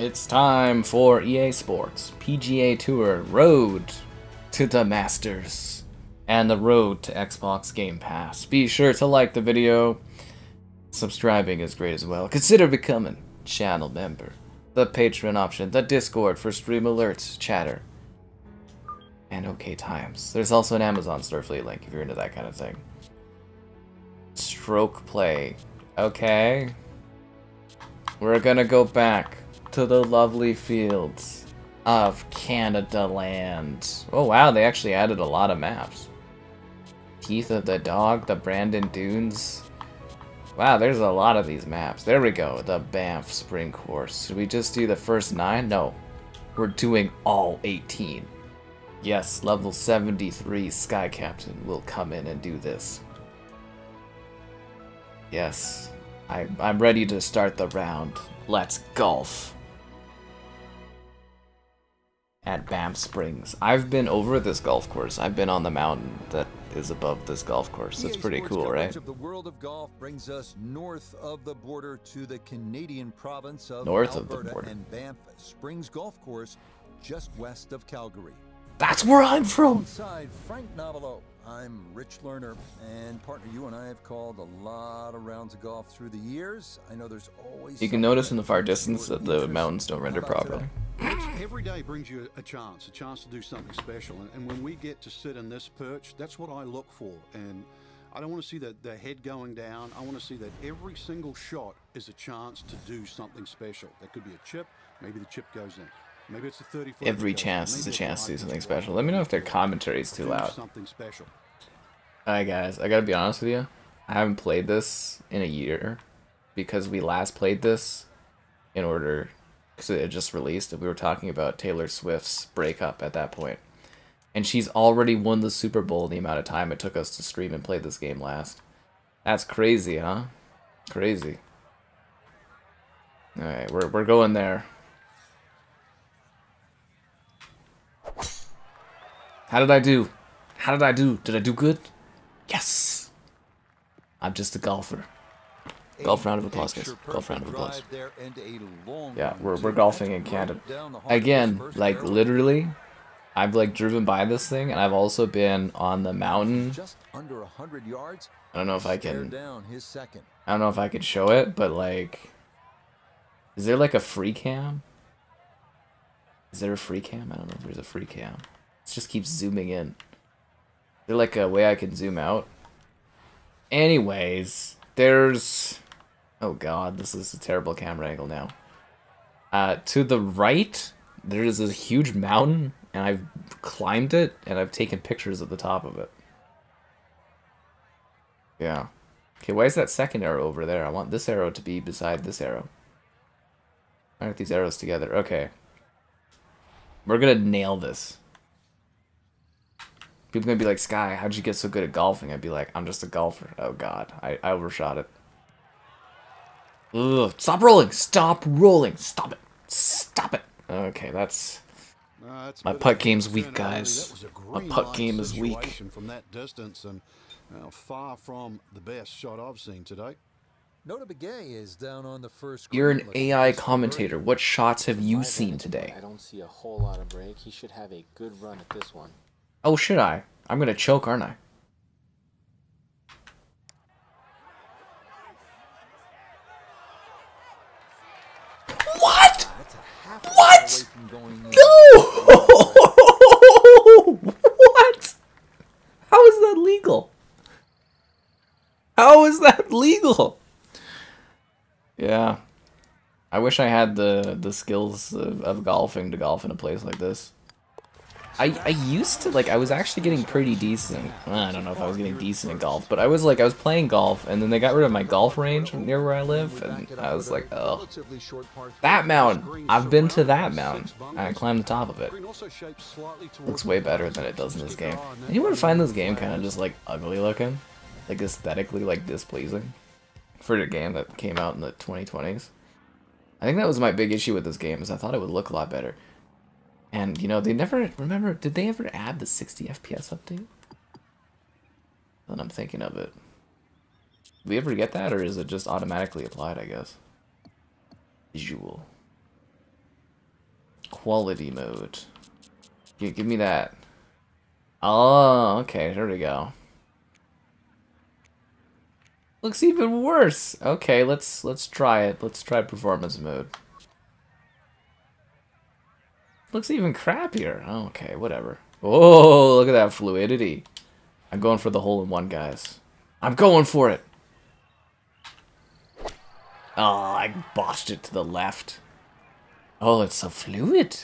It's time for EA Sports PGA Tour Road to the Masters and the road to Xbox Game Pass. Be sure to like the video. Subscribing is great as well. Consider becoming channel member. The Patreon option, the Discord for stream alerts, chatter, and OK Times. There's also an Amazon Starfleet link if you're into that kind of thing. Stroke play. Okay. We're gonna go back to the lovely fields of Canada land. Oh wow, they actually added a lot of maps. Teeth of the Dog, the Bandon Dunes. Wow, there's a lot of these maps. There we go, the Banff Spring Course. Should we just do the first nine? No, we're doing all 18. Yes, level 73 Sky Captain will come in and do this. Yes, I, I'm ready to start the round. Let's golf. At Banff Springs. I've been over this golf course. I've been on the mountain that is above this golf course. That's pretty cool, right? Of the world of golf brings us north of the border to the Canadian province of North of the border. and Banff Springs Golf Course, just west of Calgary. That's where I'm from! Alongside Frank Nobilo, I'm Rich Lerner, and partner, you and I have called a lot of rounds of golf through the years. I know there's always You can notice in the far distance that the mountains don't render How properly. Every day brings you a chance, a chance to do something special. And, and when we get to sit in this perch, that's what I look for. And I don't want to see the, the head going down. I want to see that every single shot is a chance to do something special. That could be a chip. Maybe the chip goes in. Maybe it's a 30 foot. Every chance is a chance to do something special. Let me know if their commentary is too loud. Something special. Alright guys, I gotta be honest with you. I haven't played this in a year because we last played this in order because it just released and we were talking about Taylor Swift's breakup at that point. And she's already won the Super Bowl in the amount of time it took us to stream and play this game last. That's crazy, huh? Crazy. Alright, we're, we're going there. How did I do? How did I do? Did I do good? Yes! I'm just a golfer. Golf round of applause, guys. Golf round of applause. Yeah, we're, we're golfing in Canada. Again, like literally, I've like driven by this thing, and I've also been on the mountain. Just under 100 yards. I don't know if I can. down his second. I don't know if I could show it, but like, is there like a free cam? Is there a free cam? I don't know if there's a free cam. Let's just keep zooming in. There like a way I can zoom out? Anyways, there's. Oh god, this is a terrible camera angle now. Uh, to the right, there is a huge mountain, and I've climbed it, and I've taken pictures of the top of it. Yeah. Okay, why is that second arrow over there? I want this arrow to be beside this arrow. Why aren't these arrows together? Okay. We're gonna nail this. People gonna be like, Sky, how'd you get so good at golfing? I'd be like, I'm just a golfer. Oh god, I, I overshot it. Ugh, stop rolling! Stop rolling! Stop it! Stop it! Okay, that's... No, that's My bit putt game's weak, guys. That was a My green putt game is weak. From that distance, and uh, far from the best shot I've seen today. Notah Begay is down on the first. You're an AI commentator. What shots have you seen today? I don't see a whole lot of break. He should have a good run at this one. Oh, should I? I'm gonna choke, aren't I? What? What? No! what? How is that legal? How is that legal? Yeah. I wish I had the the skills of, of golfing to golf in a place like this. I, I used to like I was actually getting pretty decent. I don't know if I was getting decent at golf, but I was like I was playing golf and then they got rid of my golf range near where I live and I was like, oh, that mountain. I've been to that mountain. and I climbed the top of it. Looks way better than it does in this game. Anyone find this game kind of just like ugly looking, like aesthetically like displeasing, for a game that came out in the 2020s? I think that was my big issue with this game is I thought it would look a lot better. And you know they never remember. Did they ever add the 60 FPS update? Then I'm thinking of it. We ever get that, or is it just automatically applied? I guess. Visual. Quality mode. Give, give me that. Oh, okay, here we go. Looks even worse. Okay, let's let's try it. Let's try performance mode. Looks even crappier. Okay, whatever. Oh, look at that fluidity. I'm going for the hole in one, guys. I'm going for it. Oh, I botched it to the left. Oh, it's so fluid.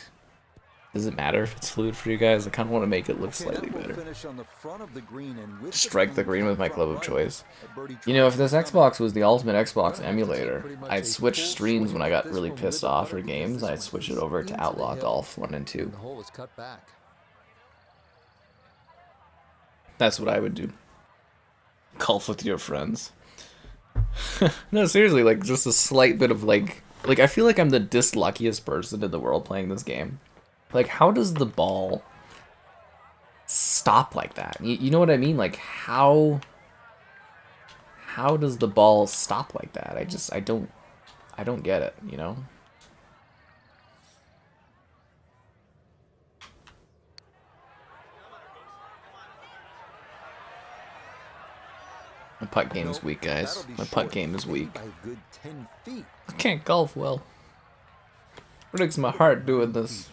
Does it matter if it's fluid for you guys? I kind of want to make it look slightly better. Strike the green with my club of choice. You know, if this Xbox was the ultimate Xbox emulator, I'd switch streams when I got really pissed off for games. I'd switch it over to Outlaw Golf 1 and 2. That's what I would do. Golf with your friends. no, seriously, like, just a slight bit of, like... Like, I feel like I'm the disluckiest person in the world playing this game. Like, how does the ball stop like that? You, you know what I mean? Like, how... How does the ball stop like that? I just, I don't... I don't get it, you know? My putt game is weak, guys. My putt game is weak. I can't golf well. Breaks my heart doing this.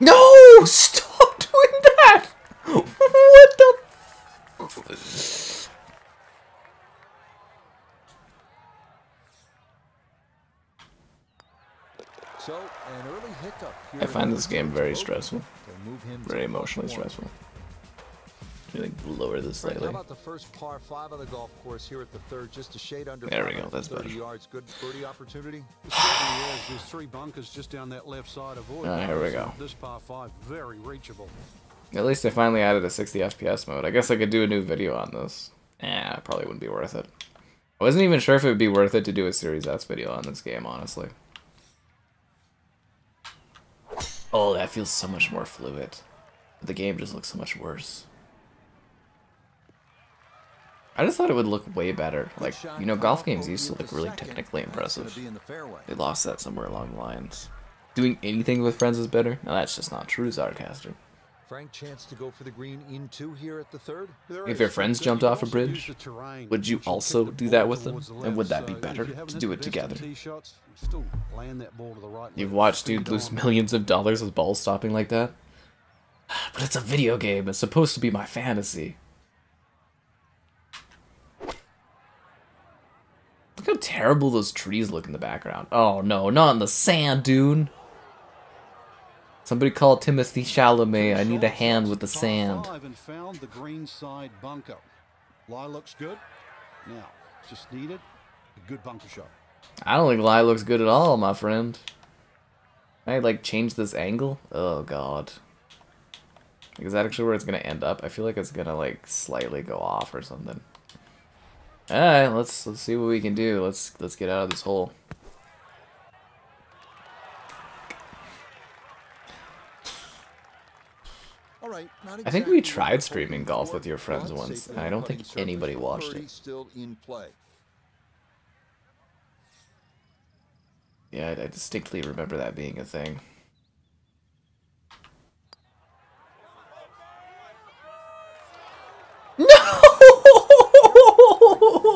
No! Stop doing that! What the... So, an early hiccup here I find this game very stressful. to move him to Very emotionally stressful. Like, lower this slightly? How about the first par five of the golf course here at the third, just a shade under There we go, 530 that's better. yards. Good birdie opportunity. It certainly is. There's three bunkers just down that left side. of Avoid Ah, here we go. This par five, very reachable. At least I finally added a 60 FPS mode. I guess I could do a new video on this. Eh, probably wouldn't be worth it. I wasn't even sure if it would be worth it to do a Series S video on this game, honestly. Oh, that feels so much more fluid. The game just looks so much worse. I just thought it would look way better. Like, you know, golf games used to look really technically impressive. They lost that somewhere along the lines. Doing anything with friends is better? No, that's just not true, Zarcaster. Frank chance to go for the green in two here at the third. If your friends jumped off a bridge, use the terrain, would you also do that with them? the And would that be better to do it together? shots, you still land that ball to the right You've watched dude lose on. millions of dollars with balls stopping like that? But it's a video game. It's supposed to be my fantasy. Look how terrible those trees look in the background. Oh no, not in the sand, dune. Somebody call Timothy Chalamet. I need a hand with the sand. and found the green side bunker. Lie looks good. Now, just needed a good bunker shot. I don't think Lie looks good at all, my friend. Can I like change this angle? Oh god. Is that actually where it's gonna end up? I feel like it's gonna like slightly go off or something. Alright, let's let's see what we can do. Let's let's get out of this hole. All right, I think we tried streaming golf with your friends once, and I don't think anybody watched it. Still in play. Yeah, I, I distinctly remember that being a thing. No!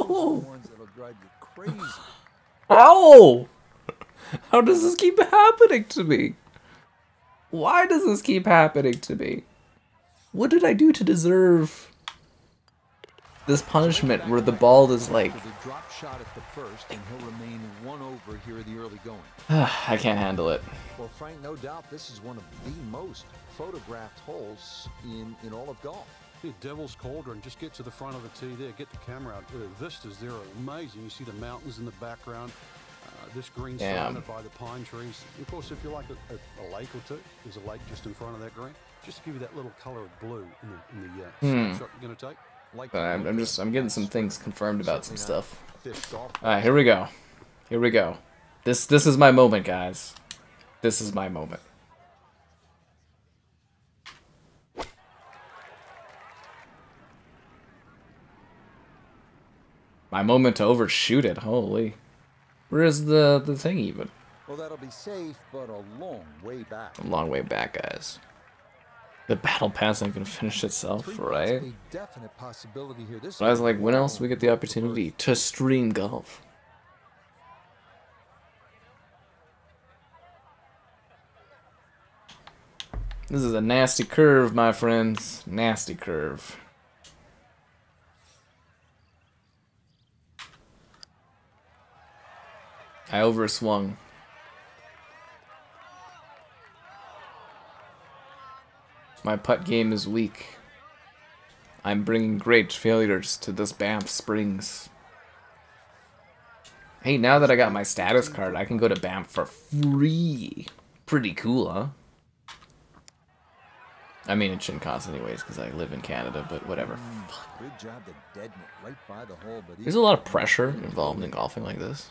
Ones that'll drive you crazy. How? How does this keep happening to me? Why does this keep happening to me? What did I do to deserve this punishment where the ball is like... With drop shot at the first, and he'll remain one over here in the early going. I can't handle it. Well, Frank, no doubt this is one of the most photographed holes in, in all of golf. Devil's Cauldron, just get to the front of the tee there, get the camera out. The vistas there are amazing. You see the mountains in the background. Uh, this green surrounded by the pine trees. Of course, if you like a, a, a lake or two, there's a lake just in front of that green. Just to give you that little color of blue in the, in the uh, Hmm. shot you're going to take. Like I'm, I'm just I'm getting some things confirmed about some stuff. All right, here we go. Here we go. This this is my moment, guys. This is my moment. My moment to overshoot it. Holy. Where is the, the thing even? Well, that'll be safe, but a long way back. A long way back, guys. The battle pass ain't gonna finish itself, right? points, a definite possibility here. This So I was like, when else we get the opportunity to stream golf? This is a nasty curve, my friends. Nasty curve. I overswung. My putt game is weak. I'm bringing great failures to this Banff Springs. Hey, now that I got my status card, I can go to Banff for free. Pretty cool, huh? I mean, it shouldn't cost anyways, because I live in Canada, but whatever. Hmm. Good job to deaden it right by the hole, but There's a lot of pressure involved in golfing like this.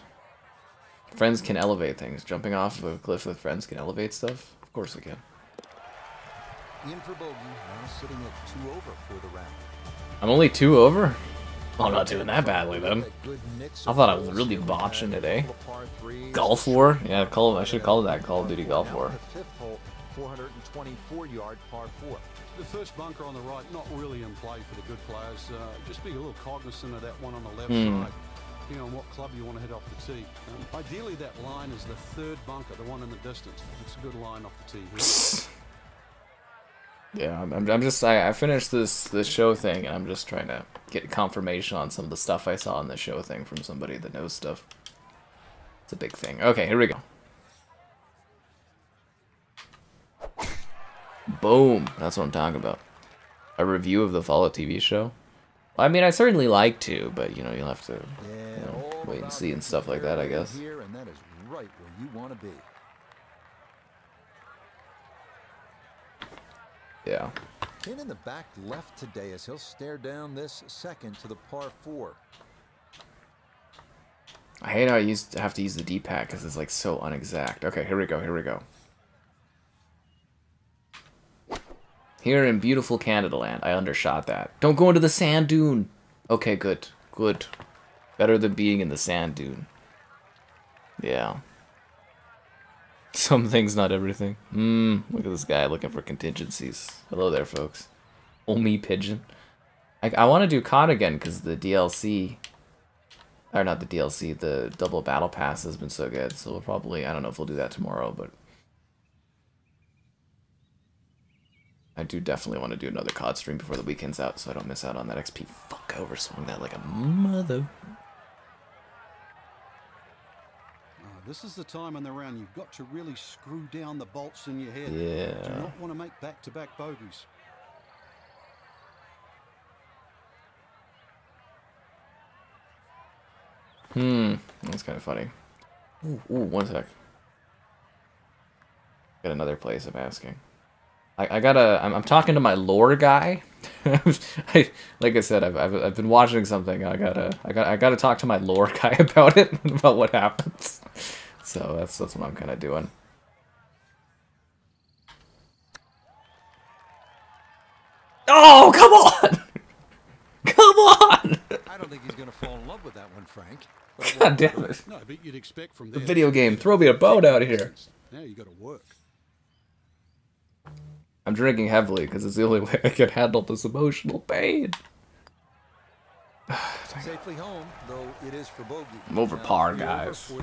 Friends can elevate things. Jumping off of a cliff with friends can elevate stuff. Of course it can. in for bogey, now sitting at two over for the round. I'm only two over? Oh, I'm not doing that badly then. That good mix I thought I was really botching today. a couple of par threes. Golf War? Yeah, call I should call it that Call of Duty Golf War. on the fifth hole, 424 yard par four. The first bunker on the right, not really in play for the good players. Uh, just be a little cognizant of that one on the left Hmm. side. Depending on what club you want to hit off the tee. Um, ideally, that line is the third bunker, the one in the distance. It's a good line off the tee. Yeah, I'm, I'm I'm just I, I finished this this show thing and I'm just trying to get confirmation on some of the stuff I saw in the show thing from somebody that knows stuff. It's a big thing. Okay, here we go. Boom. That's what I'm talking about. A review of the Fallout TV show. I mean, I certainly like to, but you know, you'll have to. Yeah, know, wait and see and stuff like that, I guess. Here, and that is right where you want to be. Yeah. Pin in the back left today as he'll stare down this second to the par four. I hate how I used to have to use the D-pad because it's like so unexact. Okay, here we go. Here we go. Here in beautiful Canada land, I undershot that. Don't go into the sand dune. Okay, good, good. Better than being in the sand dune. Yeah. Some things, not everything. Hmm. Look at this guy looking for contingencies. Hello there, folks. Omi pigeon. I, I want to do COD again because the DLC or not the DLC, the double battle pass has been so good. So we'll probably, I don't know if we'll do that tomorrow, but I do definitely want to do another COD stream before the weekend's out, so I don't miss out on that XP. Fuck, I overswung that like a mother. Uh, this is the time in the round you've got to really screw down the bolts in your head. Yeah. Do not want to make back-to-back bogeys. Hmm, that's kind of funny. Ooh, ooh, one sec. Got another place I'm asking. I, I gotta. I'm, I'm talking to my lore guy. I, like I said, I've, I've I've been watching something. I gotta I got I gotta talk to my lore guy about it about what happens. So that's that's what I'm kind of doing. Oh come on! Come on! I don't think he's going to fall in love with that one, Frank. But God damn it! No, but you'd expect from The video game. Throw me a boat out of here. Now you got to work. I'm drinking heavily because it's the only way I can handle this emotional pain. Safely home, though it is for bogey. I'm over par, guys. The.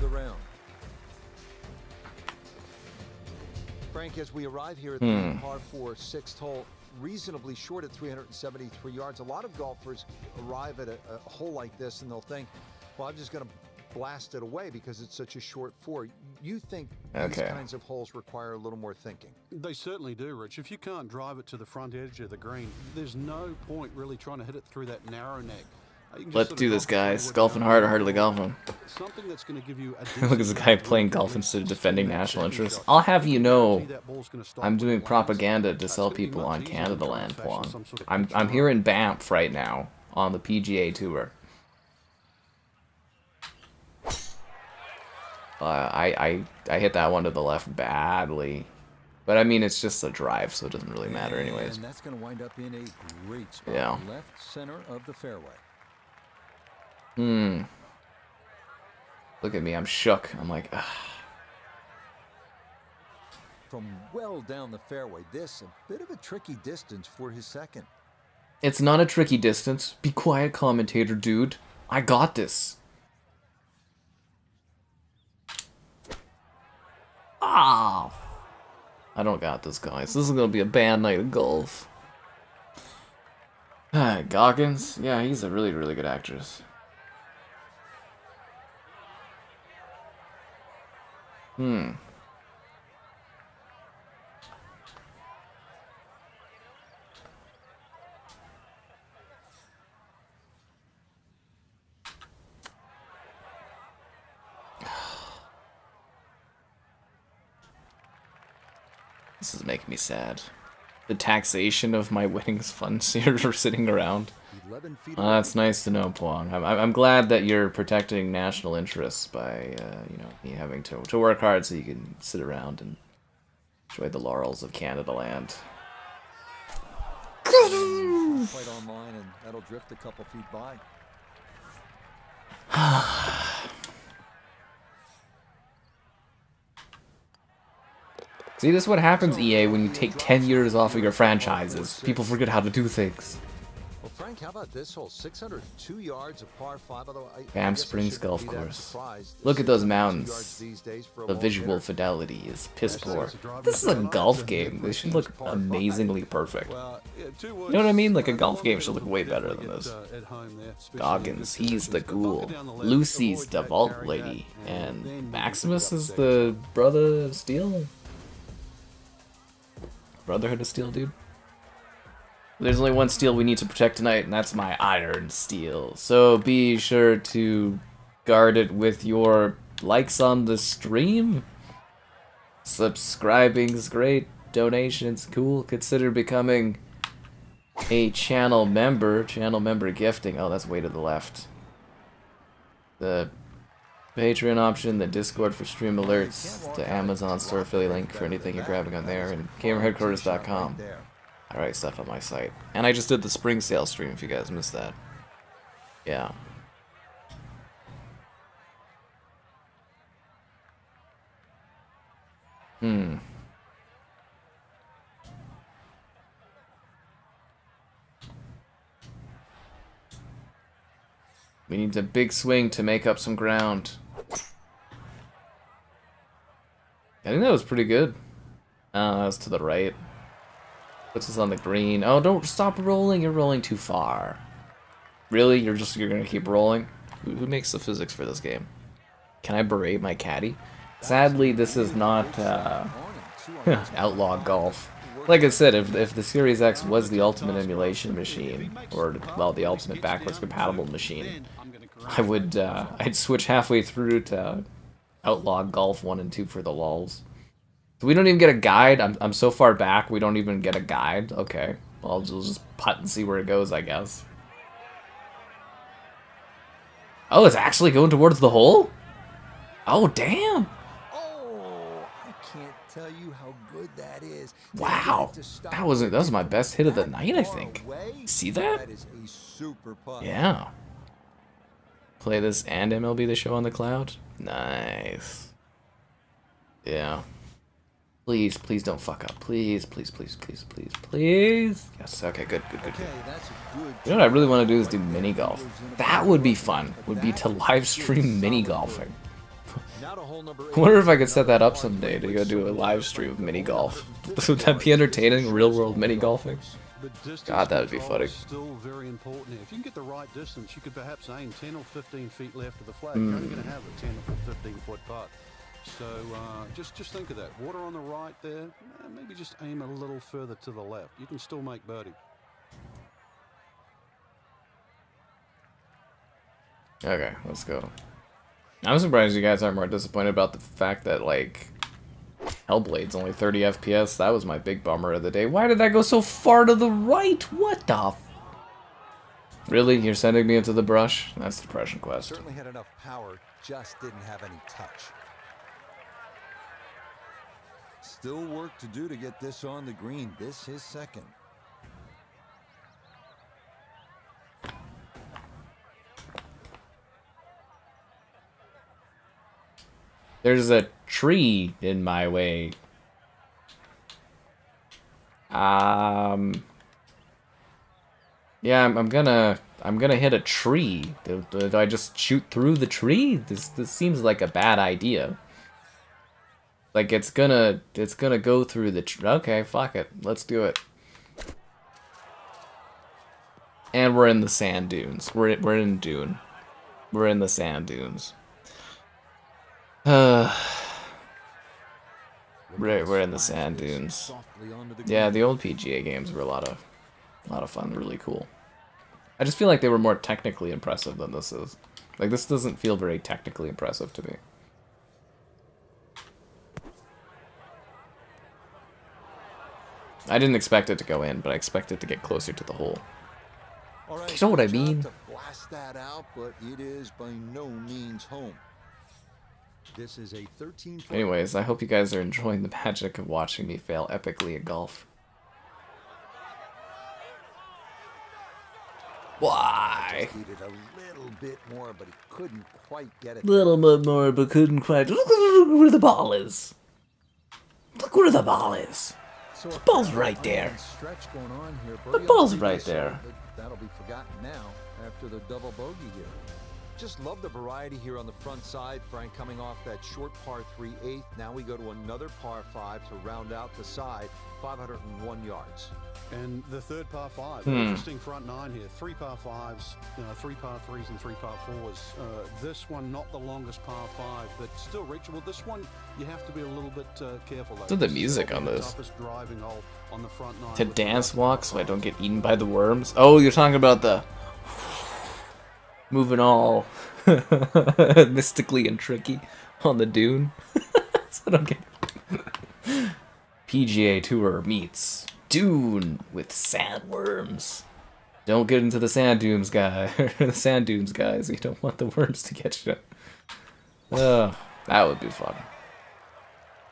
Frank, as we arrive here at the Hmm. par four sixth hole, reasonably short at 373 yards. A lot of golfers arrive at a, a hole like this and they'll think, well, I'm just going to blast it away because it's such a short four. You think these kinds of holes require a little more thinking? They certainly do, Rich. If you can't drive it to the front edge of the green, there's no point really trying to hit it through that narrow neck. Uh, you can just Let's do this, golf it through guys. Golfing down hard or the hardly ball. golfing. Something that's going to give you a Look at this guy playing golf instead of defending national interests. I'll have you know, See that ball's gonna stop I'm doing propaganda to sell people on Canada Land, fashion Juan. some sort of I'm I'm here in Banff right now on the PGA Tour. Uh, I I I hit that one to the left badly, but I mean it's just a drive, so it doesn't really matter anyways. And that's going to wind up in a great spot. Yeah. Left center of the fairway. Hmm. Look at me, I'm shook. I'm like, ah. From well down the fairway, this a bit of a tricky distance for his second. It's not a tricky distance. Be quiet, commentator dude. I got this. Ah. I don't got this, guys. This is gonna be a bad night of golf. Goggins? Yeah, he's a really, really good actress. Hmm. This is making me sad. The taxation of my winnings funds here are sitting around. 11 that's nice to know, Puang. I'm, I'm I'm glad that you're protecting national interests by, uh, you know, me having to, to work hard so you can sit around and enjoy the laurels of Canada land. quite online, and that'll drift a couple feet by. See, this is what happens, EA, when you take 10 years off of your franchises. People forget how to do things. Well, Frank, how about this hole? 602 yards of par five. Although I, I Banff guess I Springs Golf Course. Look at those mountains. yards these days for a The visual fidelity is piss poor. it's a driving This is a golf game. They should look amazingly perfect. Well, yeah, two You know what I mean? Like a golf game should look way better than this. uh, at home there, especially Goggins, he's the. Ghoul. down the left, Lucy's the vault lady. and then And you can Maximus is the brother of steel? Brotherhood of Steel, dude? There's only one steel we need to protect tonight, and that's my iron steel. So be sure to guard it with your likes on the stream. Subscribing's great. Donations cool. Consider becoming a channel member. Channel member gifting. Oh, that's way to the left. The Patreon option, the Discord for stream alerts, the Amazon store affiliate link for anything you're grabbing on there, and gamerheadquarters.com. There. Alright, stuff on my site. And I just did the spring sale stream if you guys missed that. Yeah. Hmm. We need a big swing to make up some ground. I think that was pretty good. Oh, that was to the right. Puts us on the green. Oh, don't stop rolling. You're rolling too far. Really? You're just you're gonna keep rolling? Who, who makes the physics for this game? Can I berate my caddy? Sadly, this is not uh, outlaw golf. Like I said, if if the Series X was the ultimate emulation machine, or well, the ultimate backwards compatible machine, I would uh, I'd switch halfway through to Outlaw Golf One and Two for the lulls. So we don't even get a guide. I'm I'm so far back, we don't even get a guide. Okay, well, I'll just putt and see where it goes, I guess. Oh, it's actually going towards the hole. Oh, damn! Oh, I can't tell you how good that is. Wow. get it to stop That wasn't- that was my best hit of the night, I think. See that? That is a super putt. Yeah. Play this and MLB The Show on the cloud. Nice. Yeah. Please, please don't fuck up. Please, please, please, please, please, please. Yes. Okay. Good. Good. Good. Good. You know what I really want to do is do mini golf. That would be fun. Would be to live stream mini golfing. I wonder if I could set that up someday to go do a live stream of mini golf. Would that be entertaining? Real world mini golfing? God, that would be funny. Still very important. If you can get the right distance, you could perhaps aim 10 or 15 feet left of the flag. You're only Hmm. going to have a 10 or 15 foot putt. So uh, just just think of that. Water on the right there. eh, Maybe just aim a little further to the left. You can still make birdie. Okay, let's go. I'm surprised you guys aren't more disappointed about the fact that, like, Hellblade's only 30 FPS. That was my big bummer of the day. Why did that go so far to the right? What the Really? You're sending me into the brush? That's Depression Quest. Certainly had enough power, just didn't have any touch. Still work to do to get this on the green. This is second. There's a tree in my way. Um. Yeah, I'm, I'm gonna I'm gonna hit a tree. Do, do I just shoot through the tree? This this seems like a bad idea. Like it's gonna it's gonna go through the okay fuck it let's do it. And we're in the sand dunes. We're we're in Dune. We're in the sand dunes. Uh, we're we're in the sand dunes. Softly onto the Yeah, the old PGA games were a lot of, a lot of fun, really cool. I just feel like they were more technically impressive than this is. Like this doesn't feel very technically impressive to me. I didn't expect it to go in, but I expect it to get closer to the hole. Right, You know what I mean? To blast that out, but it is by no means home. This is a 13 Anyways, I hope you guys are enjoying the magic of watching me fail epically at golf. Why? Needed a little bit more, but he couldn't quite get it. Little bit more, but couldn't quite. Look where the ball is. Look where the ball is. The ball's right there. iron Stretch going on here. The ball's right there. That'll be forgotten now after the double bogey here. Just love the variety here on the front side. Frank coming off that short par 3 eighth. Now we go to another par 5 to round out the side. 501 yards. And the third par five, Hmm. interesting front nine here. Three par fives, uh, three par threes, and three par fours. Uh, this one not the longest par five, but still reachable. This one you have to be a little bit uh, careful. Though. What's the music on this? driving hole on the front nine To dance walk so I don't get eaten by the worms. Oh, you're talking about the moving all mystically and tricky on the dune. so I don't get PGA Tour meets Dune with sandworms. Don't get into the sand dunes, guy. the sand dunes, guys. You don't want the worms to get you. Oh, that would be fun.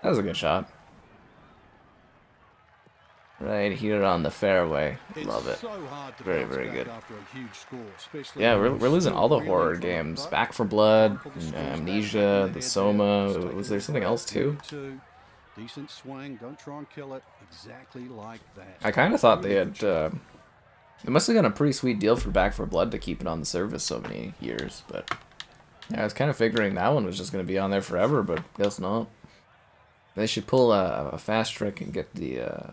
That was a good shot. Right here on the fairway. Love it. so hard to Very, very good. After a huge score, especially Yeah, we're, we're losing all the horror games. Back 4 Blood, uh, Amnesia, the Soma. Was there something else too? Decent swing. Don't try and kill it. Exactly like that. I kind of thought they had. Uh, they must have got a pretty sweet deal for Back 4 Blood to keep it on the service so many years, but yeah, I was kind of figuring that one was just going to be on there forever, but guess not. They should pull a, a fast trick and get the uh,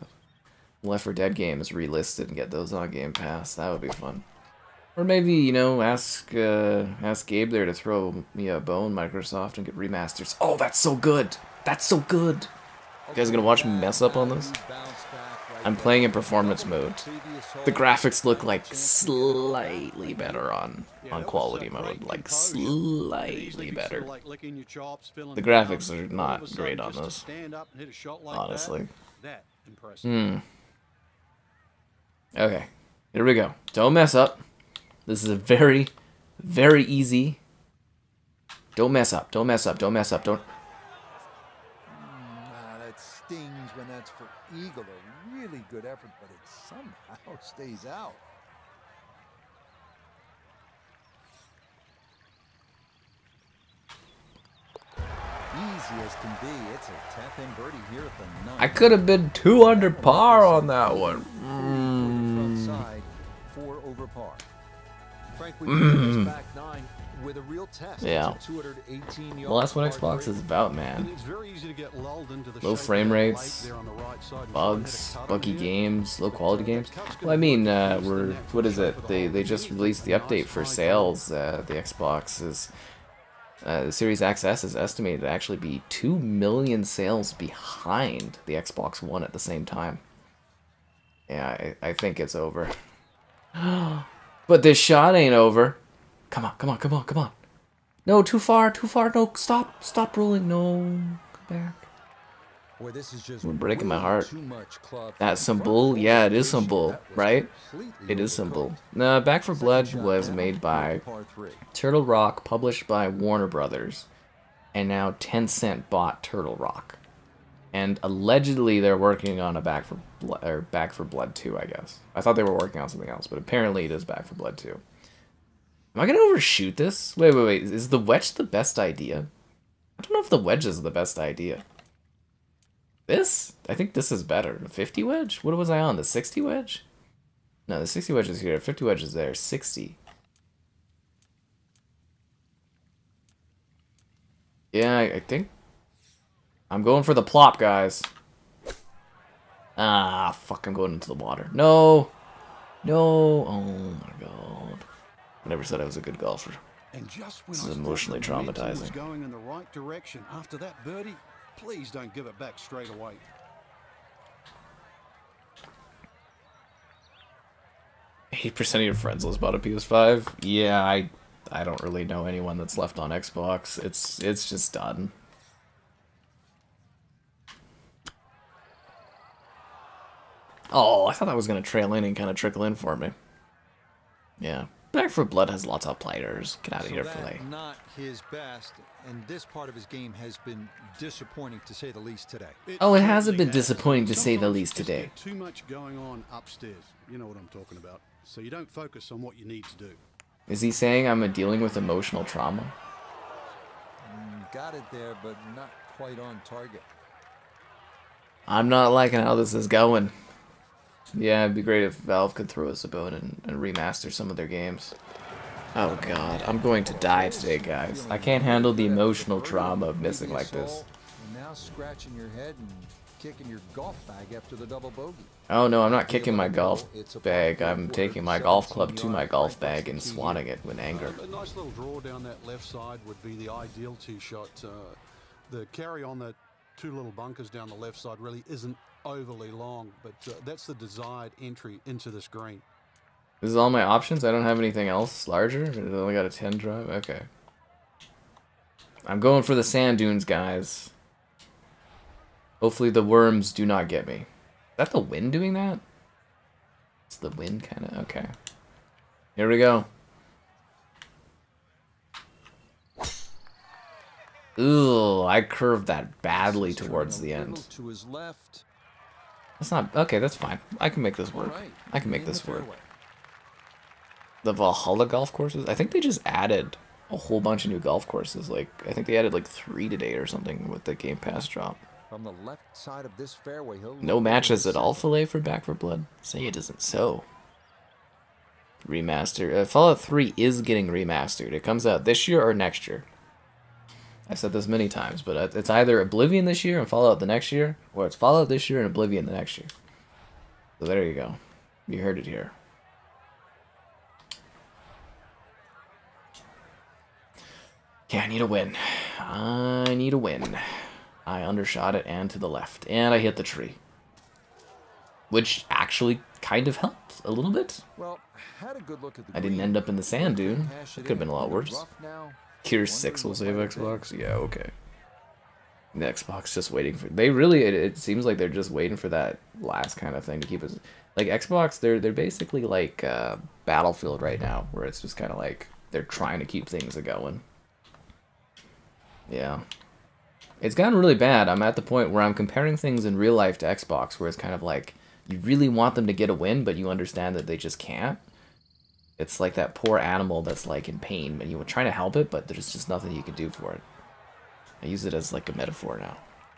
Left 4 Dead games relisted and get those on Game Pass. That would be fun. Or maybe you know, ask uh, ask Gabe there to throw me a bone, Microsoft, and get remasters. Oh, that's so good. That's so good. You guys gonna watch me mess up on this? I'm playing in performance mode. The graphics look like slightly better on on quality mode, like slightly better. The graphics are not great on this. Honestly. Hmm. Okay, here we go. Don't mess up. This is a very, very easy. Don't mess up. Don't mess up. Don't mess up. Don't. Ah, that stings when that's for Eagle. A really good effort, but it somehow stays out. Easy as can be. It's a tap in birdie here at the nine. I could have been two under par on that one. Mm. Over par. Frank, we mm. back nine with a real test. Yeah. It's a 218 Well, that's what Xbox is about, man. it's very easy to get lulled into the Low frame rates, there on the right side and try and hit Bugs, buggy games, low quality games. Well, I mean, uh, we're what is it? They they just released the update for sales. Uh, the Xbox is uh, the Series XS is estimated to actually be two million sales behind the Xbox One at the same time. Yeah, I, I think it's over. but this shot ain't over. Come on, come on, come on, come on. No, too far, too far. No, stop, stop rolling. No, come back. Boy, this is just We're breaking my heart. too much. That's some bull? Yeah, it is bull, right? It is some bull. overcooked. Back 4 Blood was made by. Turtle Rock, published by Warner Brothers, and now Tencent bought Turtle Rock, and allegedly they're working on a Back 4 Blood or Back 4 Blood two. I guess I thought they were working on something else, but apparently it is Back 4 Blood two. Am I gonna overshoot this? Wait, wait, wait. Is the wedge the best idea? I don't know if the wedge is the best idea. This? I think this is better. The 50 wedge? What was I on? The 60 wedge? No, the 60 wedge is here. 50 wedge is there. 60. Yeah, I think... I'm going for the plop, guys. Ah, fuck, I'm going into the water. No! No! Oh my god. I never said I was a good golfer. And just when This is emotionally the was traumatizing. going in the right direction after that birdie, please don't give it back straight away. Eight percent of your friends list bought a PS5. Yeah, I, I don't really know anyone that's left on Xbox. It's it's just done. Oh, I thought that was gonna trail in and kind of trickle in for me. Yeah, Back 4 Blood has lots of players. Get out of So here, that Filet. not his best, and this part of his game has been disappointing to say the least today. Oh, it hasn't certainly been disappointing to say the least today. Too much going on upstairs. You know what I'm talking about. So you don't focus on what you need to do. Is he saying I'm dealing with emotional trauma? Mm, Got it there, but not quite on target. I'm not liking how this is going. Yeah, it'd be great if Valve could throw us a bone and, and remaster some of their games. Oh god, I'm going to die today, guys. I can't handle the emotional trauma of missing like this. Now scratching your head and kicking your golf bag after the double bogey. Oh no, I'm not kicking my golf bag. I'm taking my golf club to my golf bag and swatting it with anger. A nice little draw down that left side would be the ideal tee shot. Uh, the carry on the two little bunkers down the left side really isn't overly long, but uh, that's the desired entry into this green. This is all my options? I don't have anything else larger? I only got a 10 drive? Okay. I'm going for the sand dunes, guys. Hopefully the worms do not get me. Is that the wind doing that? It's the wind, kind of. Okay. Here we go. Ooh, I curved that badly towards the end. To his left. That's not okay. That's fine. I can make this work. right, I can make in the this work. fairway. The Valhalla golf courses. I think they just added a whole bunch of new golf courses. Like I think they added like three today or something with the Game Pass drop. From the left side of this fairway, No matches at all. Filet for Back 4 Blood. Say it isn't so. Remaster. Uh, Fallout 3 is getting remastered. It comes out this year or next year. I've said this many times, but it's either Oblivion this year and Fallout the next year, or it's Fallout this year and Oblivion the next year. So there you go. You heard it here. Okay, I need a win. I need a win. I undershot it and to the left, and I hit the tree. Which actually kind of helped a little bit. Well, had a good look at the I didn't end up in the sand dune. It could have been a lot worse. Gear 6 will save Xbox? Yeah, okay. The Xbox just waiting for they really it, it seems like they're just waiting for that last kind of thing to keep us like Xbox they're they're basically like uh, Battlefield right now where it's just kind of like they're trying to keep things going. Yeah. It's gotten really bad. I'm at the point where I'm comparing things in real life to Xbox where it's kind of like you really want them to get a win but you understand that they just can't. It's like that poor animal that's like in pain and you were trying to help it but there's just nothing you can do for it. I use it as like a metaphor now,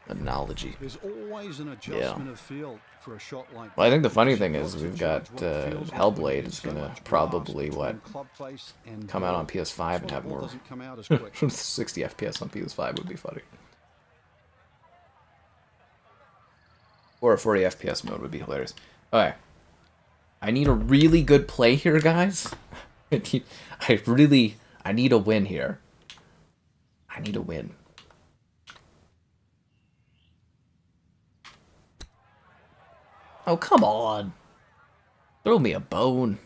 an analogy. There's always an adjustment of field for a shot like Well, I think the funny thing is we've got, uh, Hellblade is gonna probably, what, between club face and come out on. PS5 and have more- come out as quick. 60 FPS on PS5 would be funny. Or a 40 FPS mode would be hilarious. Okay. I need a really good play here, guys. I need, really, I need a win here. I need a win. Oh, come on. Throw me a bone.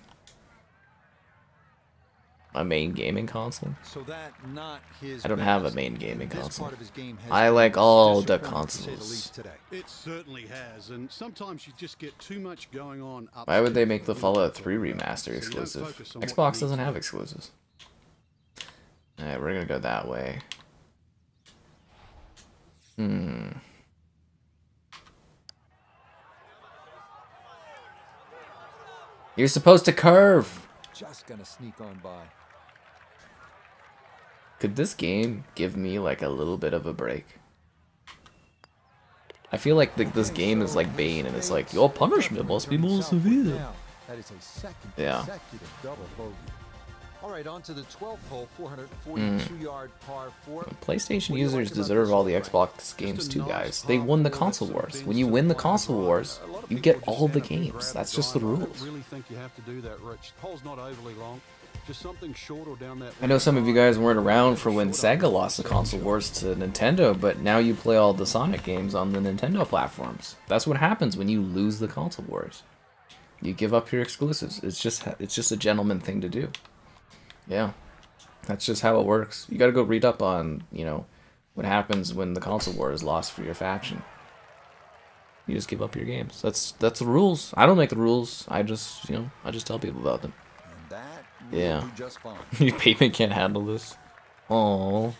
My main gaming console. So that not his I don't have a main gaming console. part of his game I like all the disappointing, to say the consoles. today. It certainly has, and sometimes you just get too much going on. Why would they make the when Fallout 3 remaster So you don't exclusive? focus on what you Xbox doesn't have exclusives. Alright, we're gonna go that way. Hmm. You're supposed to curve! Just gonna sneak on by. Could this game give me like a little bit of a break? I feel like th this game is like Bane, and it's like your punishment must be more severe. That is a second Yeah. consecutive double bogey. All right, on to the 12th hole, mm. 442-yard par four. PlayStation What do you users deserve all the Xbox games too, guys. They won the console wars. When you win the console wars, you get all the games. That's just the I rules. really think you have to do that, Rich. The hole's not overly long. Just something short or down that. I know some of you guys weren't around for when Sega lost the console wars to Nintendo, but now you play all the Sonic games on the Nintendo platforms. That's what happens when you lose the console wars. You give up your exclusives. It's just it's just a gentleman thing to do. Yeah. That's just how it works. You got to go read up on, you know, what happens when the console war is lost for your faction. You just give up your games. That's that's the rules. I don't make the rules. I just, you know, I just tell people about them. And that will Yeah. do just. Your payment can't handle this. Oh,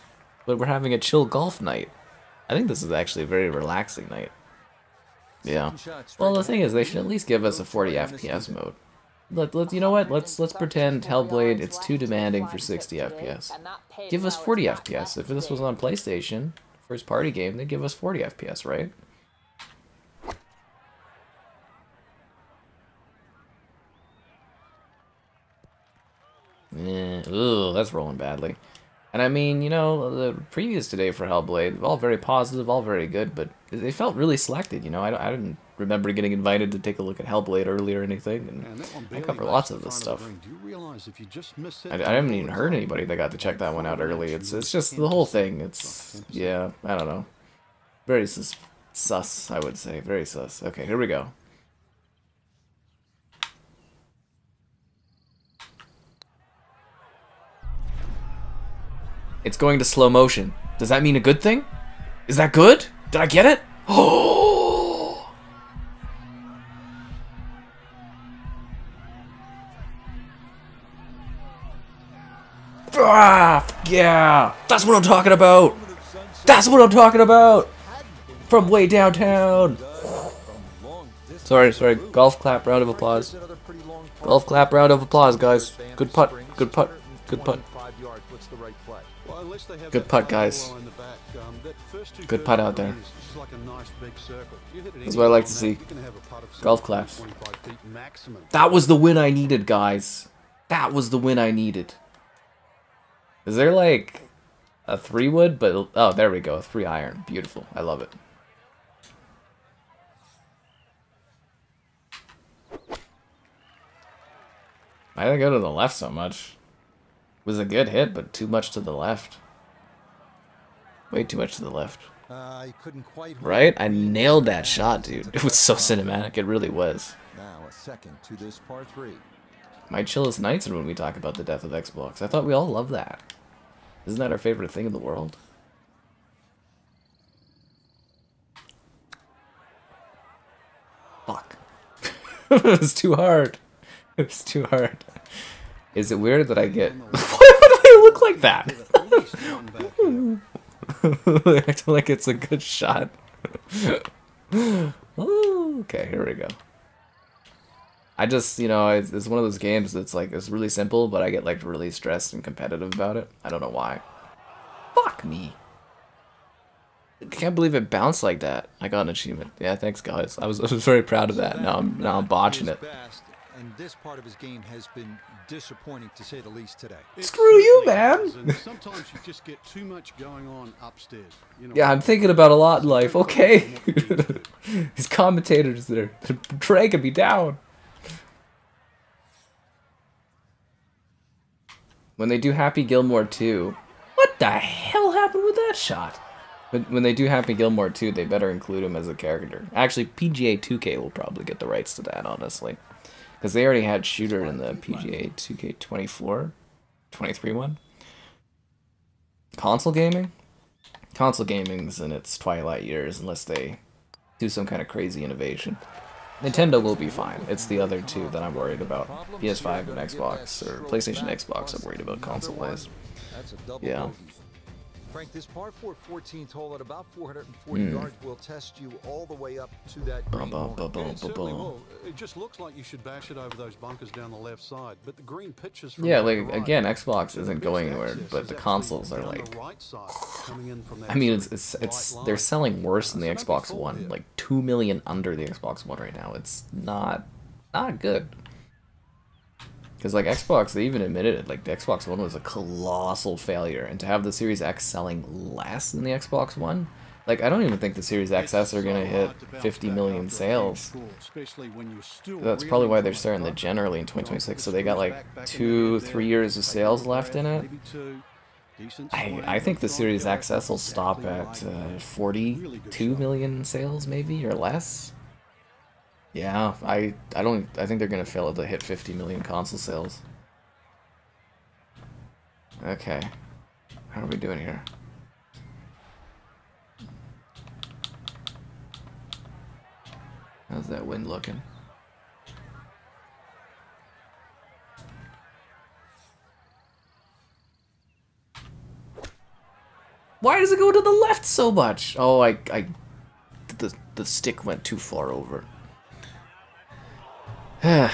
but we're having a chill golf night. I think this is actually a very relaxing night. Yeah. Second shot, straight Well, the thing is, they should at least give us a 40 FPS mode. Let, let you know what? Let's let's pretend Hellblade it's too demanding for 60 FPS. Give us 40 FPS. If this was on PlayStation, first party game, they'd give us 40 FPS, right? Yeah, ooh, that's rolling badly. And I mean, you know, the previews today for Hellblade, all very positive, all very good, but they felt really selected, you know. I, I didn't remember getting invited to take a look at Hellblade early or anything, and one I cover lots of this stuff. the you realize if you just miss I, I haven't even heard anybody that got to check that one out early. It's it's just the whole thing. It's yeah, I don't know, very sus, sus I would say, very sus. Okay, here we go. It's going to slow motion. Does that mean a good thing? Is that good? Did I get it? Oh! Ah, yeah, that's what I'm talking about. That's what I'm talking about. From way downtown. Sorry, sorry. Golf clap, round of applause. Golf clap, round of applause, guys. Good putt, good putt, good putt. 105 yards. What's the right play? Well, unless they have Good putt, guys. wall in the back, um, that first two Good putt out the there. green is- is like a nice big circle. You hit it That's what I like to see. that, you can have a putt of Golf claps. 25 feet maximum. That was the win I needed, guys. That was the win I needed. Is there like a three wood? But oh, there we go, a three iron. Beautiful. I love it. Why did I go to the left so much? It was a good hit, but too much to the left. Way too much to the left. Uh, couldn't quite. Right? I nailed that shot, dude. It was so cinematic. It really was. Now a second to this par three. My chillest nights are when we talk about the death of Xbox. I thought we all love that. Isn't that our favorite thing in the world? Fuck. it was too hard. It was too hard. Is it weird that I get... Why do I look like that? At least one back here. I feel like it's a good shot. Ooh, okay, here we go. I just, you know, it's, it's one of those games that's like, it's really simple, but I get like really stressed and competitive about it. I don't know why. Fuck me. I can't believe it bounced like that. I got an achievement. Yeah, thanks guys. I was, I was very proud of that. Now I'm, now I'm botching His it. Best, this part of his game has been disappointing to say the least today. It Screw you, man. sometimes you just get too much going on upstairs. You know, Yeah, I'm thinking about a lot in life. Okay. These commentators, they're, they're dragging me down. When they do Happy Gilmore 2, what the hell happened with that shot? When, when they do Happy Gilmore 2, they better include him as a character. Actually, PGA 2K will probably get the rights to that, honestly. Because they already had Shooter in the PGA 2K24, 23 one. Console gaming? console gaming's in its twilight years unless they do some kind of crazy innovation. Nintendo will be fine. It's the other two that I'm worried about. PS5 and Xbox, or PlayStation Xbox, I'm worried about console wise. That's a double Yeah. Bogey. Frank, this par 4 14th hole at about 440 Hmm. yards will test you all the way up to that green. bum, won't it? bum, Yeah, bum, it certainly bum. will. It just looks like you should bash it over those bunkers down the left side, but the green pitches from Yeah, left to like right. again, Xbox isn't going anywhere, but the consoles are like. right side, coming in from that I mean, it's it's it's they're selling worse than the So that'd be Xbox One, like two million under the Xbox One right now. It's not not good. Because like Xbox, they even admitted it. Like the Xbox One was a colossal failure, and to have the Series X selling less than the Xbox One, like I don't even think the Series XS are gonna hit hard to bounce 50 back million after a huge sales. score, especially when you're still That's probably why they're starting the cover. Gen early in You know, put 2026. So they got like back- back in two, three years of sales left in it. maybe two. Decent I, I think the Series XS will stop at uh, that. 42 shot. million sales, maybe or less. Yeah, I I don't I think they're gonna fail to hit 50 million console sales. Okay, how are we doing here? How's that wind looking? Why does it go to the left so much? Oh, I, I, the the stick went too far over.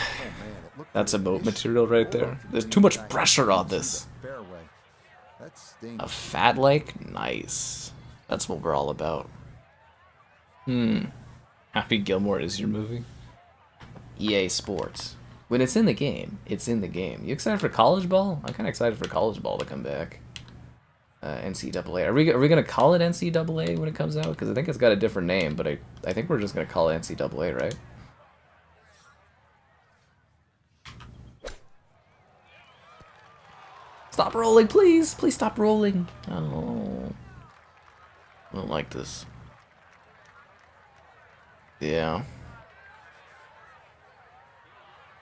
That's a boat material right there. There's too much pressure on this. A fat lake? Nice. That's what we're all about. Hmm. Happy Gilmore is your movie? EA Sports. When it's in the game, it's in the game. You excited for college ball? I'm kind of excited for college ball to come back. Uh, NCAA. Are we are we gonna call it NCAA when it comes out? Because I think it's got a different name, but I I think we're just gonna call it NCAA, right? Stop rolling, please. Please stop rolling. Oh. I don't like this. Yeah.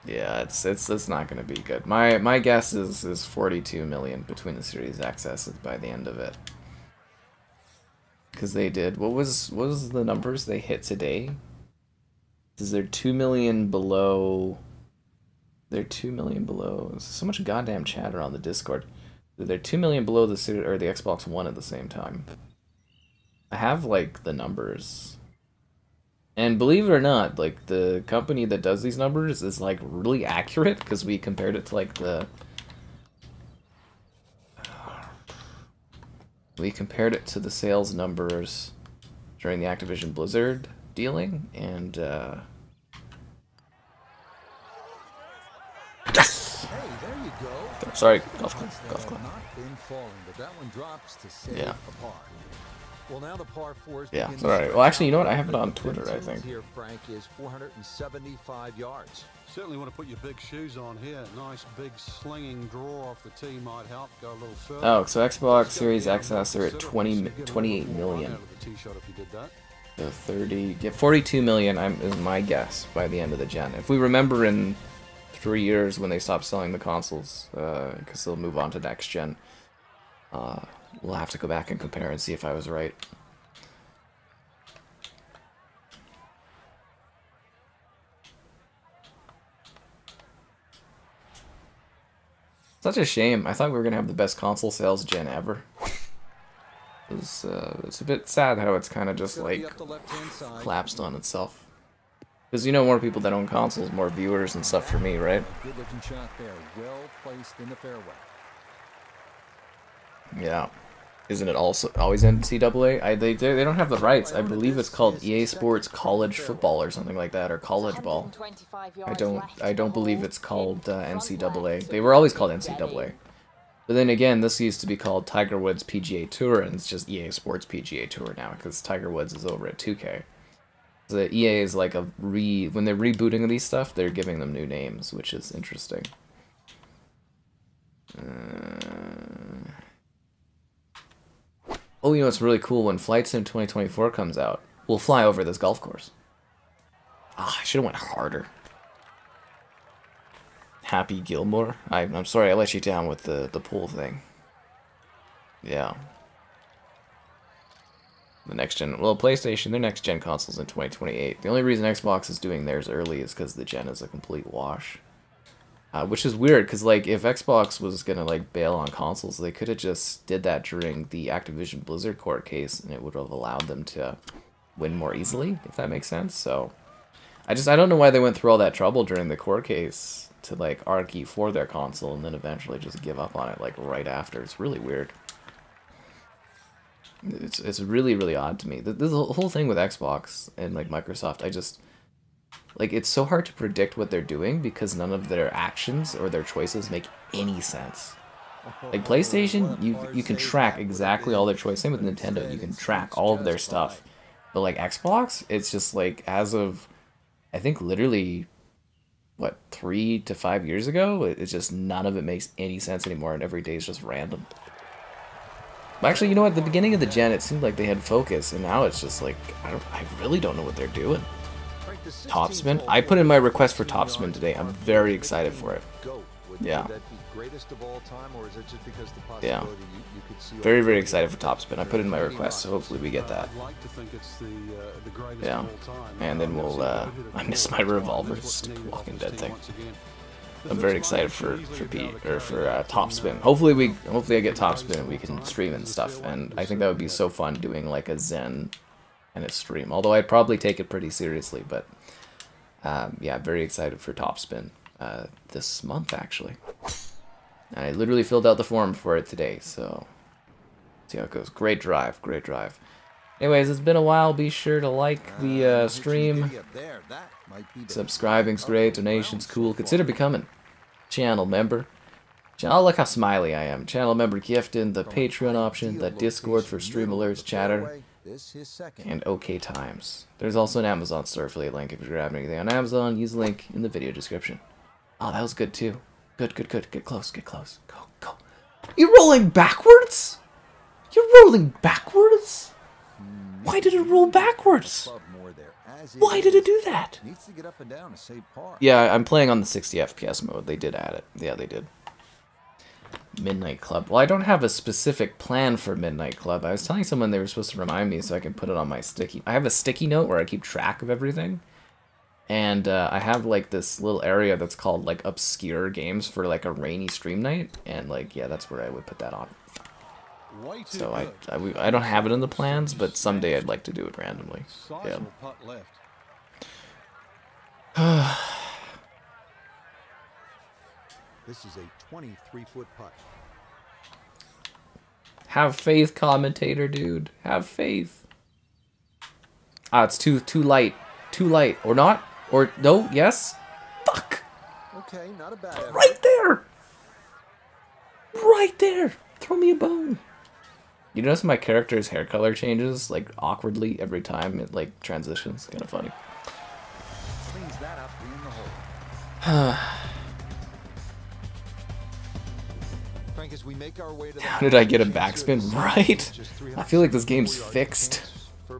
Yeah, it's it's it's not gonna be good. My my guess is is 42 million between the Series XS by the end of it. Cause they did what was what was the numbers they hit today? Is there two million below? They're two million below. So much goddamn chatter on the Discord. They're two million below the Ser- or the Xbox One at the same time. I have like the numbers. And believe it or not, like the company that does these numbers is like really accurate because we compared it to like the we compared it to the sales numbers during the Activision Blizzard dealing and uh Yes! Hey, there you go. Sorry, golf club, golf club. falling, but that one drops to save Yeah. Well, now the par fours. Yeah, begin it's to alright. Well, actually, you know what? I have it on Twitter, I think. Here, Frank, is 475 yards. Certainly want to put your big shoes on here. Nice big slinging draw off the tee might help go a little further. Oh, so Xbox Series gonna be XS are at considerable, 20, so you get a little 28 more run million. out of the tee shot if you did that. So 30, yeah, 42 million I'm, is my guess by the end of the gen. If we remember in three years when they stop selling the consoles, because they'll move on to next gen, uh, we'll have to go back and compare and see if I was right. Such a shame. I thought we were gonna have the best console sales gen ever. It's, uh, it's a bit sad how it's kind of just like up the left-hand side. collapsed on itself. Because you know, more people that own consoles, more viewers and stuff for me, right? Good looking shot there. Well placed in the fairway. Yeah. Isn't it also always NCAA? I they they they don't have the rights. I believe it's called EA Sports College Football or something like that, or College Ball. I don't I don't believe it's called uh, NCAA. They were always called NCAA. But then again, this used to be called Tiger Woods PGA Tour, and it's just EA Sports PGA Tour now because Tiger Woods is over at 2K. The EA is like a re when they're rebooting these stuff, they're giving them new names, which is interesting. Uh... Oh, you know what's really cool? When Flight Sim 2024 comes out, we'll fly over this golf course. Ah, I should have went harder. Happy Gilmore. I, I'm sorry I let you down with the the pool thing. Yeah. The next gen, well, PlayStation, their next gen consoles in 2028. The only reason Xbox is doing theirs early is because the gen is a complete wash. Uh, which is weird because like if Xbox was gonna like bail on consoles, they could have just did that during the Activision Blizzard court case, and it would have allowed them to win more easily, if that makes sense. So I just I don't know why they went through all that trouble during the court case to like argue for their console and then eventually just give up on it like right after. It's really weird. It's it's really really odd to me. The, whole thing with Xbox and like Microsoft, I just like it's so hard to predict what they're doing because none of their actions or their choices make any sense. Like PlayStation, you you can track exactly all their choices. Same with Nintendo, you can track all of their stuff. But like Xbox, it's just like as of I think literally what three to five years ago, it's just none of it makes any sense anymore, and every day is just random. Actually, you know what? At the beginning of the gen, it seemed like they had focus, and now it's just like I don't. I really don't know what they're doing. Topspin. I put in my request for Topspin today. I'm very excited for it. Yeah. Yeah. Very, very excited for Topspin. I put in my request, so hopefully we get that. Yeah. And then we'll, uh, I miss my revolver. Walking Dead thing. I'm very excited for for Pete or for uh, Topspin. Hopefully we, hopefully I get Topspin and we can stream and stuff. And I think that would be so fun doing like a Zen and a stream. Although I'd probably take it pretty seriously, but um, yeah, very excited for Topspin uh, this month actually. I literally filled out the form for it today, so see how it goes. Great drive, great drive. Anyways, it's been a while. Be sure to like the uh, stream. Subscribing's great. Donations cool. Consider becoming channel member. Oh, look how smiley I am. Channel member gifting, the Patreon option, the Discord for stream alerts, chatter, and OK Times. There's also an Amazon store affiliate link if you're grabbing anything on Amazon. Use the link in the video description. Oh, that was good too. Good, good, good. Get close, get close. Go, go. You're rolling backwards? You're rolling backwards? Why did it roll backwards? Why did it do that? Yeah, I'm playing on the 60 FPS mode. They did add it. Yeah, they did. Midnight Club. Well, I don't have a specific plan for Midnight Club. I was telling someone they were supposed to remind me so I can put it on my sticky. I have a sticky note where I keep track of everything. And uh, I have like this little area that's called like obscure games for like a rainy stream night. And like, yeah, that's where I would put that on. So I, I, I don't have it in the plans, but someday I'd like to do it randomly. Yeah. This is a 23-foot putt. Have faith, commentator, dude. Have faith. Ah, it's too too light. Too light. Or not? Or no? Yes? Fuck. Okay, not a bad. Right there. Right there. Throw me a bone. You notice my character's hair color changes like awkwardly every time it like transitions. Kind of funny. How did I get a backspin? Right? I feel like this game's fixed.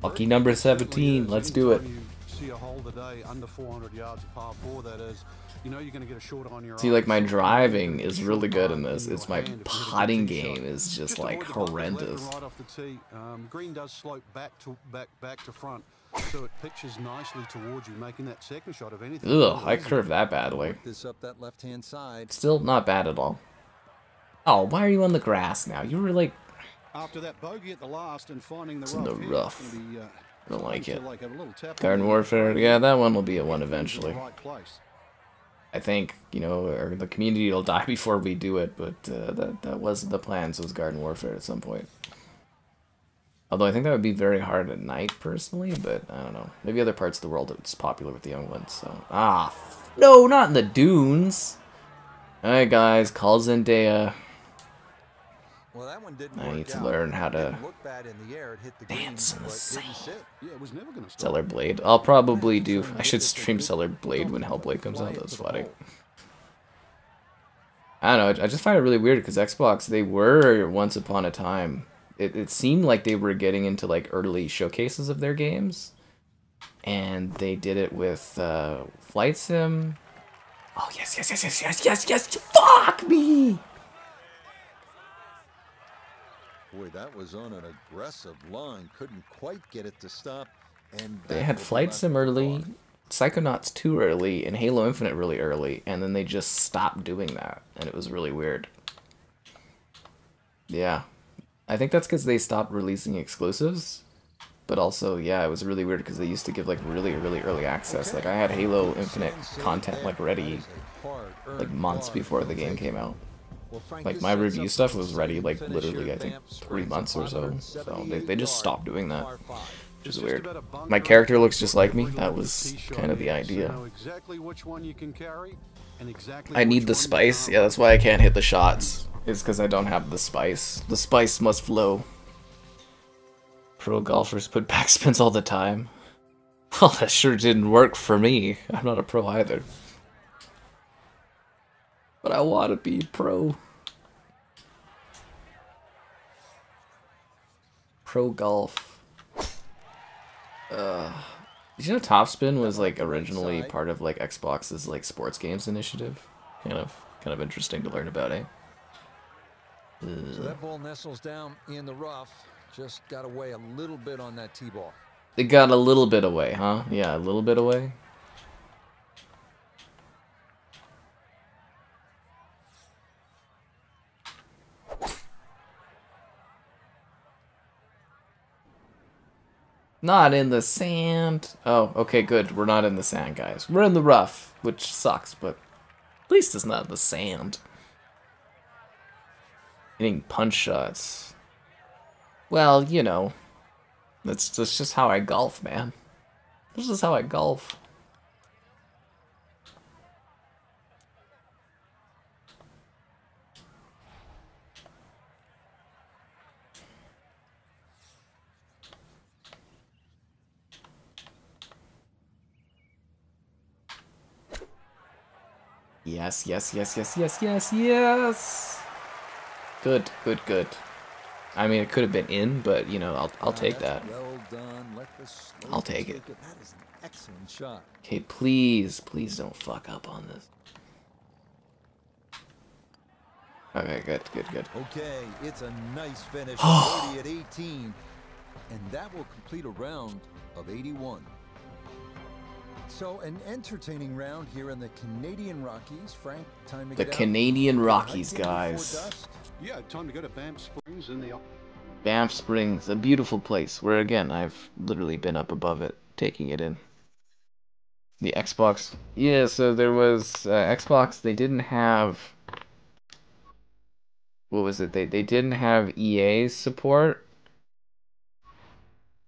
Lucky number 17. Let's do it. See a hole today under 400 yards of par four. That is, you know, you're going to get a short on your. See, like my driving is really good in this. It's my putting game is just like horrendous. Right off the tee. Um, green does slope back to back back to front, so it pitches nicely towards you, making that second shot of anything. Ugh, I curve that badly. this up that left-hand side. Still not bad at all. Oh, why are you on the grass now? You were like, After that bogey at the last and finding the It's in the rough. be, uh, I don't like it. like a little tap Garden Warfare. Yeah, that one will be a one eventually. I think you know, or the community will die before we do it. But uh, that that was the plan. plans was Garden Warfare at some point. Although I think that would be very hard at night, personally. But I don't know. Maybe other parts of the world it's popular with the young ones. So ah, f- no, not in the dunes. All right, guys, call Zendaya. Well, that one didn't I work need to out. learn how to look bad in the air. It hit the dance green, in the but didn't sand. sit. Yeah, it was never going to stop. Stellar Blade. I'll probably do. I should stream Stellar Blade when Hellblade comes out. That's funny. I don't know. I just find it really weird because Xbox, they were once upon a time. It, it seemed like they were getting into like early showcases of their games, and they did it with uh, Flight Sim. Oh yes, yes, yes, yes, yes, yes, yes! Fuck me! Boy, that was on an aggressive line. Couldn't quite get it to stop. And They had Flight Sim early. Psychonauts 2 early and Halo Infinite really early, and then they just stopped doing that, and it was really weird. Yeah. I think that's because they stopped releasing exclusives. But also, yeah, it was really weird because they used to give like really, really early access. Like I had Halo Infinite content like ready like months before the game came out. Like my review stuff was ready like literally I think three months or so. So they, they just stopped doing that. Which is weird. My character looks just like me. That was kind of the idea. I need the spice. Yeah, that's why I can't hit the shots. It's because I don't have the spice. The spice must flow. Pro golfers put backspins all the time. Well, that sure didn't work for me. I'm not a pro either. But I want to be pro. Pro golf. Uh, did you know Topspin was like originally part of like Xbox's like sports games initiative? Kind of, kind of interesting to learn about, eh? So that ball nestles down in the rough. Just got away a little bit on that tee ball. It got a little bit away, huh? Yeah, a little bit away. Not in the sand. Oh, okay, good. We're not in the sand, guys. We're in the rough, which sucks, but at least it's not the sand. Hitting punch shots. Well, you know, that's, that's just how I golf, man. This is how I golf. Yes, yes, yes, yes, yes, yes, yes. Good, good, good. I mean, it could have been in, but you know, I'll I'll take that. Well done. I'll take it. That is an excellent shot. Okay, please, please don't fuck up on this. Okay, good, good, good. Okay, it's a nice finish. 30 at 18. And that will complete a round of 81. So, an entertaining round here in the Canadian Rockies. Frank, time to The get out. Canadian Rockies, guys. dusk. Yeah, time to go to Banff Springs in the. Banff Springs, a beautiful place where again I've literally been up above it, taking it in. The Xbox, yeah. So there was uh, Xbox. They didn't have. What was it? They they didn't have EA support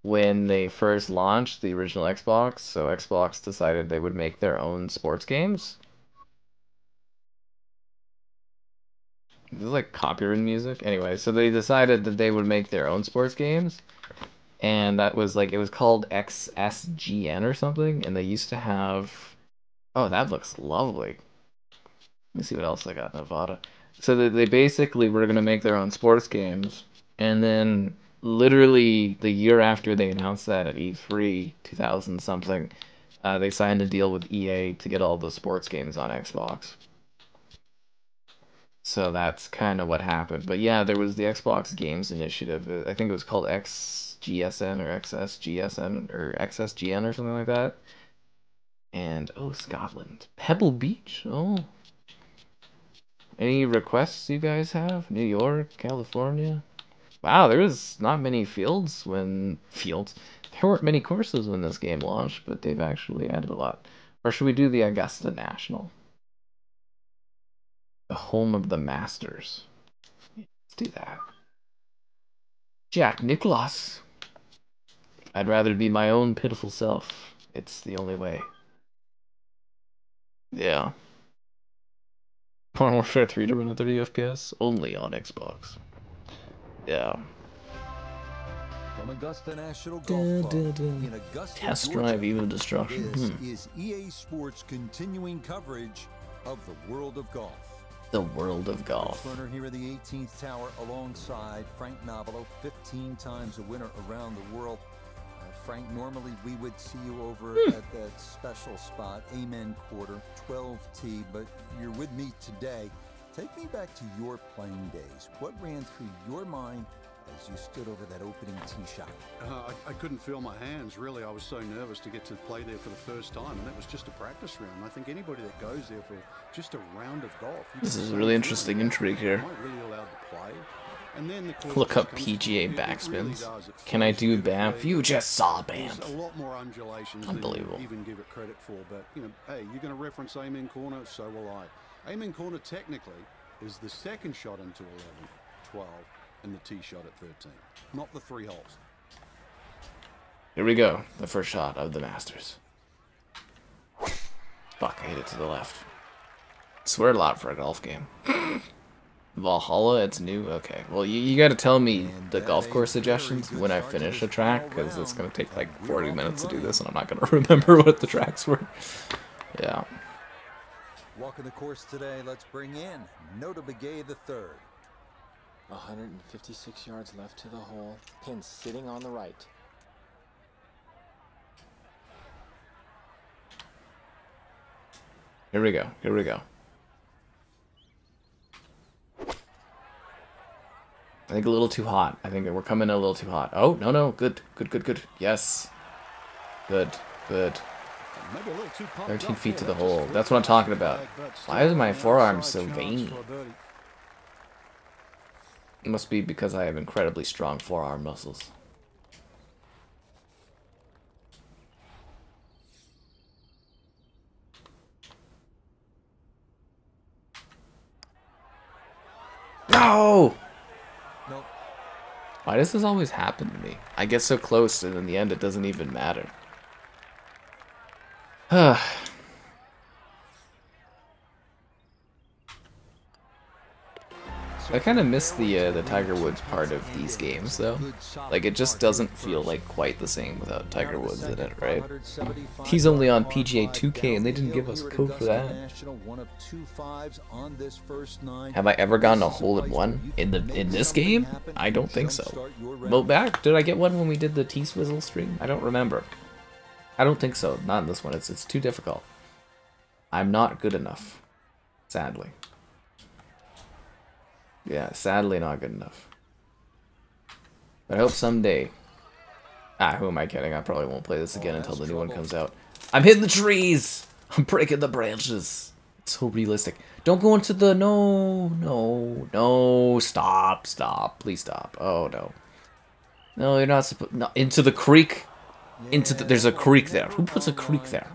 when they first launched the original Xbox. So Xbox decided they would make their own sports games. This is like copyright music. Anyway, so they decided that they would make their own sports games. And that was like, it was called XSGN or something. And they used to have. Oh, that looks lovely. Let me see what else I got Nevada. So they basically were going to make their own sports games. And then, literally, the year after they announced that at E3 2000 something, uh, they signed a deal with EA to get all the sports games on Xbox. So that's kind of what happened. But yeah, there was the Xbox Games Initiative. I think it was called XGSN or XSGSN or XSGN or something like that. And oh, Scotland. Pebble Beach. Oh. Any requests you guys have? New York, California? Wow, there was not many fields when fields. There weren't many courses when this game launched, but they've actually added a lot. Or should we do the Augusta National? the home of the masters. Let's do that. Jack Nicklaus. I'd rather be my own pitiful self. It's the only way. Yeah. Modern Warfare 3 to run at 30 FPS? Only on Xbox. Yeah. From Augusta National Dun, Golf dun, Club dun. in Augusta, Test drive Eve of Destruction. This Hmm. is EA Sports continuing coverage of the world of golf. The world of Rich golf. Lerner here in the 18th tower alongside Frank Nobilo, 15 times a winner around the world. Uh, Frank, normally we would see you over Hmm. at that special spot, Amen Corner, 12T, but you're with me today. Take me back to your playing days. What ran through your mind as you stood over that opening tee shot? Uh, I, I couldn't feel my hands, really. I was so nervous to get to play there for the first time, and that was just a practice round. I think anybody that goes there for just a round of golf. This is say really interesting intrigue here. Am I really allowed to play? And then the Look up PGA to you. Really backspins. Can I flows do beautifully. BAMF? You just saw There's BAMF. a lot more undulations Unbelievable. than you even give it credit for. But, you know, hey, you're going to reference Amen Corner, so will I. Amen Corner technically is the second shot into 11, 12, and the tee shot at 13. Not the three holes. Here we go. The first shot of the Masters. Fuck, I hit it to the left. Swear a lot for a golf game. Valhalla, it's new? Okay. Well, you, you gotta tell me And the golf course suggestions when I finish this a track, because it's gonna take like 40 minutes to do this, and I'm not gonna remember what the tracks were. Yeah. Walking the course today, let's bring in Notah Begay the third. 156 yards left to the hole. Pin sitting on the right. Here we go. Here we go. I think a little too hot. I think we're coming in a little too hot. Oh, no, no. Good. Good, good, good. Yes. Good. Good. 13 feet to the hole. That's what I'm talking about. flag, but still Why is my forearm so veiny? for a birdie. It must be because I have incredibly strong forearm muscles. No! Nope. Why does this always happen to me? I get so close and in the end it doesn't even matter. I kind of miss the uh, the Tiger Woods part of these games though. Like it just doesn't feel like quite the same without Tiger Woods in it, right? He's only on PGA 2K and they didn't give us a code for that. Have I ever gotten a hole in one in the in this game? I don't think so. Well, back did I get one when we did the T Swizzle stream? I don't remember. I don't think so. Not in this one. It's it's too difficult. I'm not good enough. Sadly. Yeah, sadly not good enough. But I hope someday. Ah, who am I kidding? I probably won't play this again until the new one comes out. I'm hitting the trees! I'm breaking the branches. It's so realistic. Don't go into the no, no, no. Stop, stop, please stop. Oh no, no, you're not supposed. No, into the creek. Into the, there's a creek there. Who puts a creek there?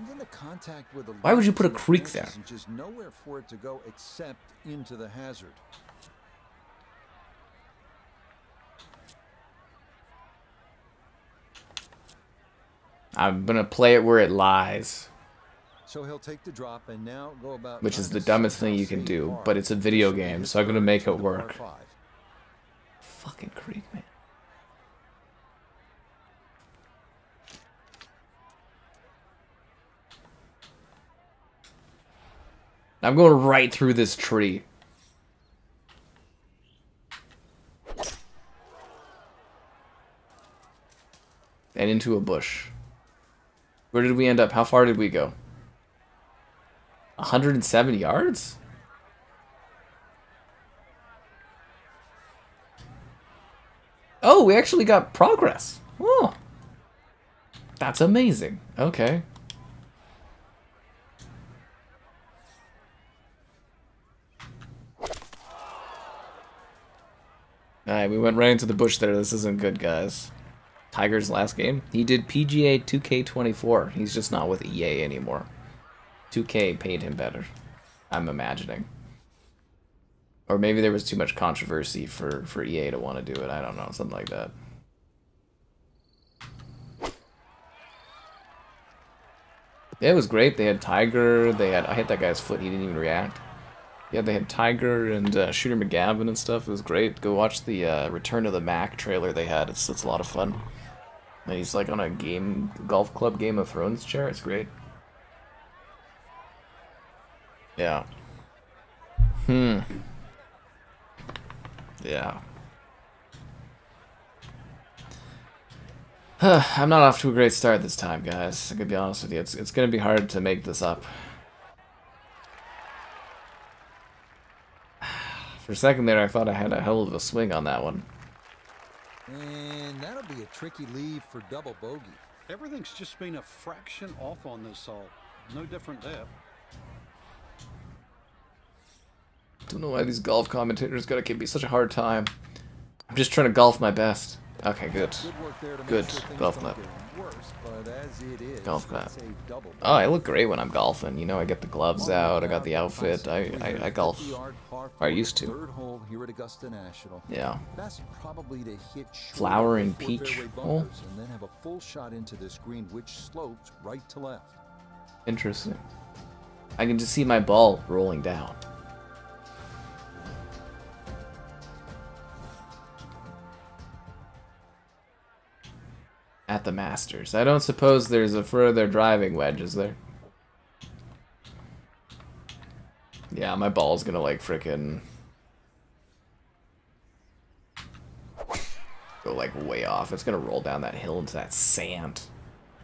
Why would you put a creek there? Just nowhere for it to go except into the hazard. I'm gonna play it where it lies, So he'll take the drop and now go about which is the dumbest thing you can do. But it's a video This will be game, so I'm gonna make it work. Fucking creek, man. I'm going right through this tree. And into a bush. Where did we end up? How far did we go? 107 yards? Oh, we actually got progress. Oh. That's amazing. Okay. Alright, we went right into the bush there. This isn't good, guys. Tiger's last game. He did PGA 2K24. He's just not with EA anymore. 2K paid him better. I'm imagining. Or maybe there was too much controversy for, for EA to want to do it. I don't know. Something like that. It was great. They had Tiger. They had I hit that guy's foot. He didn't even react. Yeah, they had Tiger and uh, Shooter McGavin and stuff. It was great. Go watch the uh, Return of the Mac trailer they had. It's it's a lot of fun. And he's like on a game golf club Game of Thrones chair. It's great. Yeah. Hmm. Yeah. I'm not off to a great start this time, guys. I could be honest with you. It's it's gonna be hard to make this up. For a second there, I thought I had a hell of a swing on that one. And that'll be a tricky leave for double bogey. Everything's just been a fraction off on this hole. No different there. Don't know why these golf commentators gotta give me such a hard time. I'm just trying to golf my best. Okay, good. Good. Golf map. Golf map. Oh, I look great when I'm golfing. You know, I get the gloves out, I got the outfit. I, I, I golf. I used to. Yeah. Flower and peach hole? Interesting. I can just see my ball rolling down. At the Masters. I don't suppose there's a further driving wedge, is there? Yeah, my ball's gonna like frickin' go like way off. It's gonna roll down that hill into that sand.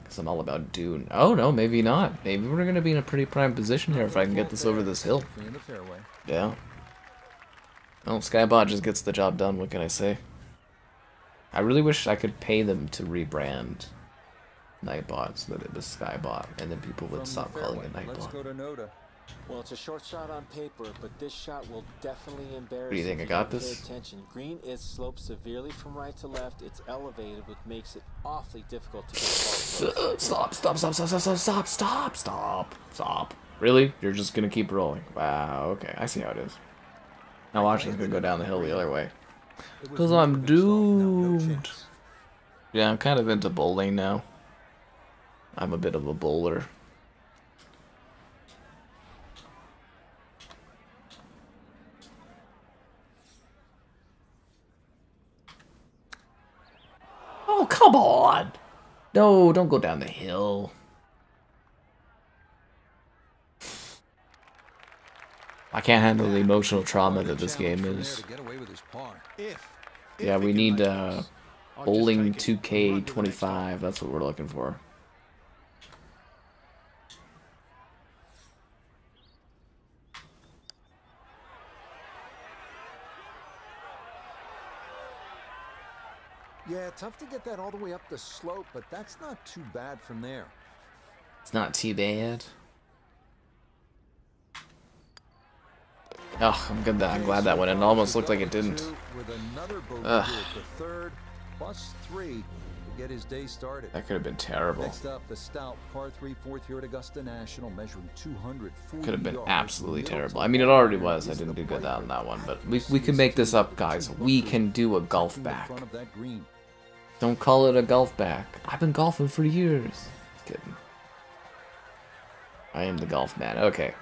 Because I'm all about dune. Oh no, maybe not. Maybe we're gonna be in a pretty prime position here if I can get this over this hill. Free in the fairway. Yeah. Well, Skybot just gets the job done, what can I say? I really wish I could pay them to rebrand Nightbot so that it was Skybot, and then people would From stop calling it fairway, Let's Nightbot. go to Notah. Well, it's a short shot on paper, but this shot will definitely embarrass do you think, if I got this? Attention. Green is sloped severely from right to left. It's elevated, which makes it awfully difficult to get the ball. Stop, stop, stop, stop, stop, stop, stop, stop, stop, stop. Really? You're just gonna keep rolling? Wow, okay, I see how it is. Now watch this gonna go down the hill the other way. It was 'Cause more I'm of a good stop. No, no doomed. Yeah, I'm kind of into bowling now. I'm a bit of a bowler. Oh, come on! No, don't go down the hill. I can't handle the emotional trauma that this game is. There to get away with his par. If. Yeah, we need uh, this, I'll just bowling take it and run to the next hole. 2K25. That's what we're looking for. Yeah, tough to get that all the way up the slope, but that's not too bad from there. It's not too bad. Oh, I'm good. That I'm glad that went. in. It almost looked like it didn't. With another bogey Ugh. the third, plus three to get his day started. That could have been terrible. Next up, the stout par three fourth here at Augusta National, measuring 240 Could have been absolutely terrible. I mean, it already was. I didn't do good on that one, but we we can make this up, guys. We can do a golf back. front of that green. Don't call it a golf back. I've been golfing for years. Just kidding. I am the golf man. Okay.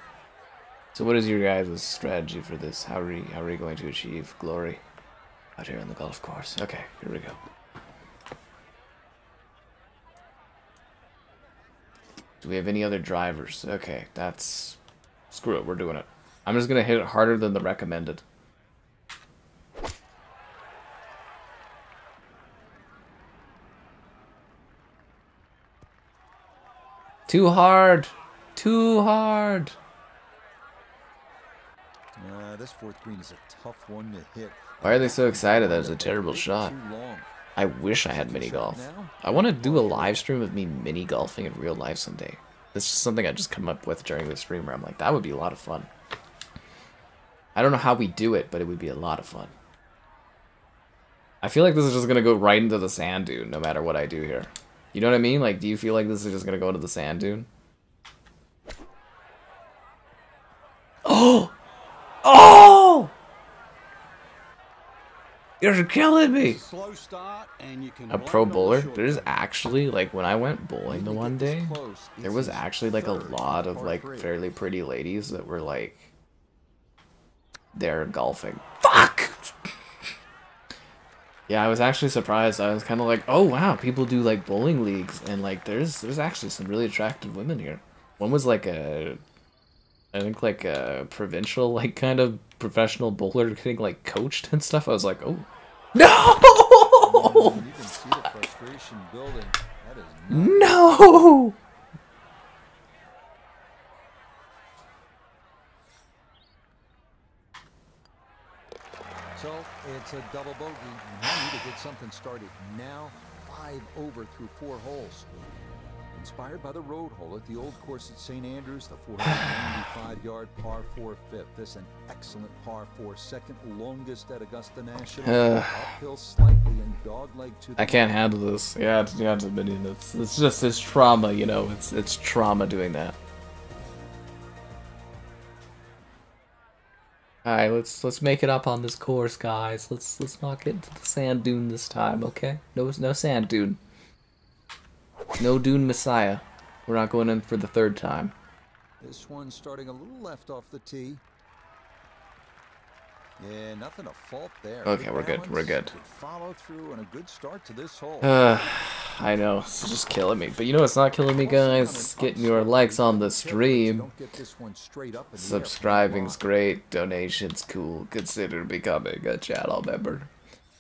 So what is your guys' strategy for this? How are you, how are you going to achieve glory out here on the golf course? Okay, here we go. Do we have any other drivers? Okay, that's... Screw it, we're doing it. I'm just going to hit it harder than the recommended. Too hard! Too hard! Uh, this fourth green is a tough one to hit. Why are they so excited that was a terrible shot? I wish I had mini golf. I want to do a live stream of me mini golfing in real life someday. This is something I just come up with during the stream where I'm like, that would be a lot of fun. I don't know how we do it, but it would be a lot of fun. I feel like this is just gonna go right into the sand dune, no matter what I do here. You know what I mean? Like, do you feel like this is just gonna go to the sand dune? Oh! Oh! You're killing me! Slow start, and you can a pro it on the bowler. There's game. actually like when I went bowling the one day, close. there was actually like a lot of like three. fairly pretty ladies that were like there golfing. Fuck. yeah, I was actually surprised. I was kind of like, oh wow, people do like bowling leagues, and like there's there's actually some really attractive women here. One was like a, I think like a provincial like kind of professional bowler getting like coached and stuff. I was like, oh no. You can see the frustration building. That is No! So it's a double bogey. and They need to get something started now. Five over through four holes. Inspired by the road hole at the old course at St. Andrews, the 495-yard par 4 fifth. This an excellent par 4, second longest at Augusta National. Ugh. Uphill slightly and dogleg to I can't handle this. Yeah, it's, yeah, it's, it's, it's just it's trauma, you know. It's it's trauma doing that. All right, let's let's make it up on this course, guys. Let's let's not get into the sand dune this time, okay? No no sand dune. No dune messiah. We're not going in for the third time. This one starting a little left off the tee. Yeah, nothing to fault there. Okay, we're good, we're good. Follow through and a good start to this hole. Uh, I know it's just killing me, but you know what's not killing me, guys? Getting your likes on the stream. Don't get this one straight up in the air. Subscribing's great, donations cool. Consider becoming a channel member.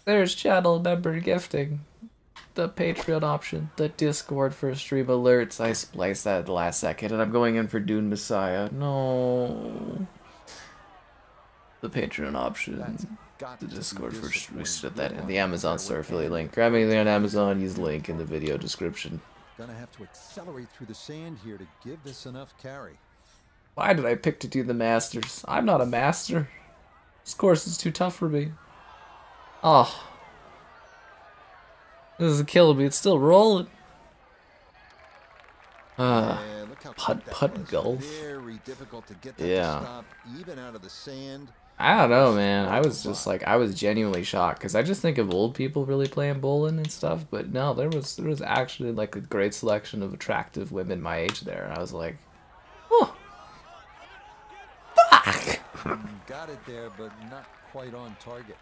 There's channel member gifting. The Patreon option, the Discord for stream alerts. I spliced that at the last second, and I'm going in for Dune Messiah. No. The Patreon option, the Discord for we set that in the Amazon store affiliate link. Grab anything on Amazon, use the link in the video description. Gonna have to accelerate through the sand here to give this enough carry. Why did I pick to do the Masters? I'm not a master. This course is too tough for me. Oh. This is killing me. It's still rolling. Uh, putt- putt golf. Very difficult to get that Yeah. to stop, even out of the sand. I don't know, man. I was just like, I was genuinely shocked because I just think of old people really playing bowling and stuff, but no, there was there was actually like a great selection of attractive women my age there, and I was like, oh, fuck. Got it there, but not quite on target.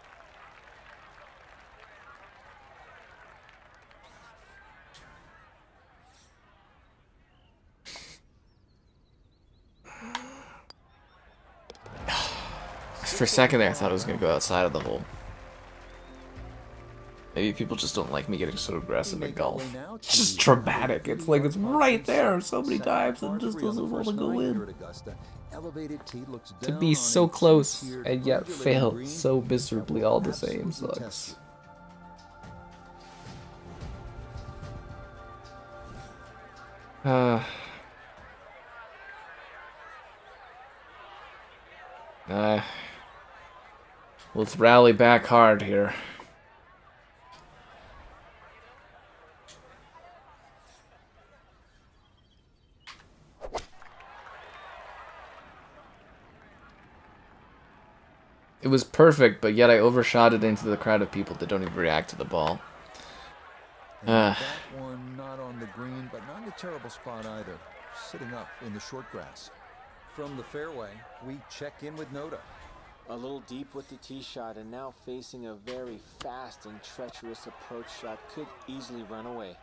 For a second there, I thought I was gonna go outside of the hole. Maybe people just don't like me getting so aggressive in golf. It's just traumatic. It's like it's right there so many times and just doesn't want to go in. To be so close and yet fail so miserably all the same sucks. Uh, uh, let's rally back hard here. It was perfect, but yet I overshot it into the crowd of people that don't even react to the ball. Ah. that one not on the green, but not in a terrible spot either. Sitting up in the short grass. From the fairway, we check in with Notah. A little deep with the tee shot and now facing a very fast and treacherous approach shot could easily run away.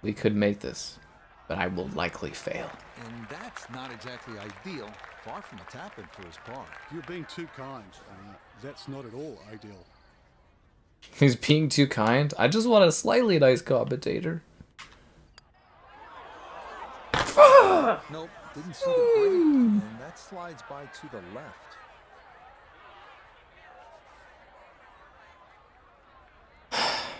We could make this, but I will likely fail. And that's not exactly ideal. Far from a tap in for his par. You're being too kind. Uh, that's not at all ideal. He's being too kind. I just want a slightly nice commentator. Nope, didn't see the green, hmm. and that slides by to the left.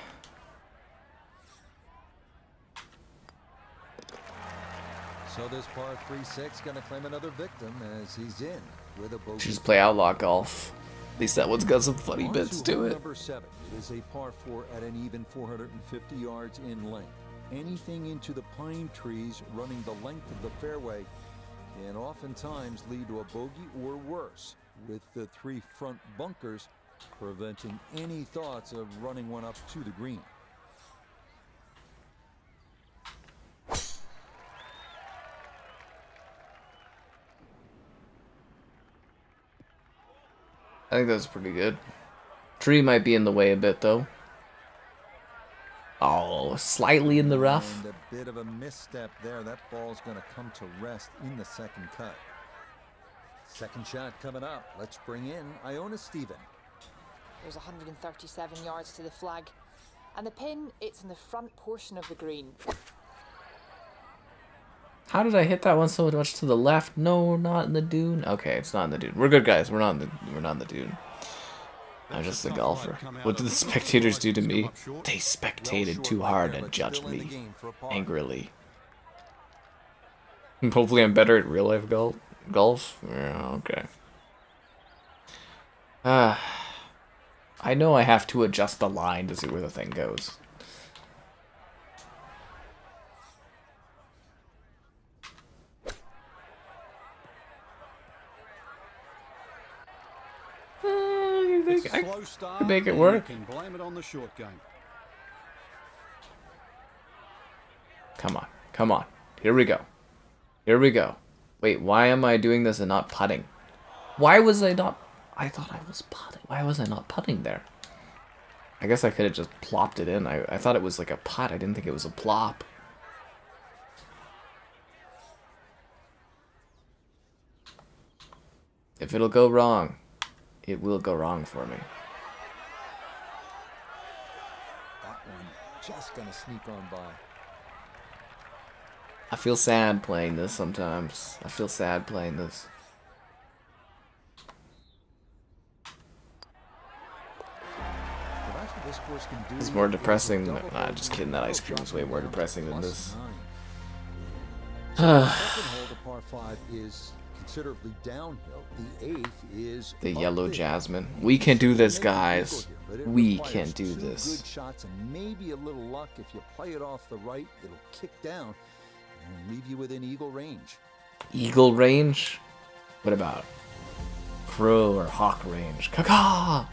So this par 3-6 gonna claim another victim as he's in with a bogey. Should just play outlaw golf. At least that one's got some funny On bits to to it. Number seven. It is a par four at an even 450 yards in length. Anything into the pine trees running the length of the fairway can oftentimes lead to a bogey or worse, with the three front bunkers preventing any thoughts of running one up to the green. I think that's pretty good. Tree might be in the way a bit though. Oh, slightly in the rough. And a bit of a misstep there. That ball's going to come to rest in the second cut. Second shot coming up. Let's bring in Iona Stephen. There's 137 yards to the flag. And the pin, it's in the front portion of the green. How did I hit that one so much to the left? No, not in the dune. Okay, it's not in the dune. We're good guys. We're not in the we're not in the dune. I'm just a golfer. What did the spectators do to me? They spectated too hard and judged me angrily. Hopefully, I'm better at real life golf. Golf? Yeah, okay. Ah, I know I have to adjust the line to see where the thing goes. Uh, you think It's a I slow start, could make it work? You can blame it on the short game. Come on, come on. Here we go. Here we go. Wait, why am I doing this and not putting? Why was I not... I thought I was putting. Why was I not putting there? I guess I could have just plopped it in. I, I thought it was like a putt. I didn't think it was a plop. If it'll go wrong, it will go wrong for me. That one just gonna sneak on by. I feel sad playing this sometimes. I feel sad playing this. But that's what this course can do. It's more depressing. double Nah, just kidding. That ice cream is way more depressing than this. nine. The second hole, the par five, is considerably downhill. The eighth is The yellow jasmine. We can do this, guys. eagle here, but it We can do this. Good shots and maybe a little luck. If you play it off the right, it'll kick down and leave you within eagle range. Eagle range? What about crow or hawk range? Caca!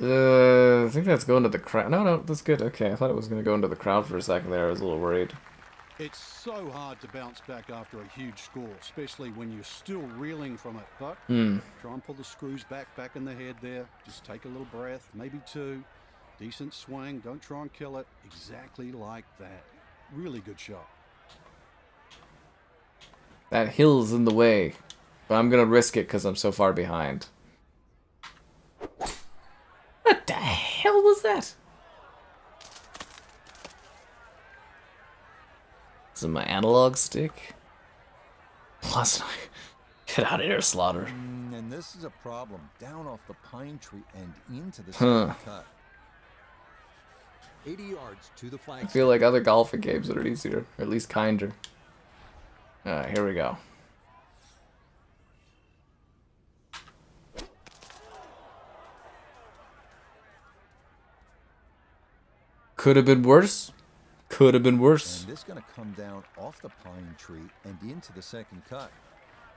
Uh, I think that's going to the crowd. No, no, that's good. Okay, I thought it was going to go into the crowd for a second there. I was a little worried. It's so hard to bounce back after a huge score, especially when you're still reeling from it. But Hmm. try and pull the screws back, back in the head there. Just take a little breath, maybe two. Decent swing. Don't try and kill it. Exactly like that. Really good shot. That hill's in the way. But I'm gonna risk it because I'm so far behind. What the hell was that? Is it my analog stick? Plus, I get out of here, Slaughter. Mm, and this is a problem. Down off the pine tree and into the Huh. cut. 80 yards to the flag. I feel like other golfing games are easier, or at least kinder. Alright, here we go. Could have been worse. Could have been worse. And this going to come down off the pine tree and into the second cut.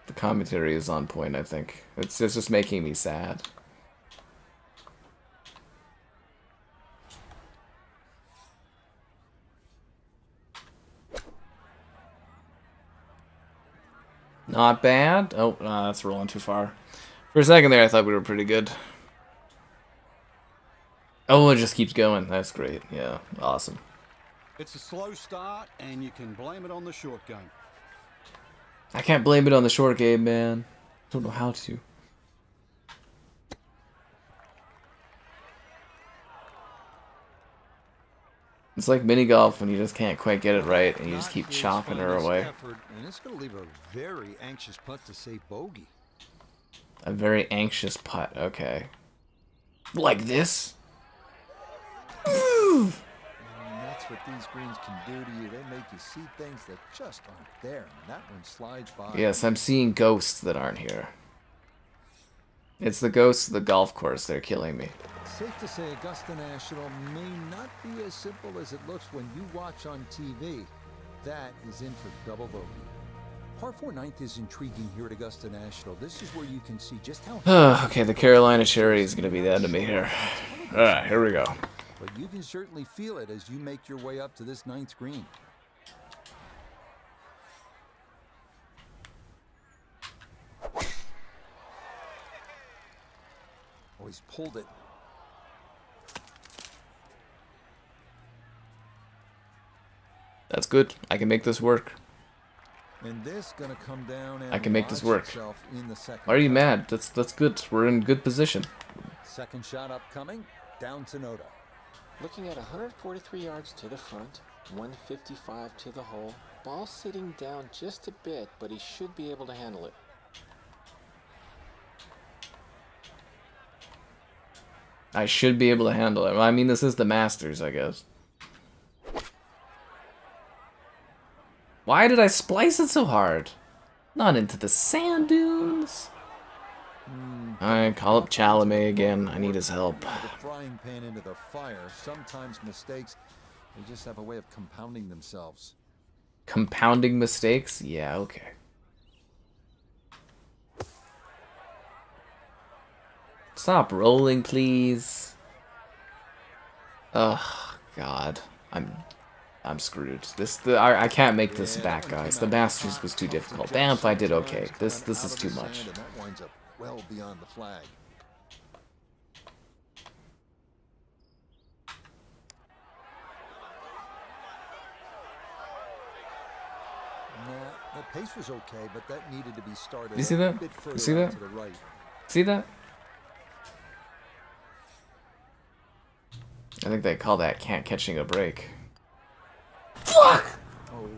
The commentary is on point, I think. It's, it's just making me sad. Not bad. Oh, no, that's rolling too far. For a second there, I thought we were pretty good. Oh, it just keeps going. That's great. Yeah, awesome. It's a slow start, and you can blame it on the short game. I can't blame it on the short game, man. Don't know how to. It's like mini golf when you just can't quite get it right and you just keep chopping her away. effort, and it's going to leave a very anxious putt to say bogey. A very anxious putt. Okay. Like this? And that's what these greens can do to you. They make you see things that just aren't there. And that one slides by. Yes, I'm seeing ghosts that aren't here. It's the ghosts of the golf course. They're killing me. Safe to say Augusta National may not be as simple as it looks when you watch on TV. That is in for double bogey. Par 4 ninth is intriguing here at Augusta National. This is where you can see just how okay, the Carolina Cherry is going to be the enemy here. Alright, here we go. But you can certainly feel it as you make your way up to this ninth green. Oh, he's pulled it. That's good. I can make this work. And this gonna come down and I can make this work. In the second Why are you mad? That's that's good. We're in good position. Second shot upcoming. Down to Notah. Looking at 143 yards to the front, 155 to the hole. Ball sitting down just a bit, but he should be able to handle it. I should be able to handle it. I mean, this is the Masters, I guess. Why did I splice it so hard? Not into the sand dunes. Hmm. Alright, call up Chalamet again. I need his help. Frying pan into the fire. Sometimes mistakes, they just have a way of compounding themselves. Compounding mistakes? Yeah, okay. Stop rolling, please. Ugh, God. I'm I'm screwed. This the I, I can't make this back, guys. The Masters was too difficult. Damn if I did okay. This this is too much. And that winds up well beyond the flag. Nah, the pace was okay, but that needed to be started. You see that? You see that? Right. See that? I think they call that can't catching a break. Fuck! Oh,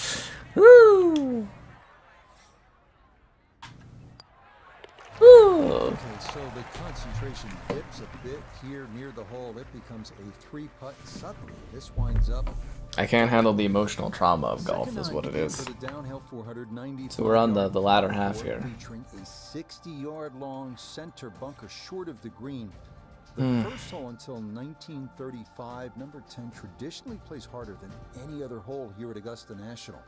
Woo! Woo! Okay, so the concentration dips a bit here near the hole. It becomes a three-putt. Suddenly, this winds up. I can't handle the emotional trauma of golf, is what it begin is. for the downhill 495 So we're on the- the latter half here. Featuring a 60-yard-long center bunker short of the green. The Hmm. first hole until 1935, number 10 traditionally plays harder than any other hole here at Augusta National.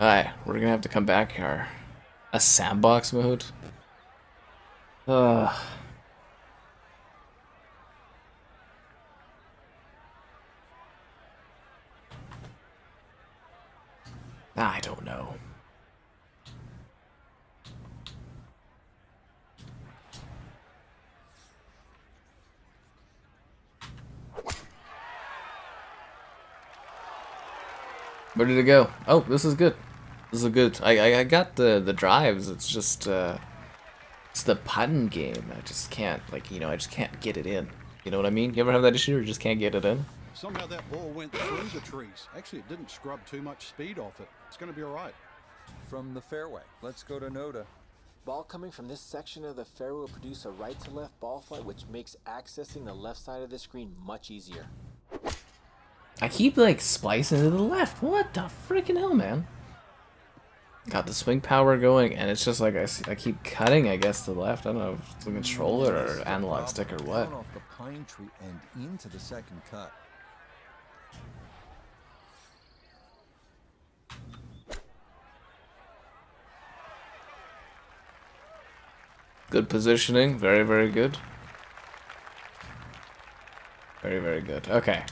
Alright, we're gonna have to come back here. A sandbox mode? Ugh. I don't know. Where to go? Oh, this is good. This is good. I, I I got the the drives. It's just uh, it's the putting game. I just can't like you know I just can't get it in. You know what I mean? You ever have that issue or just can't get it in? Somehow that ball went through the trees. Actually, it didn't scrub too much speed off it. It's going to be all right. From the fairway, let's go to Notah. Ball coming from this section of the fairway will produce a right to left ball flight, which makes accessing the left side of the screen much easier. I keep like splicing to the left. What the freaking hell, man? Got the swing power going, and it's just like I, see, I keep cutting. I guess to the left. I don't know if it's a controller or analog stick or what. Off the pine tree and into the second cut. Good positioning. Very very good. Very very good. Okay.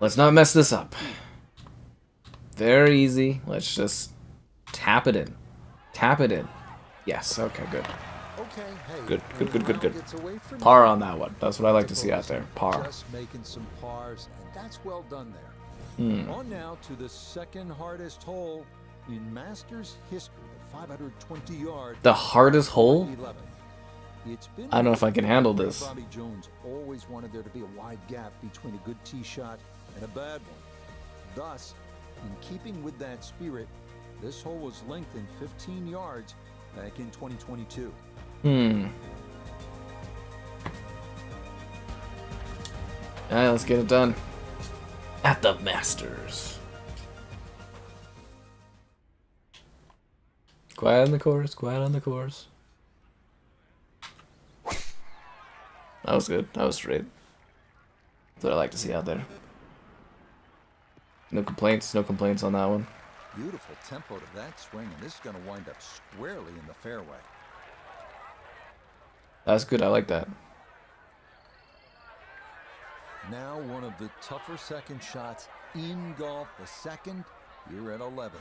Let's not mess this up. Very easy. Let's just tap it in. Tap it in. Yes. Okay. Good. Okay, hey. Good, good, good, good, good. gets away from Par on that one. That's what I like to see out there. Par. Just making some pars, and that's well done there. Hmm. On now to the second hardest hole in Masters history, the 520 yard. The hardest hole? I don't know if I can handle Bobby this. Jones always wanted there to be a wide gap between a good tee shot and a bad one. Thus, in keeping with that spirit, this hole was lengthened 15 yards back in 2022. Hmm. Alright, let's get it done. At the Masters. Quiet on the course, quiet on the course. That was good. That was straight. That's what I like to see out there. No complaints, no complaints on that one. Beautiful tempo to that swing, and this is going to wind up squarely in the fairway. That's good, I like that. Now one of the tougher second shots in golf, the second here at 11.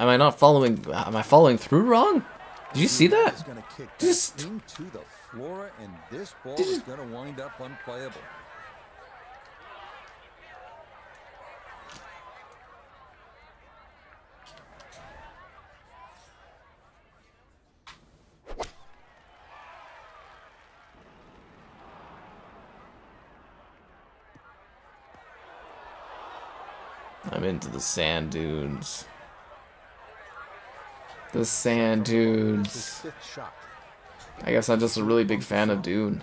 Am, I not following? Am I following through wrong? Did you see that? Is gonna that Just- into the floor, and this ball is gonna wind up unplayable. I'm into the sand dunes. The sand dunes. Fifth shot. I guess I'm just a really big fan of Dune.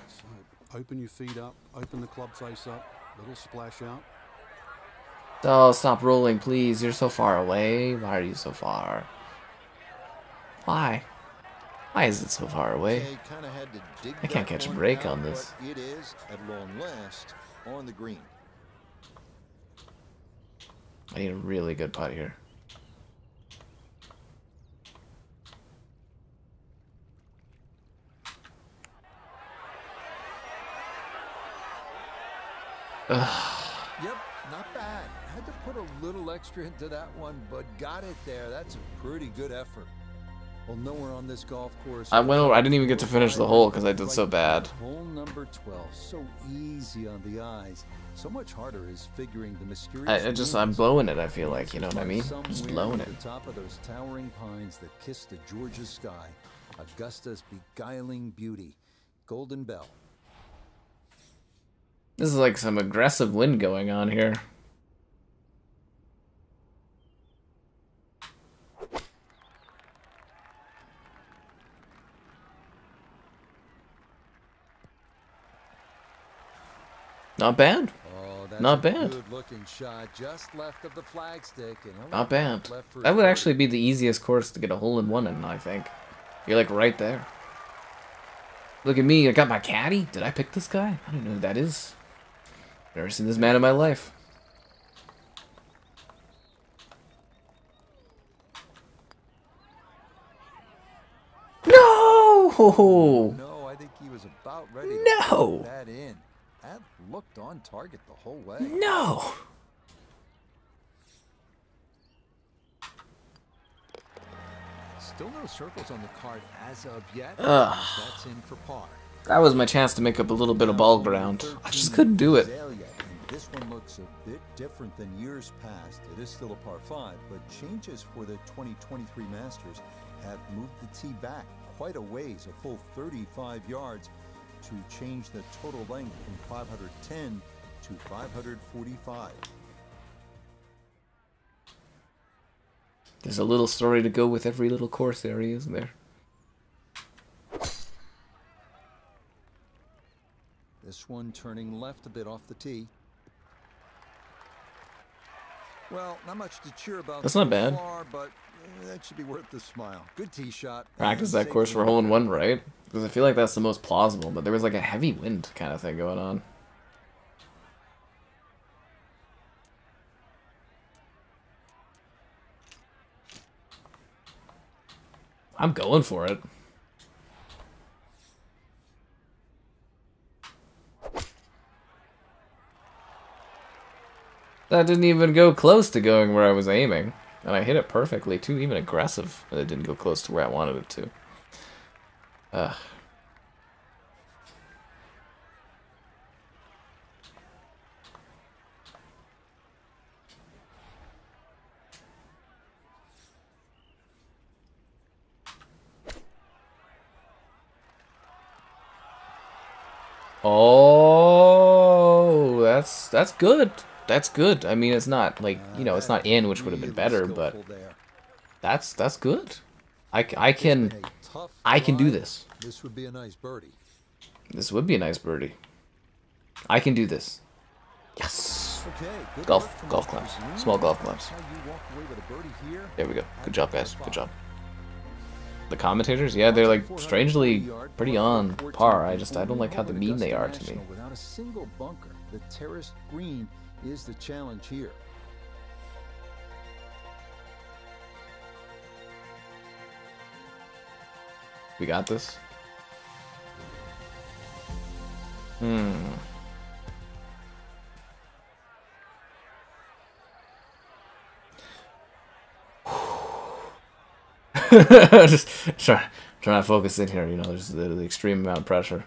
Open your feet up, open the club face up, little splash out. Oh, stop rolling, please. You're so far away. Why are you so far? Why? Why is it so far away? They kinda had to dig I can't catch a break on this. It is, at long last, on the green. I need a really good putt here. Yep, not bad. Had to put a little extra into that one, but got it there. That's a pretty good effort. Well, nowhere on this golf course. I went over, I didn't even get to finish the hole because I did so bad. Hole number 12, so easy on the eyes. So much harder is figuring the mysterious. I, I just, I'm blowing it, I feel like, you know what I mean? Just blowing it. The top of those towering pines that kiss the Georgia sky, Augusta's beguiling beauty, Golden Bell. This is like some aggressive wind going on here. Not bad. Oh, Not bad. Shot, just left of the flagstick. And Not bad. That would actually be the easiest course to get a hole in one in, I think. You're like right there. Look at me, I got my caddy. Did I pick this guy? I don't know who that is. Never seen this man in my life. No! No, I think he was about ready No. that in. That looked on target the whole way. No! Still no circles on the card as of yet. Ugh. That's in for par. That was my chance to make up a little bit of ball ground. I just couldn't do it. This one looks a bit different than years past. It is still a par 5, but changes for the 2023 Masters have moved the tee back quite a ways, a full 35 yards, to change the total length from 510 to 545. There's a little story to go with every little course area, isn't there? This one turning left a bit off the tee. Well, not much to cheer about. That's not bad. Far, but eh, that should be worth the smile. Good tee shot. Practice that course for hole in one, right? Because I feel like that's the most plausible, but there was like a heavy wind kind of thing going on. I'm going for it. That didn't even go close to going where I was aiming. And I hit it perfectly, too, even aggressive. But it didn't go close to where I wanted it to. Ugh. Oh, that's that's good. That's good. I mean, it's not like you know, it's not in, which would have been better, but that's that's good. I, I can Been a tough I can do this. This would be a nice birdie. This would be a nice birdie. I can do this. Yes. Okay, Golf- golf clubs. Small golf clubs. how you walk away with a birdie here. There we go. Good job, guys. Good job. The commentators, yeah, they're like strangely pretty on par. I just I don't like how the mean they are to me. Without a single bunker, the terraced green is the challenge here. We got this. Hmm. just try, trying to focus in here. You know, there's the, the extreme amount of pressure.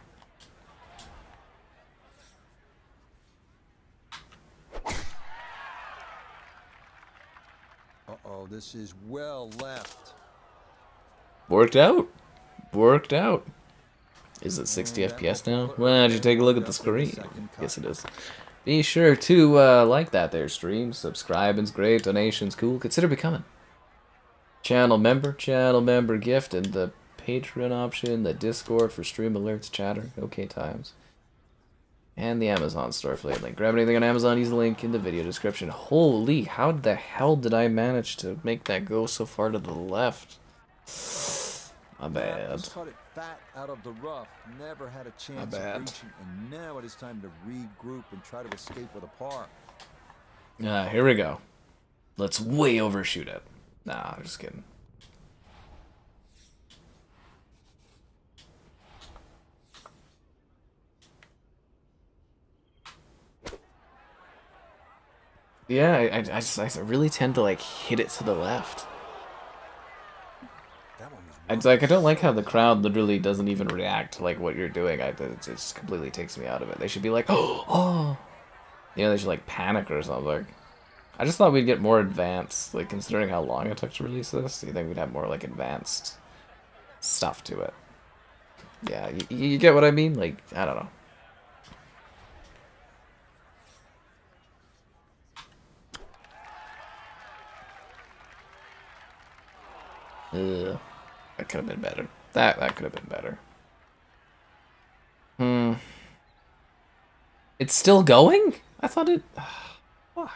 This is well left. Worked out. Worked out. Is it 60 FPS now? Well, did you take a look at the screen? Yes, it is. Be sure to uh, like that there stream. Subscribing's great. Donations cool. Consider becoming channel member, channel member gift, and the Patreon option, the Discord for stream alerts, chatter, okay times, and the Amazon store affiliate link. Grab anything on Amazon, use the link in the video description. Holy, how the hell did I manage to make that go so far to the left? My bad. Just cut it fat out of the rough. Never had a chance bad. of reaching, and now it is time to regroup and try to escape with a par. Ah, here we go. Let's way overshoot it. Nah, I'm just kidding. Yeah, I, I, just I really tend to like hit it to the left. That It's like I don't like how the crowd literally doesn't even react to like what you're doing. I it just completely takes me out of it. They should be like, oh, oh, you know, they should like panic or something. I just thought we'd get more advanced, like considering how long it took to release this. You think we'd have more like advanced stuff to it? Yeah, you, you get what I mean? Like I don't know. Ugh. That could have been better. That that could have been better. Hmm. It's still going? I thought it. Fuck.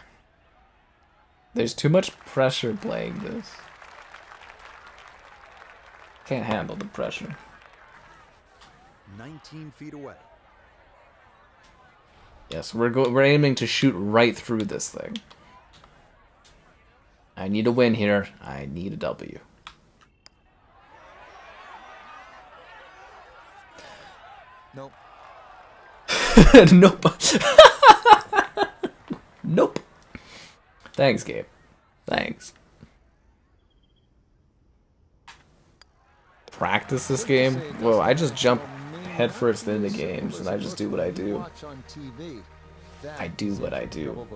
There's too much pressure playing this. Can't handle the pressure. 19 feet away. Yes, we're go we're aiming to shoot right through this thing. I need a win here. I need a W. Nope. nope. nope. Thanks, Gabe. Thanks. Practice this game? Whoa, I just jump headfirst into games and I just do what I do. Watch on TV. That I do what I do.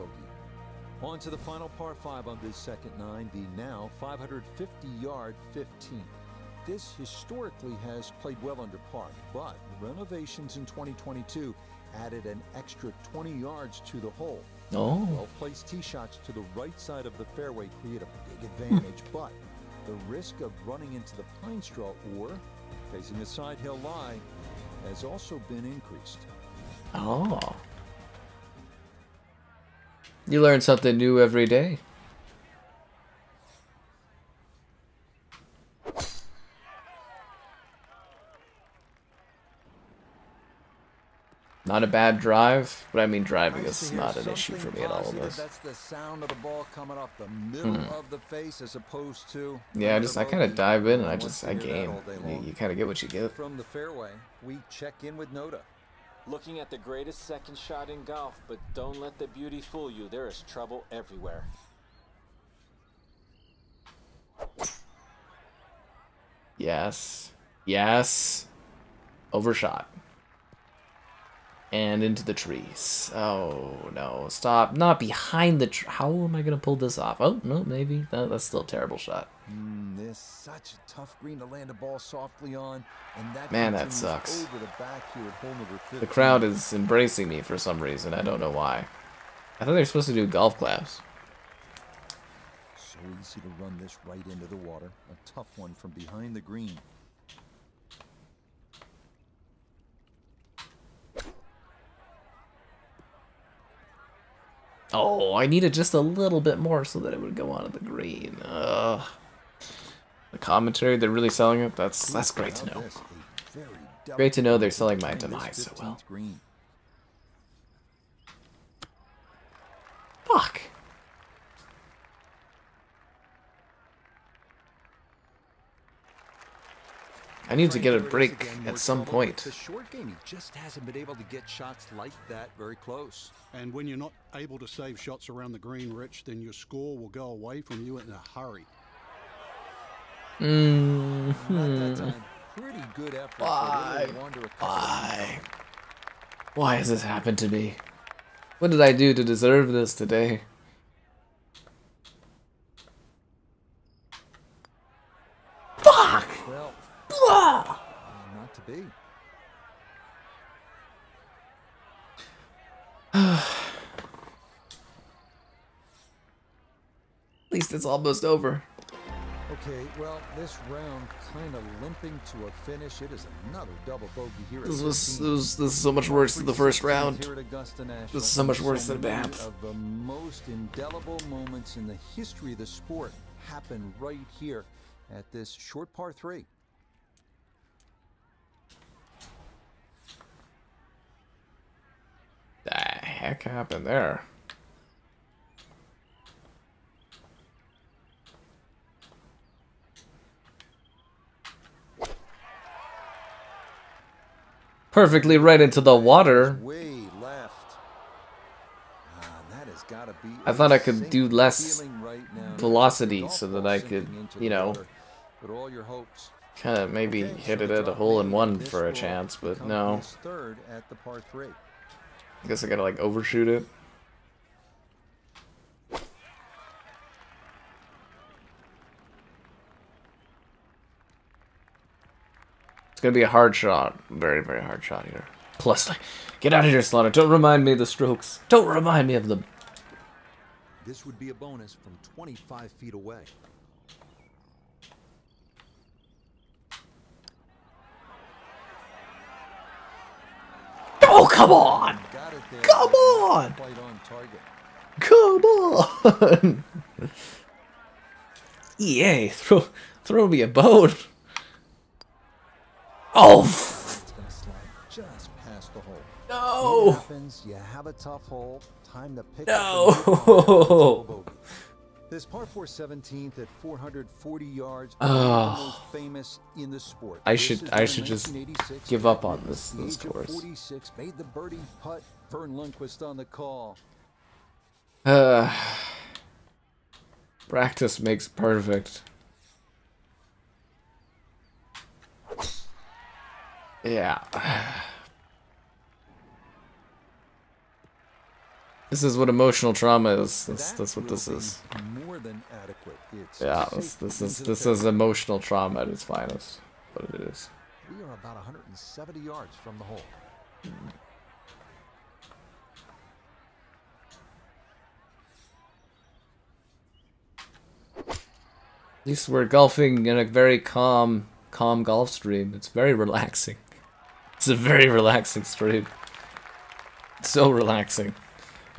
On to the final par 5 on this second nine, the now 550 yard 15. This historically has played well under par, but renovations in 2022 added an extra 20 yards to the hole. Oh. Well placed tee shots to the right side of the fairway create a big advantage, but the risk of running into the pine straw or facing a side hill lie has also been increased. Oh. You learn something new every day. Not a bad drive, but I mean driving is not an issue for me at all of this. That's the sound of the ball coming off the middle Hmm. of the face as opposed to. Yeah, I just I kind of dive in and I just I game. You, you kind of get what you get. From the fairway, we check in with Notah. Looking at the greatest second shot in golf, but don't let the beauty fool you. There is trouble everywhere. Yes. Yes. Overshot. And into the trees. Oh, no. Stop. Not behind the tr- How am I going to pull this off? Oh, no, maybe. That, that's still a terrible shot. Mm, this such a tough green to land a ball softly on, and that Man, that sucks. The back here at hole number 15. The crowd is embracing me for some reason. I don't know why. I thought they were supposed to do golf claps. So easy to run this right into the water. A tough one from behind the green. Oh, I needed just a little bit more so that it would go onto the green. Ugh. The commentary, they're really selling it. That's that's great to know. Great to know they're selling my demise so well. Fuck. I need to get a break Harris again, more at some trouble with point. The short game, he just hasn't been able to get shots like that very close. And when you're not able to save shots around the green, Rich, then your score will go away from you in a hurry. Mm hmm. Pretty good effort. Why? it'll wander a couple of Why? Why has this happened to me? What did I do to deserve this today? Fuck! Well, Blah! not to be. At least it's almost over. Okay, well, this round kind of limping to a finish. It is another double bogey here. This was, this was this is so much worse than the first round. Here at Augusta National. This is so much worse than Banff. Of the most indelible moments in the history of the sport happen right here at this short par three. The heck happened there? Perfectly right into the water. I thought I could do less velocity so that I could, you know. Kind of maybe hit it at a hole in one for a chance, but no. I guess I gotta like overshoot it. It's gonna be a hard shot. Very, very hard shot here. Plus, like, get out of here, Slaughter. Don't remind me of the strokes. Don't remind me of them. This would be a bonus from 25 feet away. Oh, come on! Got it there. Come on! Quite on target. Come on! EA, throw, throw me a bone. Oh, It's gonna slide just past the hole. No! happens. You have a tough hole. Time to pick No. Up the lead on that double bogey. This par 4 17th at 440 yards. Oh. one of the most famous in the sport. I should- I should just give up on this- this course. 46 made the birdie putt. Verne Lundquist on the call. Uh, practice makes perfect. Yeah. This is what emotional trauma is. That's, that's what this is. More than adequate. It's Yeah, this, this is this is emotional trauma at its finest. What it is. We are about 170 yards from the hole. At least we're golfing in a very calm, calm golf stream. It's very relaxing. It's a very relaxing stream. So relaxing.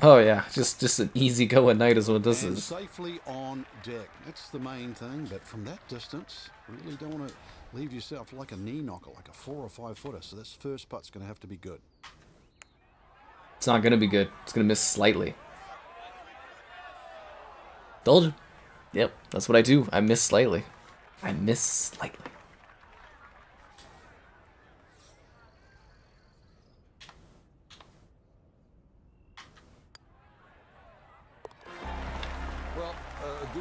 Oh yeah, just just an easy going night is what this and is. safely on deck. That's the main thing. But from that distance, really don't want to leave yourself like a knee knocker, like a four or five footer. So this first putt's going to have to be good. It's not gonna be good. It's gonna miss slightly. Told you. Yep, that's what I do. I miss slightly. I miss slightly.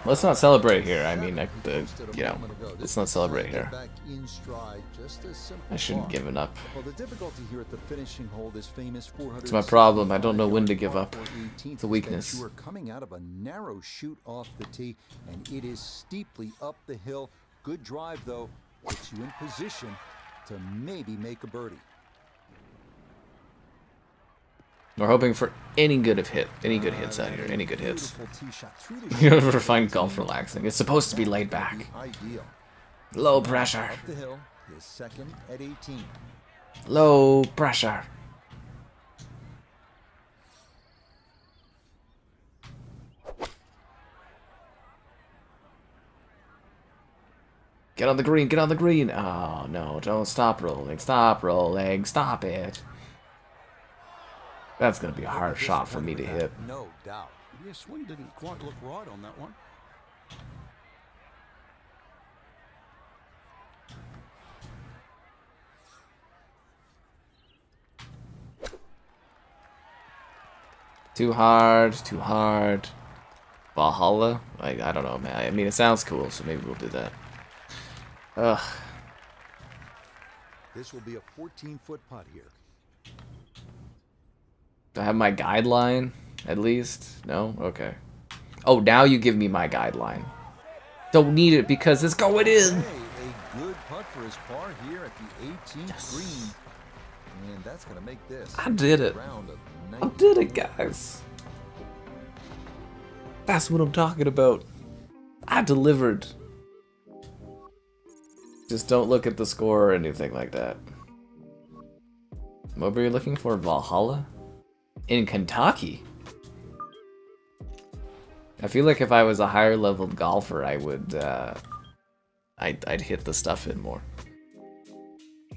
Let's not celebrate here. I mean, I, the, you know, let's not celebrate here. I shouldn't give up. Well, the difficulty here at the finishing hole, this famous 400. It's my problem. I don't know when to give up. It's a weakness. You are coming out of a narrow shoot off the tee, and it is steeply up the hill. Good drive though, puts you in position to maybe make a birdie. We're hoping for any good of hit, any good hits out here, any good hits. Beautiful tee shot through the You short never find golf relaxing. It's supposed to be laid back. Low pressure. Up the hill, his second at 18. Low pressure. Get on the green, get on the green. Oh no, don't stop rolling, stop rolling, stop it. That's gonna be a hard shot for me to hit. No doubt. Yeah, swing didn't quite look right on that one. Too hard, too hard. Valhalla? I, I don't know, man. I mean, it sounds cool, so maybe we'll do that. Ugh. This will be a 14-foot putt here. Do I have my guideline, at least? No? Okay. Oh, now you give me my guideline. Don't need it because it's going in! Hey, a good putt for his par here at the 18th green. And that's going to make this I did it. a round of I did it, guys. That's what I'm talking about. I delivered. Just don't look at the score or anything like that. What were you looking for? Valhalla? In Kentucky? I feel like if I was a higher leveled golfer, I would, uh, I'd, I'd hit the stuff in more.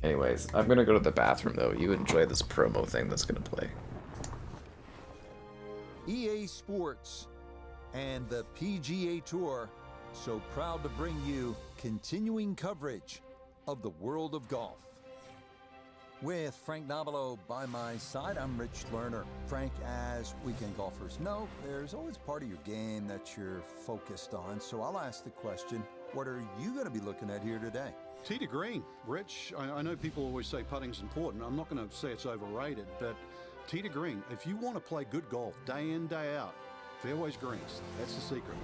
Anyways, I'm gonna go to the bathroom though. You enjoy this promo thing that's gonna play. EA Sports and the PGA Tour so proud to bring you continuing coverage of the world of golf. With Frank Nobilo by my side, I'm Rich Lerner. Frank, as weekend golfers know, there's always part of your game that you're focused on. So I'll ask the question what are you going to be looking at here today? Tee to green. Rich, I, I know people always say putting's important. I'm not going to say it's overrated, but tee to green. If you want to play good golf day in, day out, fairways greens. That's the secret.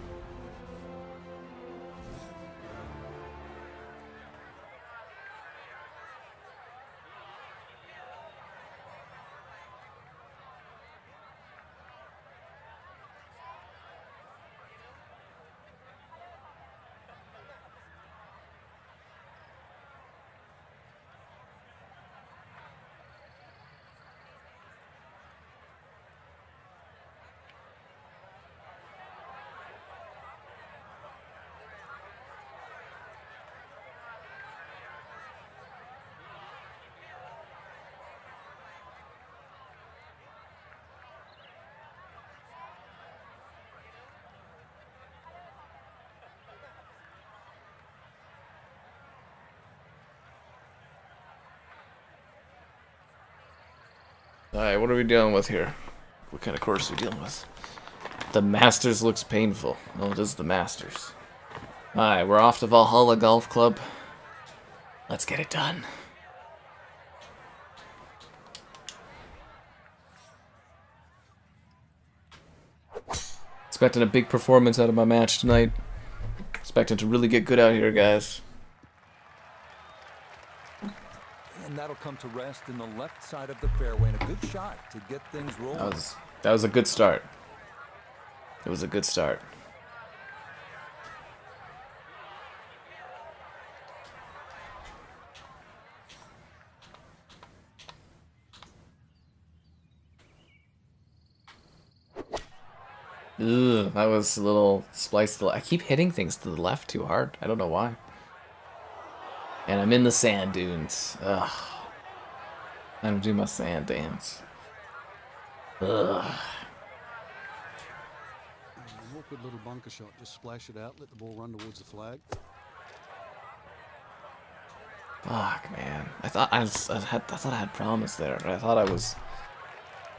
Alright, what are we dealing with here? What kind of course are we dealing with? The Masters looks painful. Well, it is the Masters. Alright, we're off to Valhalla Golf Club. Let's get it done. Expecting a big performance out of my match tonight. Expecting to really get good out here, guys. And that'll come to rest in the left side of the fairway and a good shot to get things rolling. That was that was a good start. It was a good start. Ugh, that was a little spliced. I keep hitting things to the left too hard. I don't know why. And I'm in the sand dunes. Ugh. I'm doing my sand dance. Ugh. Awkward little bunker shot. Just splash it out, let the ball run towards the flag. Fuck, man. I thought I, was, I had. I thought I had promise there. I thought I was.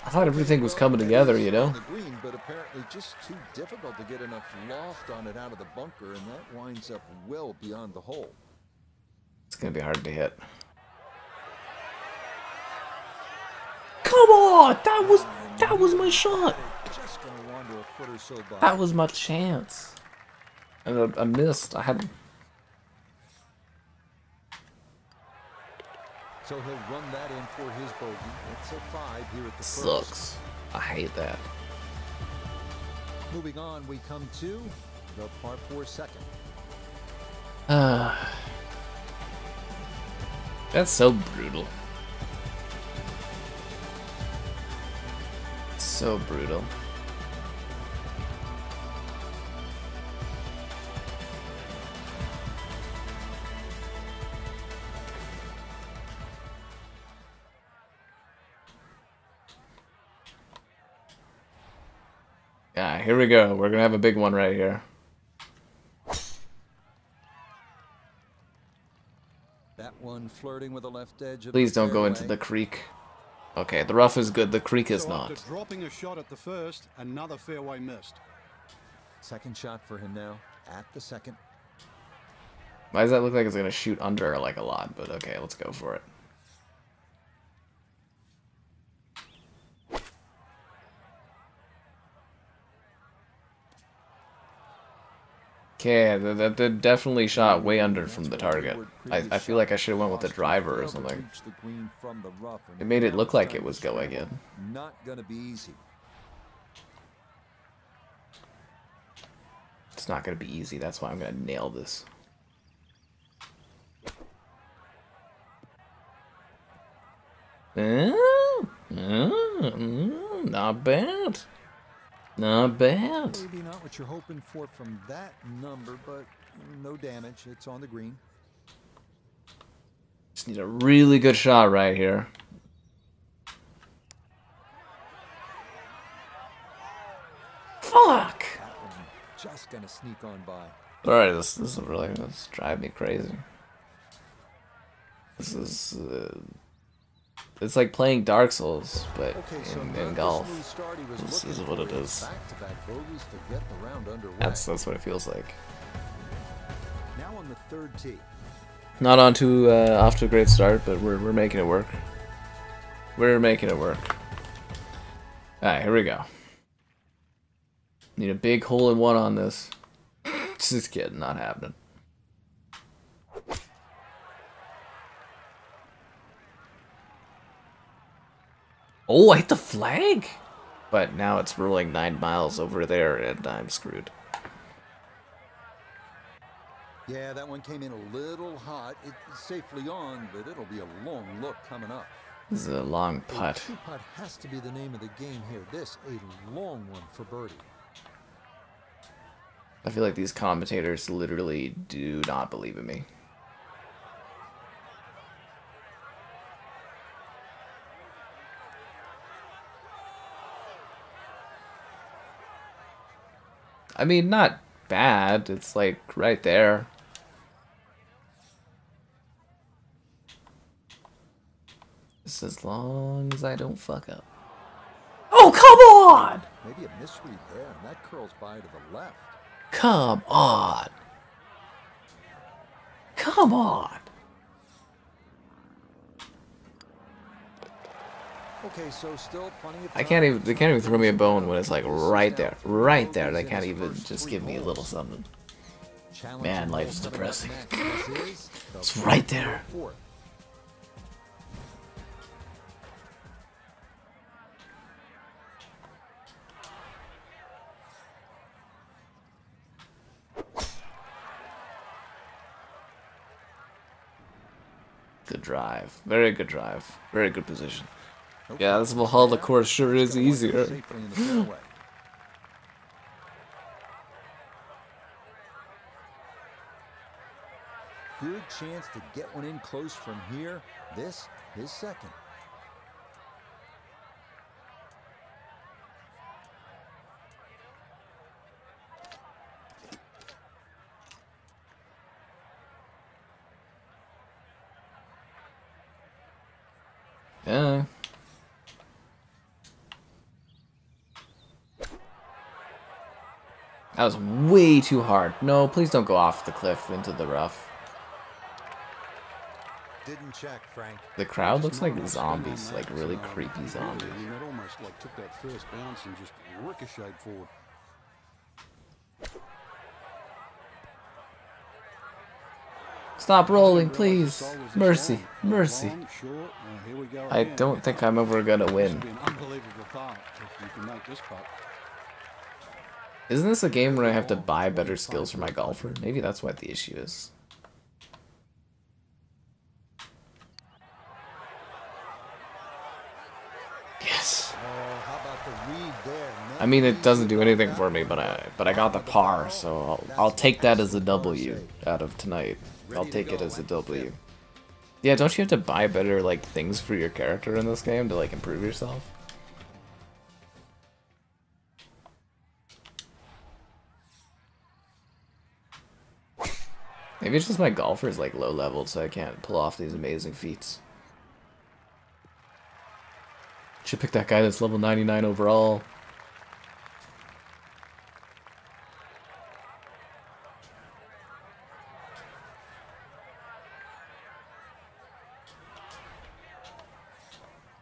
I thought everything was coming together, you know. Green, but apparently just too difficult to get enough loft on it out of the bunker, and that winds up well beyond the hole. It's gonna be hard to hit. Come on! That was that was my shot. Just gonna wander a foot or so by. That was my chance. And I, I missed. I had. So he'll run that in for his bogey. It's a five here at the first. Sucks. I hate that. Moving on, we come to the par four second. Ah. That's so brutal. So brutal. Yeah, here we go. We're gonna have a big one right here. That one flirting with the left edge of Please don't go into the creek. Okay, the rough is good, the creek is so not. after dropping a shot at the first, another fairway missed. Second shot for him now at the second. Why does that look like it's gonna shoot under like a lot? But okay, let's go for it. Okay, that, that, definitely shot way under from the target. I, I feel like I should have went with the driver or something. It made it look like it was going in. Not gonna be easy. It's not gonna be easy, that's why I'm gonna nail this. Uh, uh, uh, not bad. Not bad. Maybe not what you're hoping for from that number, but no damage. It's on the green. Just need a really good shot right here. Fuck! Just gonna sneak on by. Alright, this, this is really this is driving me crazy. This is uh, it's like playing Dark Souls, but Okay, so in, in golf. smooth start he was This is what it is. Back-to-back bogeys to get the round underway. That's that's what it feels like. now on the third tee. Not on to uh, off to a great start, but we're we're making it work. We're making it work. Alright, here we go. Need a big hole in one on this. Just kidding, not happening. Oh, I hit the flag! But now it's rolling nine miles over there and I'm screwed. Yeah, that one came in a little hot. It's safely on, but it'll be a long look coming up. This is a long putt. two putt has to be the name of the game here. This a long one for birdie. I feel like these commentators literally do not believe in me. I mean, not bad. It's like right there. Just as long as I don't fuck up. Oh, come on! Maybe a misread there, and that curls by to the left. Come on. Come on. Okay, so still plenty of I can't even they can't even throw me a bone when it's like right there. Right there. They can't even just give me a little something. Man, life's goal coming up depressing. next. This is the It's right there. Good drive. Very good drive. Very good position. Yeah, this Valhalla course sure is easier. safely in the fairway. Good chance to get one in close from here. This, his second. Yeah. That was way too hard. No, please don't go off the cliff into the rough. Didn't check, Frank. The crowd looks like zombies, like really creepy zombies. I mean, almost like took that first bounce and just ricocheted forward. Stop rolling, please. this hole was this Mercy, mercy. Long, short, here we go I don't think I'm ever gonna win. would be an unbelievable thought if you can make this putt. Isn't this a game where I have to oh, buy better skills for my golfer? Maybe that's what the issue is. Yes. Oh, how about the read there? I mean, it doesn't do anything for me, but I but I got the par, so I'll I'll take that as a W out of tonight. I'll take it as a W. Yeah, don't you have to buy better like things for your character in this game to like improve yourself? Maybe it's just my golfer is like low leveled, so I can't pull off these amazing feats. Should pick that guy that's level 99 overall.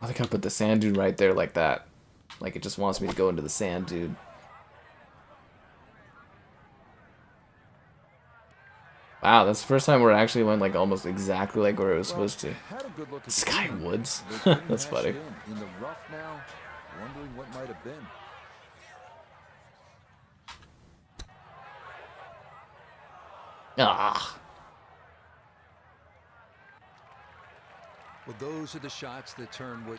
I think I put the sand dune right there like that. Like it just wants me to go into the sand dude. Wow, that's the first time where it actually went like almost exactly like where it was supposed to. Had a good look at the Sky. Woods. That's funny. In. in the rough now, wondering what might have been. Ah, Well, those are the shots that turn what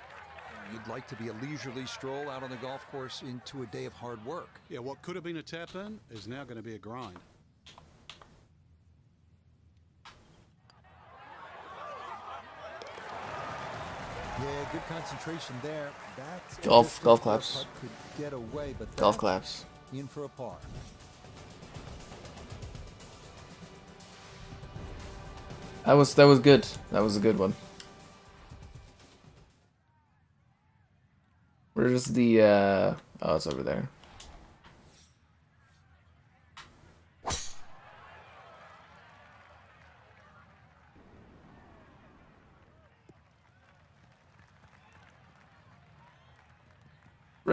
you'd like to be a leisurely stroll out on the golf course into a day of hard work. Yeah, what could have been a tap in is now going to be a grind. Yeah, good concentration there. That's Golf- golf claps. Away, golf claps. in for a par. That was that was good. That was a good one. Where's the uh oh it's over there.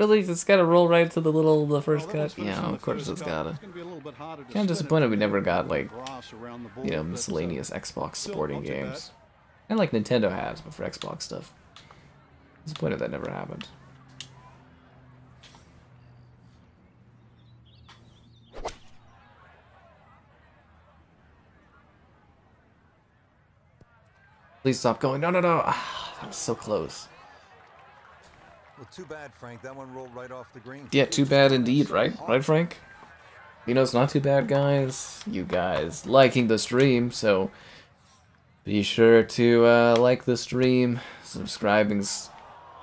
Really? It's gotta roll right to the little the first Well, that was cut? finished Yeah, of course it's gotta. It's be a little bit Kinda spin disappointed we never got, like, grass around the ball, you know, uh, miscellaneous Xbox sporting not too bad. games. And like Nintendo has, but for Xbox stuff. Disappointed that never happened. Please stop going. No, no, no. Ah, that was so close. Well, too bad, Frank. That one rolled right off the green. Yeah, too bad indeed, right? Right, Frank? You know, it's not too bad, guys. You guys liking the stream, so be sure to uh, like the stream. Subscribing's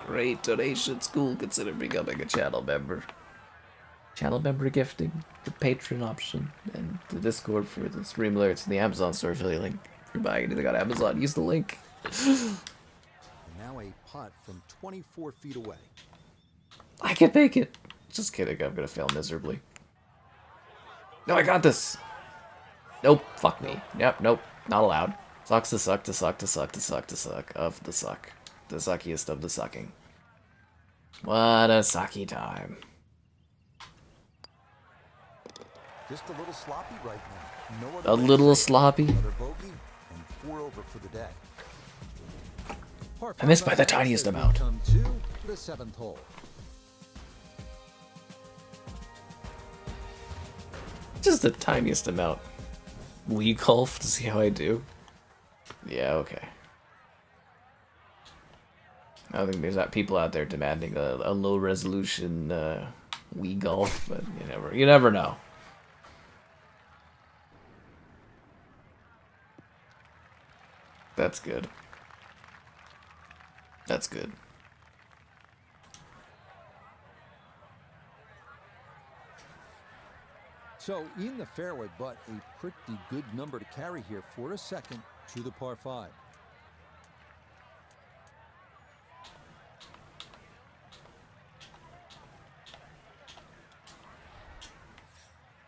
great. Donation's cool. Consider becoming a channel member. Channel member gifting, the Patreon option, and the Discord for the stream alerts, and the Amazon store affiliate link. If you're buying anything on Amazon, use the link. Putt from 24 feet away. I can make it. Just kidding. I'm gonna fail miserably. No, I got this. Nope. Fuck me. Yep. Nope. Not allowed. Sucks to suck to suck to suck to suck to suck of the suck. The suckiest of the sucking. What a sucky time. Just a little sloppy right now. No other A little sloppy. I missed by the tiniest amount. Come to the seventh hole. Just the tiniest amount. Wii golf to see how I do. Yeah. Okay. I don't think there's that people out there demanding a, a low resolution uh, Wii golf, but you never you never know. That's good. That's good. So in the fairway, but a pretty good number to carry here for a second to the par five.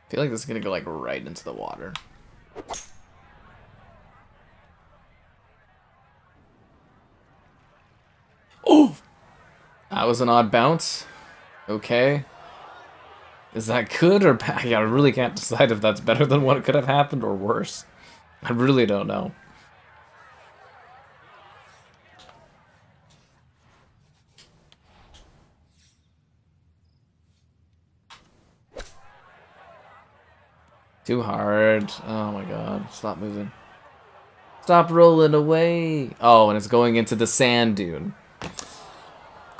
I feel like this is gonna go like right into the water. That was an odd bounce. Okay. Is that good or bad? Yeah, I really can't decide if that's better than what could have happened or worse. I really don't know. Too hard. Oh my god. Stop moving. Stop rolling away. Oh, and it's going into the sand dune.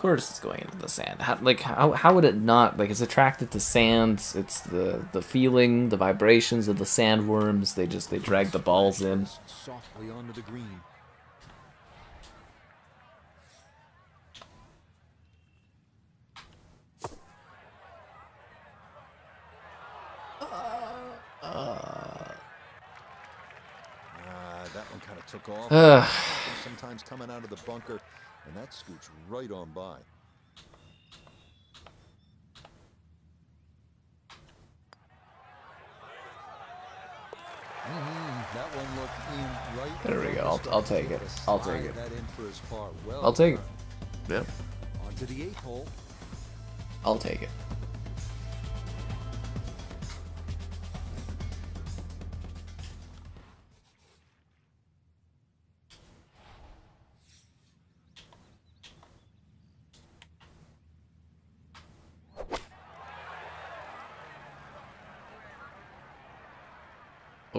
Of course it's going into the sand. How, like how how would it not? Like it's attracted to sand. It's the the feeling, the vibrations of the sandworms. They just they drag the balls in. Softly onto the green. Ah, that one kind of took off. Sometimes coming out of the bunker, and that scoots right on by. Mhm, That one looked in right. There we go. I'll- I'll take it. I'll take it. That in for his par. Well I'll take it. Yep. On to the eighth hole. I'll take it.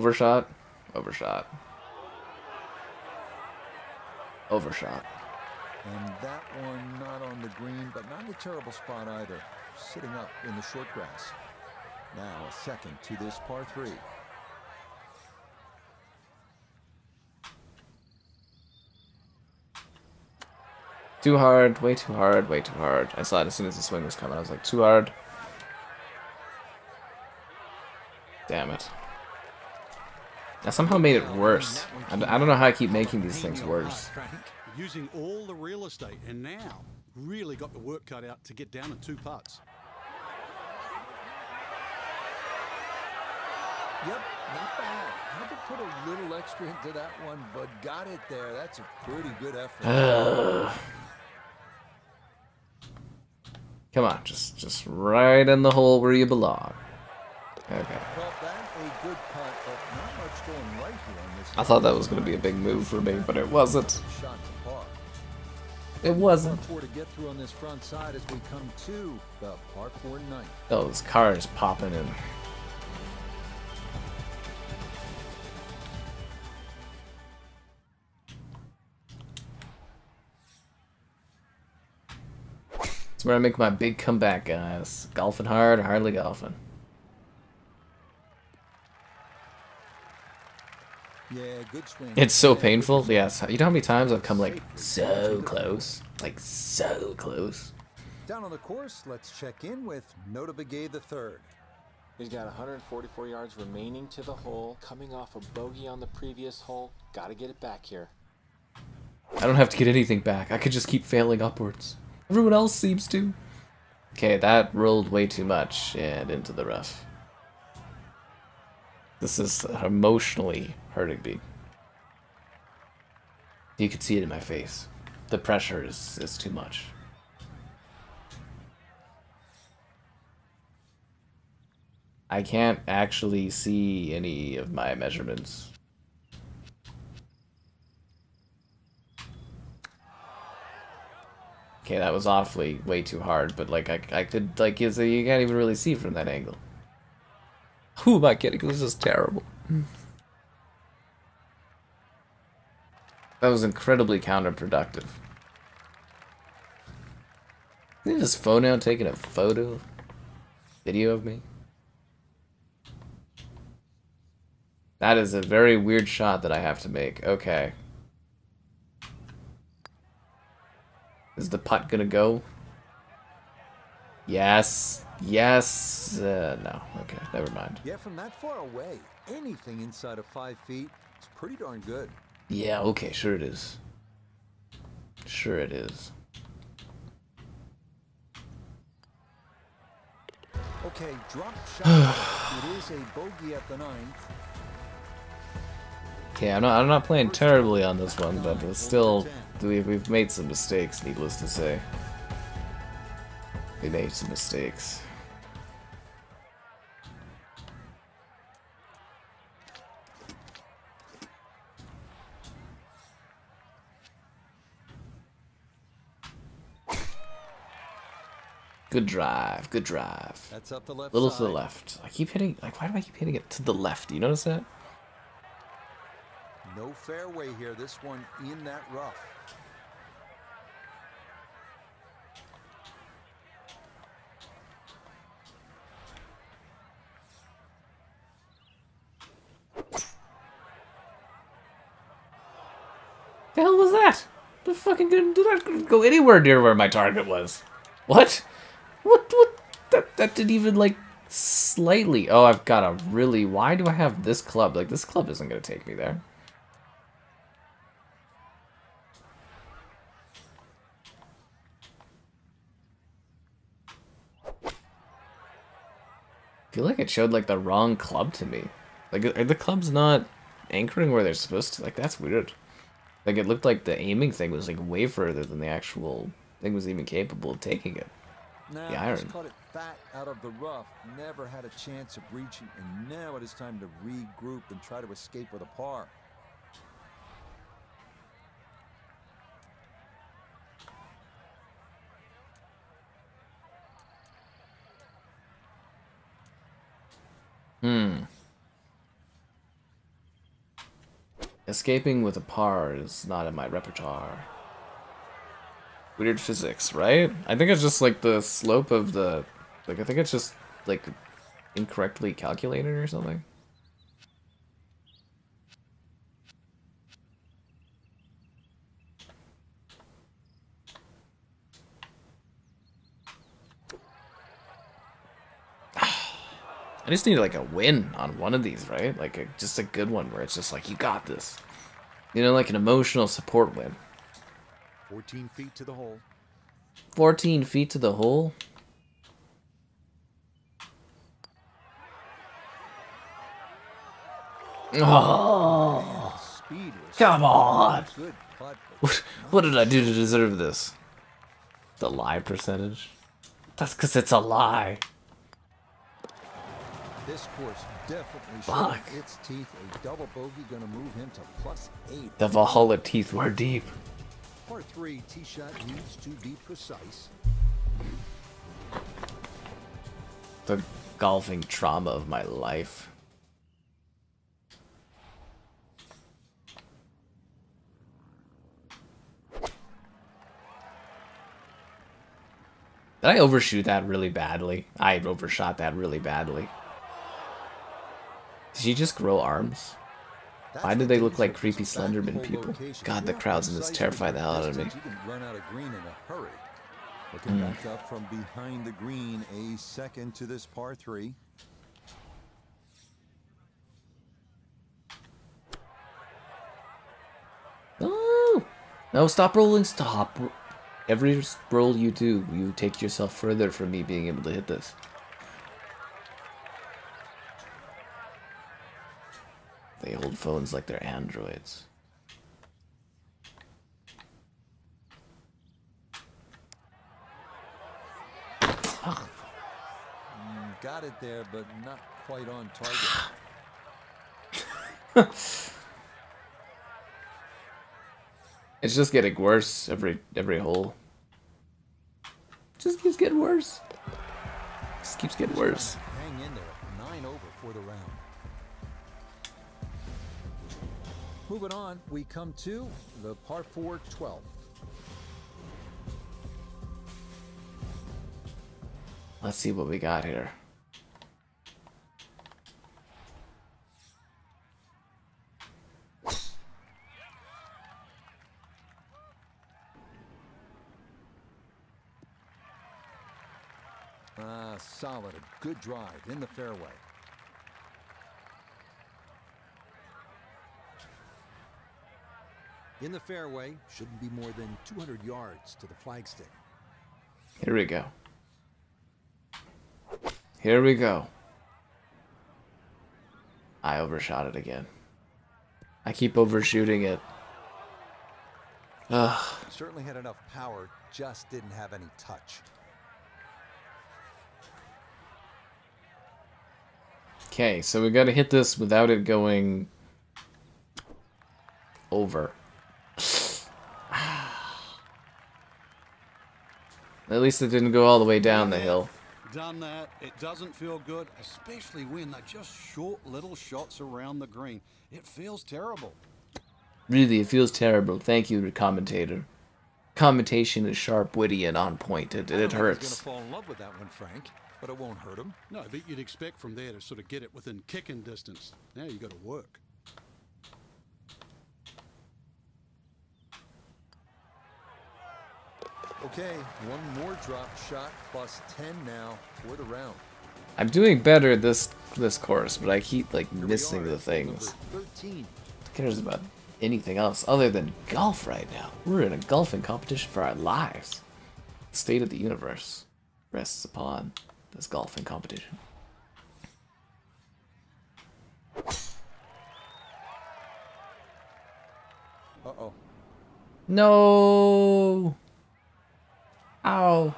Overshot. Overshot. Overshot. And that one not on the green, but not in a terrible spot either. Sitting up in the short grass. Now a second to this par three. Too hard, way too hard, way too hard. I saw it as soon as the swing was coming. I was like, too hard. Damn it. I somehow made it worse. I don't know how I keep making these things worse. Using all the real estate, and now really got the work cut out to get down in two putts. Yep, not bad. Had to put a little extra into that one, but got it there. That's a pretty good effort. Come on, just just right in the hole where you belong. Okay. Well, that a good putt, but not much going right here on this. I thought that was gonna be a big move for me, but it wasn't. to. It wasn't. four to get through on this front side as we come to the par four ninth. Oh, Those cars popping in. It's where I make my big comeback, guys. Golfing hard, hardly golfing. Yeah, good swing. It's so painful. Yes. You know how many times I've come like so close? Like so close. Down on the course, let's check in with Notah Begay the third. He's got 144 yards remaining to the hole, coming off a bogey on the previous hole. Got to get it back here. I don't have to get anything back. I could just keep failing upwards. Everyone else seems to. Okay, that rolled way too much and into the rough. This is emotionally hurting me. You can see it in my face. The pressure is, is too much. I can't actually see any of my measurements. Okay, that was awfully way too hard, but like I, I could like is you can't even really see from that angle. Who am I kidding? This is terrible. That was incredibly counterproductive. Isn't his phone out taking a photo, video of me? That is a very weird shot that I have to make. Okay. Is the putt gonna go? Yes. Yes. Uh, no. Okay. Never mind. Yeah, from that far away, anything inside of five feet is pretty darn good. Yeah. Okay. Sure it is. Sure it is. Okay, drop shot. it is a bogey at the ninth. Okay. I'm not. I'm not playing terribly on this one, but it's still. We, we've made some mistakes. Needless to say. We made some mistakes. Good drive, good drive. That's up the left Little side. to the left. I keep hitting, like, why do I keep hitting it to the left? Do you notice that? No fairway here. This one in that rough. The hell was that? The fucking did not do that. go anywhere near where my target was. What? What? What? That that didn't even like slightly. Oh, I've got a really. Why do I have this club? Like this club isn't gonna take me there. I feel like it showed like the wrong club to me. Like are the clubs not anchoring where they're supposed to? Like that's weird. Like it looked like the aiming thing was like way further than the actual thing was even capable of taking it. Now, The iron. caught it fat out of the rough. Never had a chance of reaching, and now it is time to regroup and try to escape with a par. Hmm. Escaping with a par is not in my repertoire. Weird physics, right? I think it's just like the slope of the. Like, I think it's just like incorrectly calculated or something. I just need like a win on one of these, right? Like a, just a good one where it's just like you got this. You know, like an emotional support win. 14 feet to the hole. 14 feet to the hole. Oh, come on. good putt, but What, what did I do to deserve this? The lie percentage? That's because it's a lie. this course definitely Fuck. its teeth. A double bogey to move him to plus eight. The Valhalla teeth were deep. Par three, tee shot needs to be precise. The golfing trauma of my life. Did I overshoot that really badly? I overshot that really badly. Did she just grow arms? Why do they look like creepy Slenderman people? God, the crowds in this terrify the hell out of me. You can run out of green in a hurry. Looking hmm. back up from behind the green, a second to this par three. Oh! No, stop rolling, stop. Every roll you do, you take yourself further from me being able to hit this. They hold phones like they're androids. Got it there, but not quite on target. It's just getting worse every every hole. Just keeps getting worse. Just keeps getting worse. Hang in there. Nine over for the round. Moving on, we come to the par 4 12. Let's see what we got here. Ah, solid. A good drive in the fairway. In the fairway, shouldn't be more than 200 yards to the flagstick. Here we go. Here we go. I overshot it again. I keep overshooting it. Ugh. Certainly had enough power, just didn't have any touch. Okay, so we gotta hit this without it going over. At least it didn't go all the way down the hill. Done that. It doesn't feel good, especially when they're just short little shots around the green. It feels terrible. Really, it feels terrible. Thank you, commentator. Commentation is sharp, witty, and on point. It, I it don't he's hurts. gonna fall in love with that one, Frank, but it won't hurt him. No, but you'd expect from there to sort of get it within kicking distance. Now you got to work. Okay, one more drop shot plus 10 now for the round. I'm doing better this this course, but I keep like missing the things. 13. Who cares about anything else other than golf right now? We're in a golfing competition for our lives. The state of the universe rests upon this golfing competition. Uh-oh. No. Ow.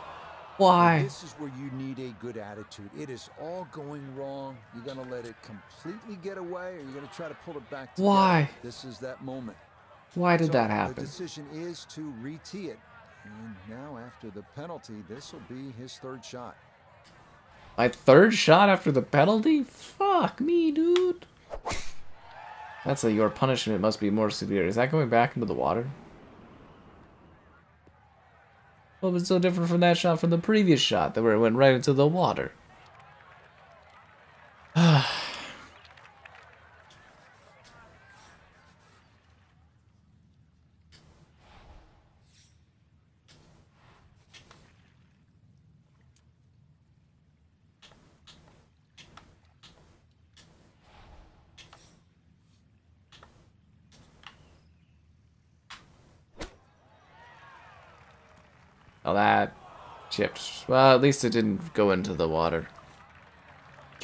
Why? This is where you need a good attitude. It is all going wrong. You're going to let it completely get away, or you're going to try to pull it back together. Why? This is that moment. Why did So, that The happen? decision is to re-tee it. And now, after the penalty, this will be his third shot. My third shot after the penalty? Fuck me, dude. That's a your punishment must be more severe. Is that going back into the water? What was so different from that shot from the previous shot that where it went right into the water? Oh, that chipped. Well, at least it didn't go into the water.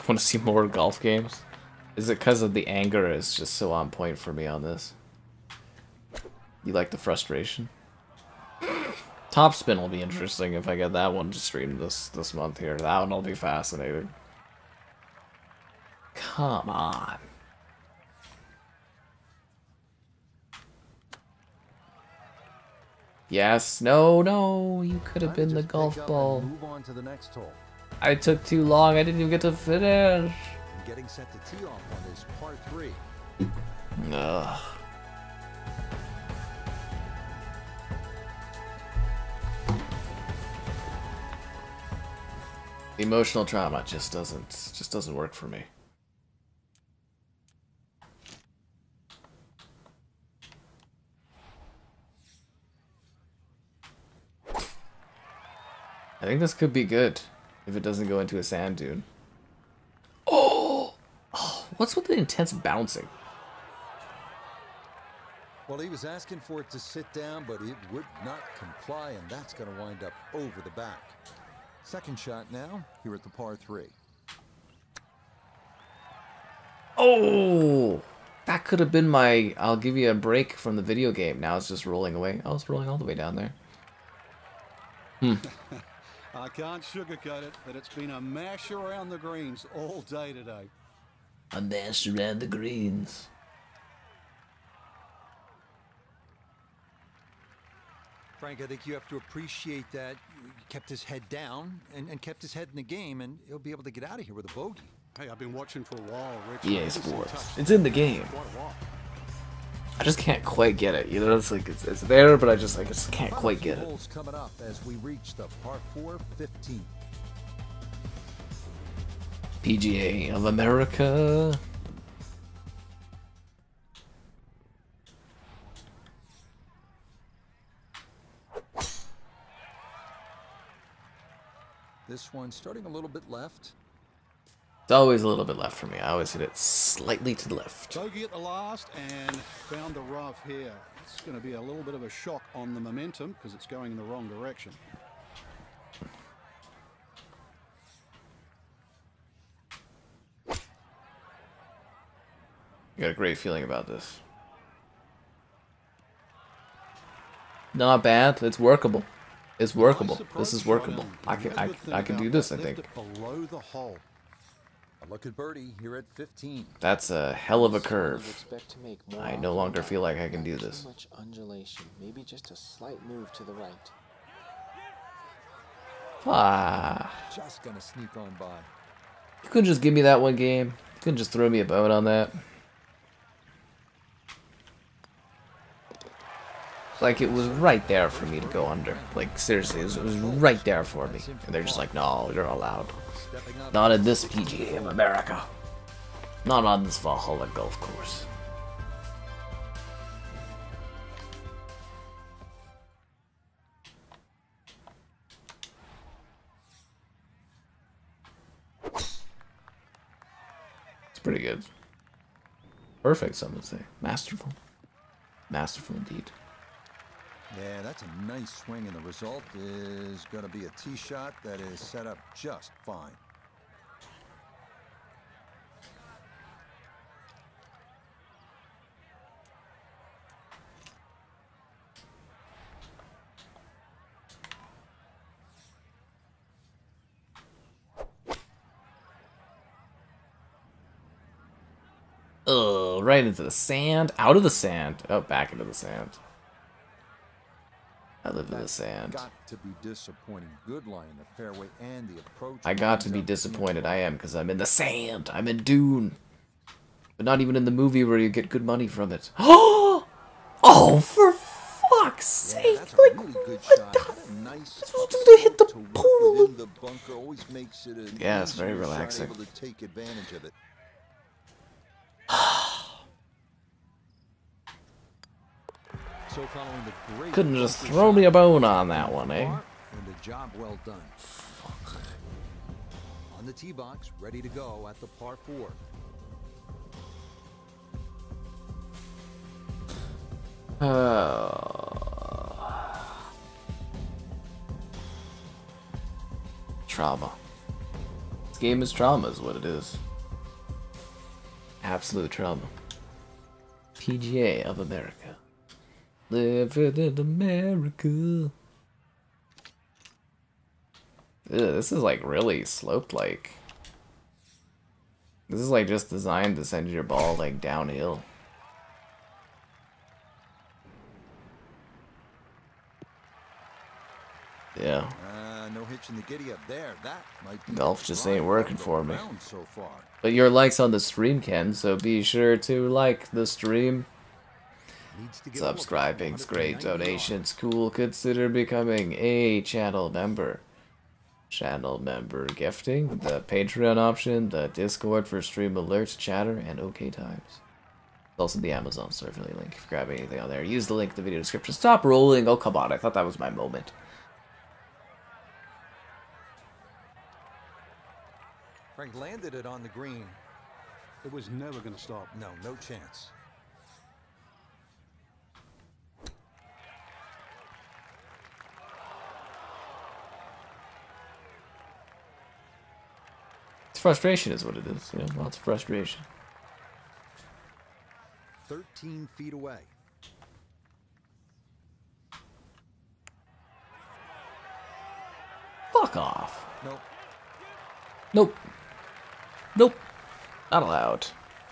Want to see more golf games? Is it because of the anger is just so on point for me on this? You like the frustration? Top spin will be interesting if I get that one to stream this this month here. That one will be fascinating. Come on. Yes, no, no, you could have been the golf ball. Move on to the. I took too long, I didn't even get to finish. Getting set to tee off on this par three. Ugh. Emotional trauma just doesn't just doesn't work for me. I think this could be good if it doesn't go into a sand dune. Oh, oh what's with the intense bouncing? Well, he was asking for it to sit down, but it would not comply, and that's going to wind up over the back. Second shot now, here at the par three. Oh, that could have been my. I'll give you a break from the video game. Now it's just rolling away. Oh, it's rolling all the way down there. Hmm. I can't sugarcoat it, but it's been a mash around the greens all day today. A dash around the greens. Frank, I think you have to appreciate that he kept his head down and, and kept his head in the game, and he'll be able to get out of here with a bogey. Hey, I've been watching for a while, Rich. EA Sports. It's in the game. Quite a while. I just can't quite get it. You know, it's like it's, it's there, but I just like I just can't quite get it. coming up as we reach the par four 15. PGA of America. This one starting a little bit left. It's always a little bit left for me. I always hit it slightly to the left. Bogey at the last and found the rough here. It's going to be a little bit of a shock on the momentum because it's going in the wrong direction. I got a great feeling about this. Not bad. It's workable. It's workable. This is workable. I can I, I can do this. I think below the hole. A look at birdie here at 15. that's a hell of a This one you'd curve. expect to make more I no longer feel like I can do this. much undulation, maybe just a slight move to the right. Ah, Just going to sneak on by. you couldn't just give me that one game. You couldn't just throw me a bone on that. Like it was right there for me to go under. Like seriously, it was, it was right there for me. And they're just like, no, you're allowed. Stepping up. Not in this PGA of America. Not on this Valhalla golf course. It's pretty good. Perfect, some would say. Masterful. Masterful indeed. Yeah, that's a nice swing, and the result is going to be a tee shot that is set up just fine. Right into the sand. Out of the sand. Oh, back into the sand. I live in the sand. Got to be disappointing. Good lie the fairway and the approach. I got to be disappointed. I am because I'm in the sand. I'm in Dune. But not even in the movie where you get good money from it. Oh, for fuck's sake! like, really good what shot. the nice to hit the pool. the bunker always makes it an Yeah, it's very relaxing. Able to take advantage of it. So following the great Couldn't just throw me a bone on that one, eh? And a job well done. On the tee box, ready to go at the par four. Uh, trauma. This game is trauma, is what it is. Absolute trauma. PGA of America. Living in America. Ew, this is like really sloped like. This is like just designed to send your ball like downhill. Yeah. Uh, no hitching the giddy up there. That might be Golf just ain't working for me. So far. But your likes on the stream, Ken, so be sure to like the stream. Needs to get a look at Subscribing's great, 190 yards. donations cool. Consider becoming a channel member. Channel member gifting, the Patreon option, the Discord for stream alerts, chatter, and OK times. Also the Amazon store affiliate link. If you grab anything on there, use the link in the video description. Stop rolling. Oh, come on. I thought that was my moment. Frank landed it on the green. It was never going to stop. No, no chance. Frustration, is what it is. You know, lots of frustration. 13 feet away. Fuck off. Nope. Nope. Nope. Not allowed.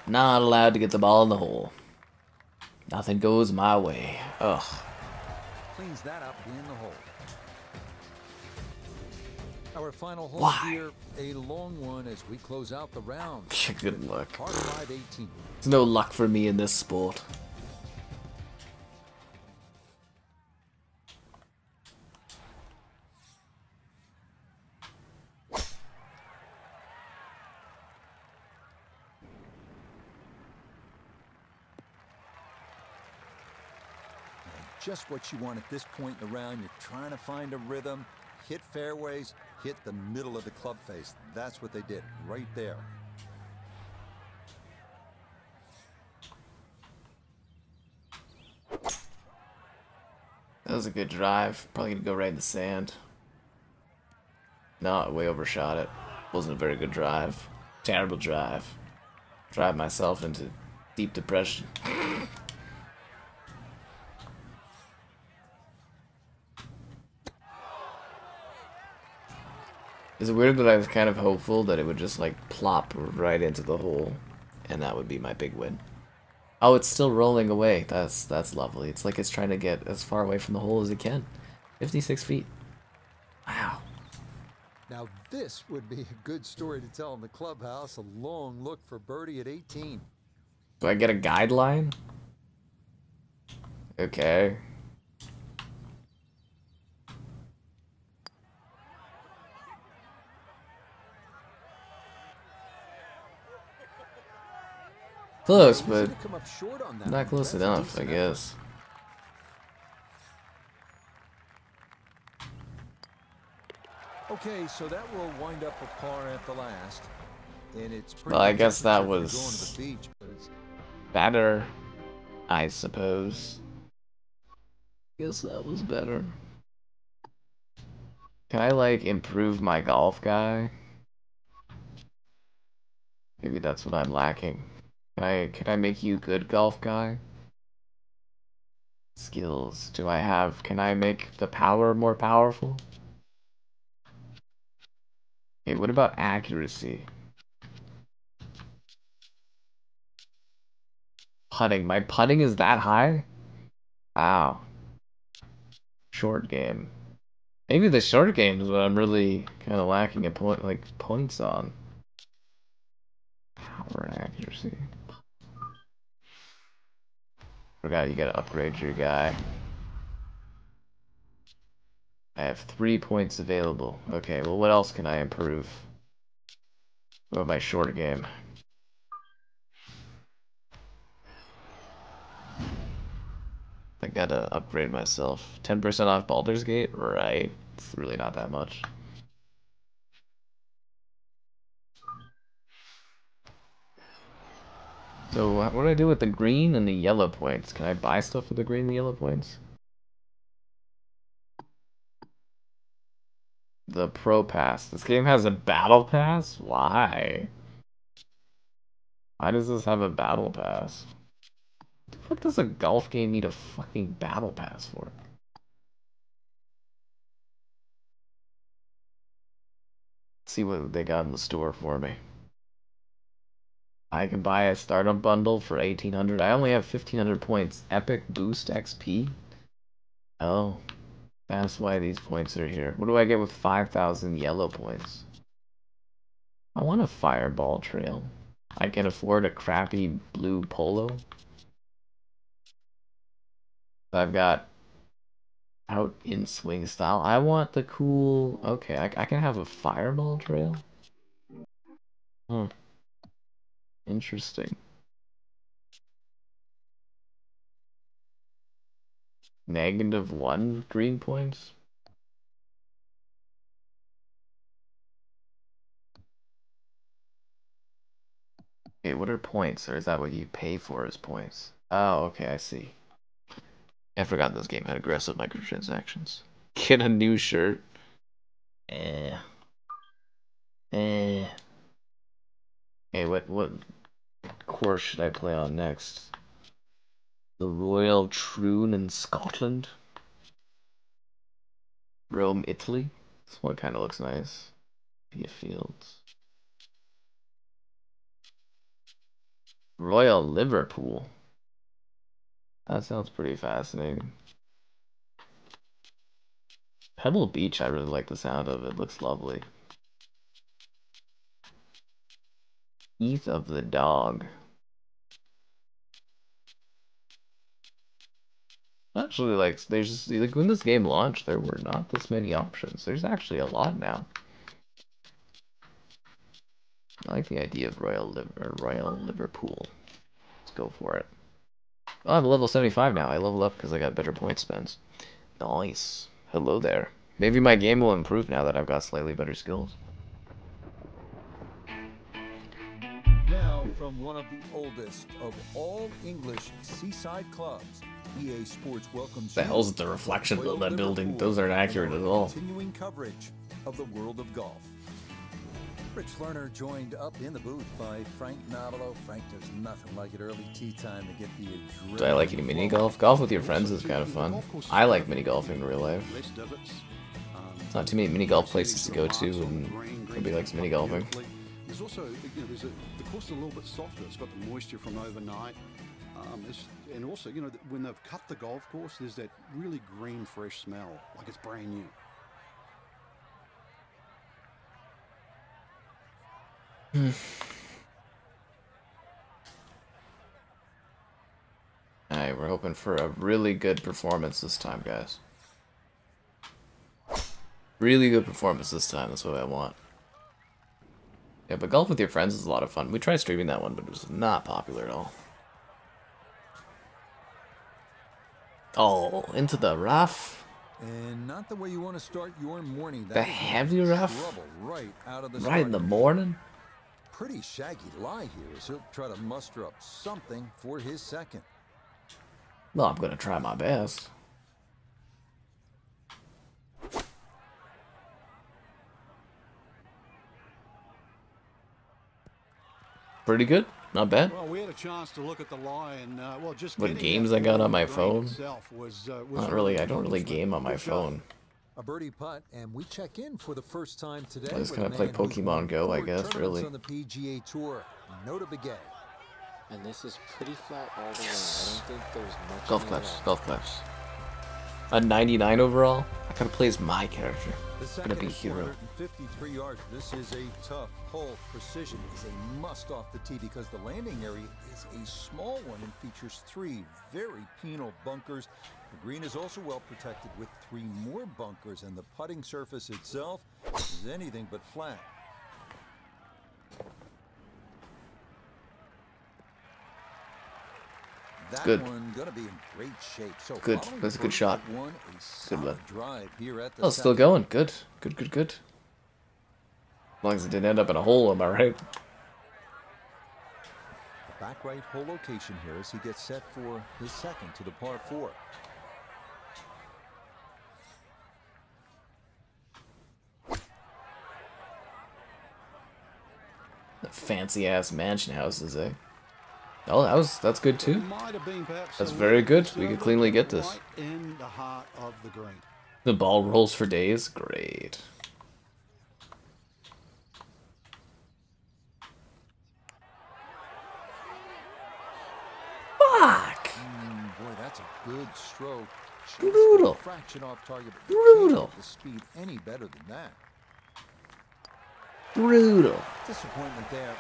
Not allowed to get the ball in the hole. Nothing goes my way. Ugh. Cleans that up in the hole. Our final hole Why? here, a long one as we close out the round. Good luck. Par 5 18. There's no luck for me in this sport. Just what you want at this point in the round. You're trying to find a rhythm, hit fairways, hit the middle of the club face. That's what they did right there. That was a good drive. Probably gonna go right in the sand. No, way overshot it. Wasn't a very good drive. Terrible drive. Drive myself into deep depression. Is it weird that I was kind of hopeful that it would just like plop right into the hole and that would be my big win? Oh, it's still rolling away. That's that's lovely. It's like it's trying to get as far away from the hole as it can. 56 feet. Wow. Now, this would be a good story to tell in the clubhouse. A long look for birdie at 18. Do I get a guideline? Okay. Close, but to come up short on that not close enough, I guess. Okay, so that will wind up a par at the last. And it's pretty Well, I guess that was- you're going to the beach, Better, I suppose. Guess that was better. Can I like improve my golf guy? Maybe that's what I'm lacking. Can I can I make you good golf guy? Skills. Do I have can I make the power more powerful? Okay, what about accuracy? putting. My putting is that high? Wow. Short game. Maybe the short game is what I'm really kind of lacking a point, like points on. Power and accuracy. Forgot you gotta upgrade your guy. I have three points available. Okay, well what else can I improve? What my short game? I gotta upgrade myself. 10% off Baldur's Gate? Right. It's really not that much. So what do I do with the green and the yellow points? Can I buy stuff with the green and the yellow points? The Pro Pass. This game has a Battle Pass? Why? Why does this have a Battle Pass? What does a golf game need a fucking Battle Pass for? Let's see what they got in the store for me. I can buy a startup bundle for 1800. I only have 1500 points. Epic Boost XP? Oh, that's why these points are here. What do I get with 5000 yellow points? I want a fireball trail. I can afford a crappy blue polo. I've got out in swing style. I want the cool... Okay, I, I can have a fireball trail? Hmm. Interesting. Negative one green points? Okay, what are points? Or is that what you pay for as points? Oh, okay, I see. I forgot this game had aggressive microtransactions. Get a new shirt. Eh. Eh. Hey, what what course should I play on next? The Royal Troon in Scotland? Rome, Italy? This one kind of looks nice. Pia Fields. Royal Liverpool. That sounds pretty fascinating. Pebble Beach, I really like the sound of it. Looks lovely. Teeth of the Dog. Actually, like, there's like when this game launched, there were not this many options. There's actually a lot now. I like the idea of Royal Liver Royal Liverpool. Let's go for it. Oh, I'm level 75 now. I leveled up because I got better point spends. Nice. Hello there. Maybe my game will improve now that I've got slightly better skills. From one of the oldest of all English seaside clubs, EA Sports welcomes The hell's the reflection of that building? Those aren't accurate at all. Continuing coverage of the world of golf. Rich Lerner joined up in the booth by Frank Nobilo. Frank, there's nothing like it early tea time to get the. Do I like any mini golf? Golf with your friends is kind of fun. I like mini golf in real life. Less. Um, It's not too many mini golf places to go to, and nobody likes mini golfing. There's also, you know, there's a, course a little bit softer. It's got the moisture from overnight. Um, and also, you know, when they've cut the golf course, there's that really green, fresh smell, like it's brand new. Alright, we're hoping for a really good performance this time, guys. Really good performance this time, that's what I want. Yeah, but golf with your friends is a lot of fun. We tried streaming that one, but it was not popular at all. Oh, into the rough. And not the way you want to start your morning. That The heavy rough? Right out of the Right in the morning? Pretty shaggy lie here as he'll try to muster up something for his second. Well, I'm gonna try my best. Pretty good. Not bad. Well, we had a chance to look at the lie, and uh, well, just What games I got on my phone? Was, uh, was Not really. I don't really game on my phone. A birdie putt, and we check in for the first time today. I just with kinda play Pokemon Go, I guess, really. On the PGA Tour, Notah Begay. And this is pretty flat all the way. I don't think there's much Golf in it claps, golf claps. A 99 overall? I gotta play as my character. The Gonna be hero. 453 yards. This is a tough hole. Precision is a must off the tee because the landing area is a small one and features three very penal bunkers. The green is also well protected with three more bunkers, and the putting surface itself is anything but flat. That good. one gonna be in great shape. So Good. That's a good shot. A Good one. drive here at the Oh, it's still going. Good. Good, good, good. As long as it didn't end up in a hole, am I right? Back right hole location here as he gets set for his second to the par four. The fancy ass mansion houses, eh? Oh, that was that's good too. Might have been perhaps That's very good. We could cleanly get this. In the heart of the green. The ball rolls for days. Great. Fuck! Mm, boy, that's a good stroke. Brutal. Fraction off target. but you can't Brutal. The speed any better than that. Brutal. Disappointment there.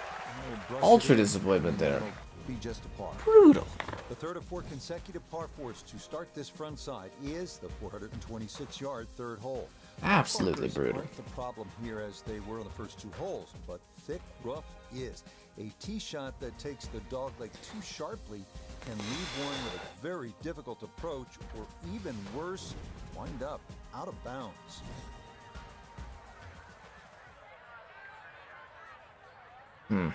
Ultra disappointment there. Be just a par. Brutal. The third of four consecutive par fours to start this front side is the 426-yard third hole. Absolutely brutal. the problem here as they were on the first two holes, but thick rough is. A tee shot that takes the dog leg too sharply can leave one with a very difficult approach, or even worse, wind up out of bounds. Hmm.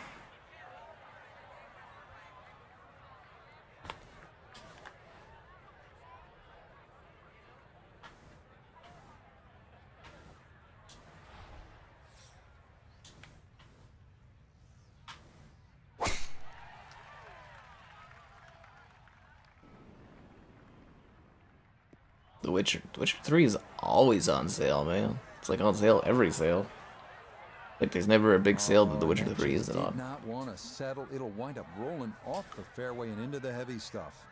Witcher. Witcher 3 is always on sale, man. It's like on sale every sale. Like there's never a big sale that The Witcher 3 isn't on. not want to settle. It'll wind up rolling off the fairway and into the heavy stuff.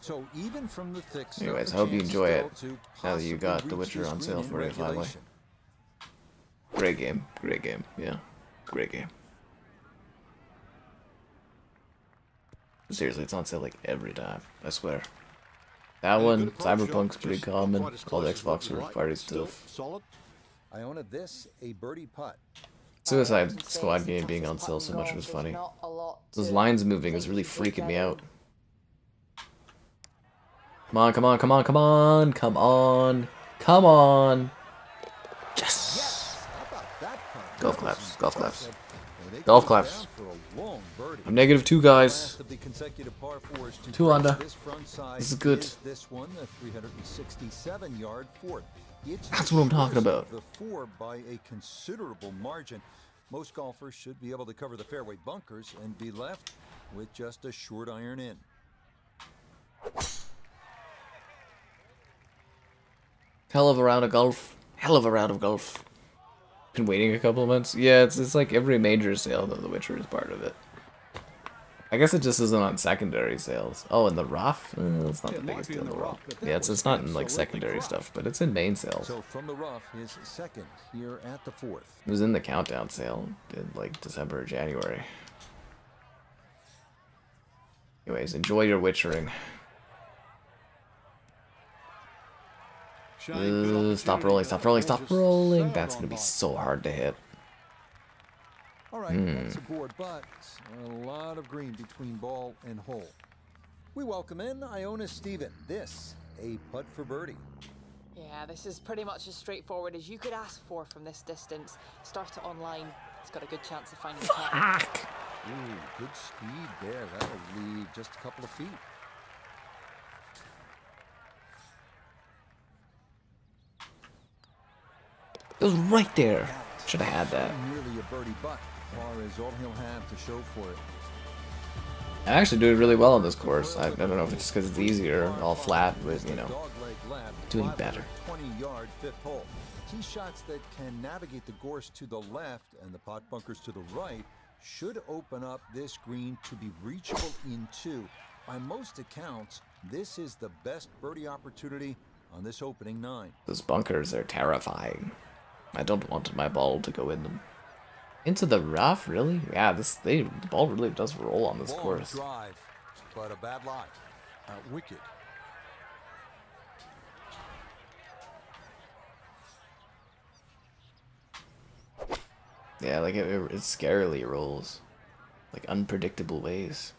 So even from the thick Anyways, I hope you enjoy it, now that you got The Witcher on sale for it finally. Great game. Great game. Yeah. Great game. Seriously, it's on sale like every time. I swear. That Yeah, one, good approach, Cyberpunk's pretty Just common. quite as All the close as what Xbox you party stuff. Solid. Iona, this a birdie putt. Suicide uh, Squad game being on sale so much was funny. Those lines moving is really freaking me out. Come on, come on, come on, come on, come on, come on. Yes! How about that? Golf That claps, golf claps. Impressive. And they Golf came claps. down for a long birdie. I'm negative two guys. Last of the consecutive par fours to Two under. This, front side This is good. is this one, the 367 yard fourth. It's That's what I'm talking about. The four by a considerable margin. Most golfers should be able to cover the fairway bunkers and be left with just a short iron in. Hell of a round of golf. Hell of a round of golf. Been waiting a couple of months. Yeah, it's it's like every major sale though. The Witcher is part of it. I guess it just isn't on secondary sales. Oh, and the rough? Eh, it's not Yeah, the biggest deal in in the the world. rough, Yeah, it's it's not in like secondary crushed. stuff, but it's in main sales. So from the rough, his second here at the fourth. It was in the countdown sale in like December or January. Anyways, enjoy your witchering. Shane, Uh, stop rolling, stop rolling, stop rolling. That's gonna be so hard to hit. All right, Hmm. that's aboard, but a lot of green between ball and hole. We welcome in Iona Stephen. This, a putt for birdie. Yeah, this is pretty much as straightforward as you could ask for from this distance. Start it online. It's got a good chance of finding top. Fuck! Ooh, good speed there. That'll leave just a couple of feet. It was right there. Should have had that. Nearly a birdie butt. Par is all he'll have to show for it. I'm actually doing really well on this course. I, I don't know if it's just because it's easier, all flat, but you know. Doing better. 20 yard fifth hole. Tee shots that can navigate the gorse to the left and the pot bunkers to the right should open up this green to be reachable in two. By most accounts, this is the best birdie opportunity on this opening nine. Those bunkers are terrifying. I don't want my ball to go in them. Into the rough, really? Yeah, this they, the ball really does roll on this Long course. drive, but a bad lie. Uh, wicked. Yeah, like it, it, it scarily rolls. Like unpredictable ways.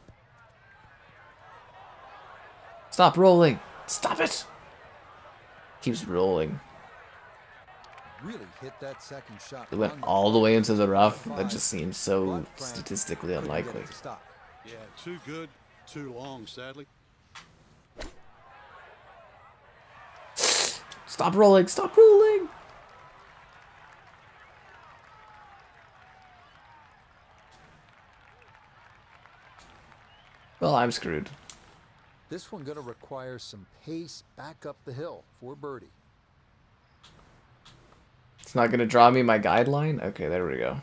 Stop rolling! Stop it! Keeps rolling. Really hit that second shot. It went all the way into the rough. That just seems so statistically couldn't get it unlikely. stop. Yeah, too good, too long, sadly. Stop rolling! Stop rolling! Well, I'm screwed. This one going to require some pace back up the hill for birdie. It's not gonna draw me my guideline? Okay, there we go.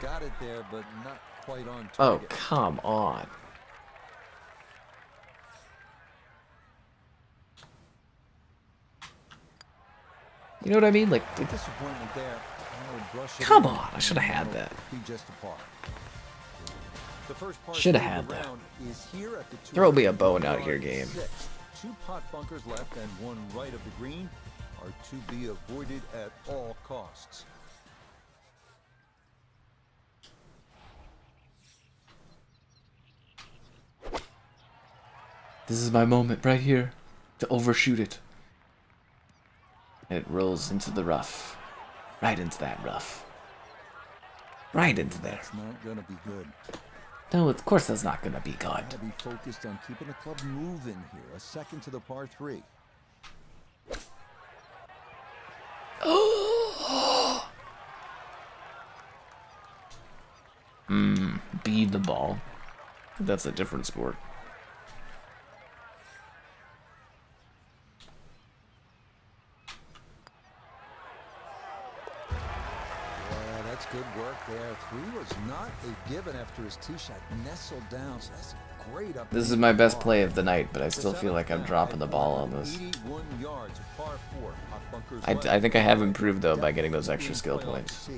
Got it there, but not quite on Oh, come on. You know what I mean? Like, disappointment there. Brush it Come on, I shoulda had that. Be just a par. The first par Shoulda had that. round is here Throw me a 200 bone out here game. Two pot bunkers left and one right of the green are to be avoided at all costs. this is my moment right here to overshoot it. And it rolls into the rough. Right into that rough. Right into there. It's not going to be good. No, of course that's not gonna be good. Gotta be focused on keeping the club moving here. A second to the par three. Mmm, bead the ball. That's a different sport. Three was not a given after his tee shot nestled down. So that's great up. This is my best play of the night, but I still feel like I'm dropping the ball on this. 81 yards, par four, hot bunkers I. I think I have improved though by getting those extra skill points.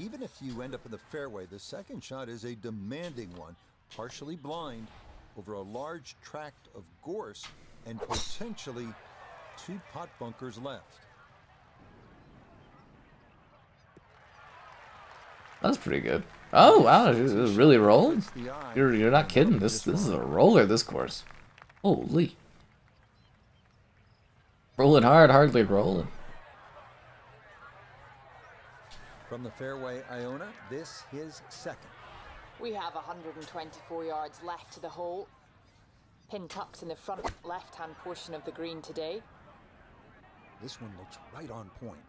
Even if you end up in the fairway, the second shot is a demanding one, partially blind, over a large tract of gorse, and potentially two pot bunkers left. That's pretty good. Oh wow, it it really rolled. Hits the eye. You're you're not kidding. This this is a roller. This course. Holy. Rolling hard, hardly rolling. From the fairway, Iona, this his second. We have 124 yards left to the hole. Pin tucked in the front left hand portion of the green today. This one looks right on point.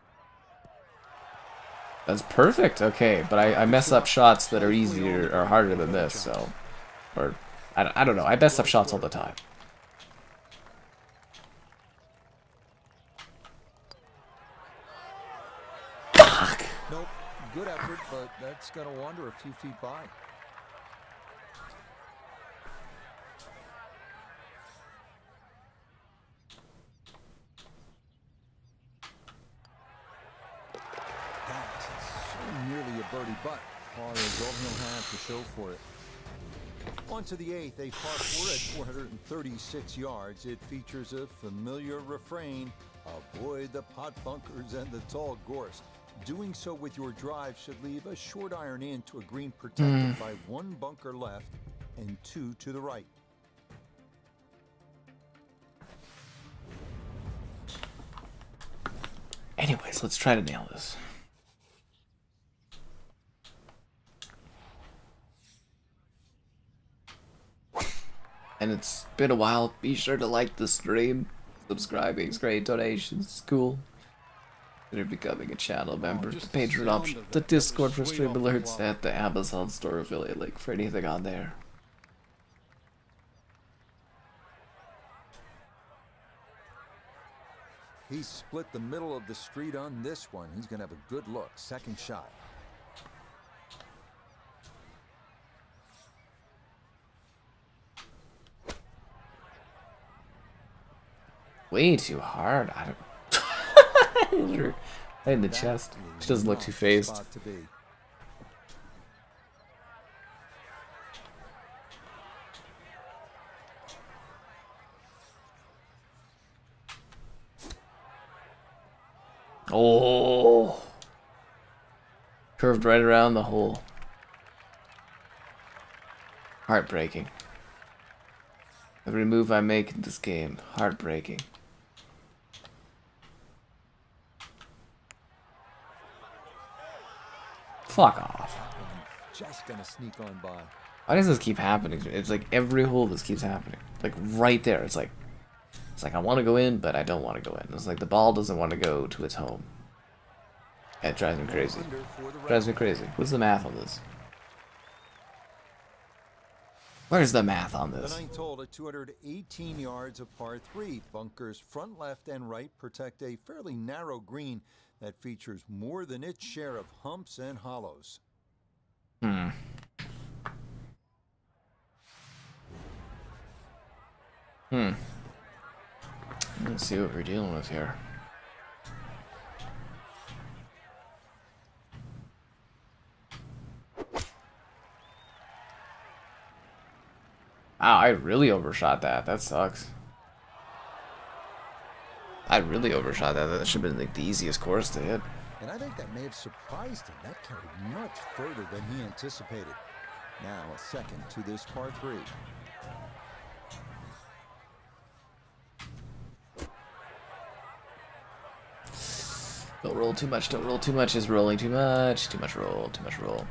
That's perfect. Okay, but I, I mess up shots that are easier or harder than this. So, or I, don't- I don't know. I mess up shots all the time. Good effort, but that's going to wander a few feet by. That's so but par is all he'll have to show for it. On to the eighth, a par four at 436 yards. It features a familiar refrain, avoid the pot bunkers and the tall gorse. Doing so with your drive should leave a short iron in to a green protected hmm. by one bunker left and two to the right. Anyways, let's try to nail this. and it's been a while, be sure to like the stream, subscribing, is great, donations, it's cool. Consider becoming a channel oh, member, oh, the Patreon option, the Discord for stream alerts, and the Amazon store affiliate link for anything on there. He split the middle of the street on this one. He's going to have a good look. Second shot. Way too hard. I don't. right in the chest. She doesn't look too phased. spot to be. Oh. Curved right around the hole. Heartbreaking. Every move I make in this game, heartbreaking. Fuck off. Just to sneak on by. Why does this keep happening? It's like every hole this keeps happening. Like right there. It's like it's like I want to go in, but I don't want to go in. It's like the ball doesn't want to go to its home. It drives me crazy. Under for the Drives me crazy. What's the math on this? Where's the math on this? The ninth hole at 218 yards of par three. Bunkers front, left, and right protect a fairly narrow green that features more than its share of humps and hollows. Hmm. Hmm. Let's see what we're dealing with here. Wow, I really overshot that. That sucks. I really overshot that. That should have been like the easiest course to hit. And I think that may have surprised him. That carried much further than he anticipated. Now a second to this par three. Don't roll too much, don't roll too much, is rolling too much, too much roll, too much roll.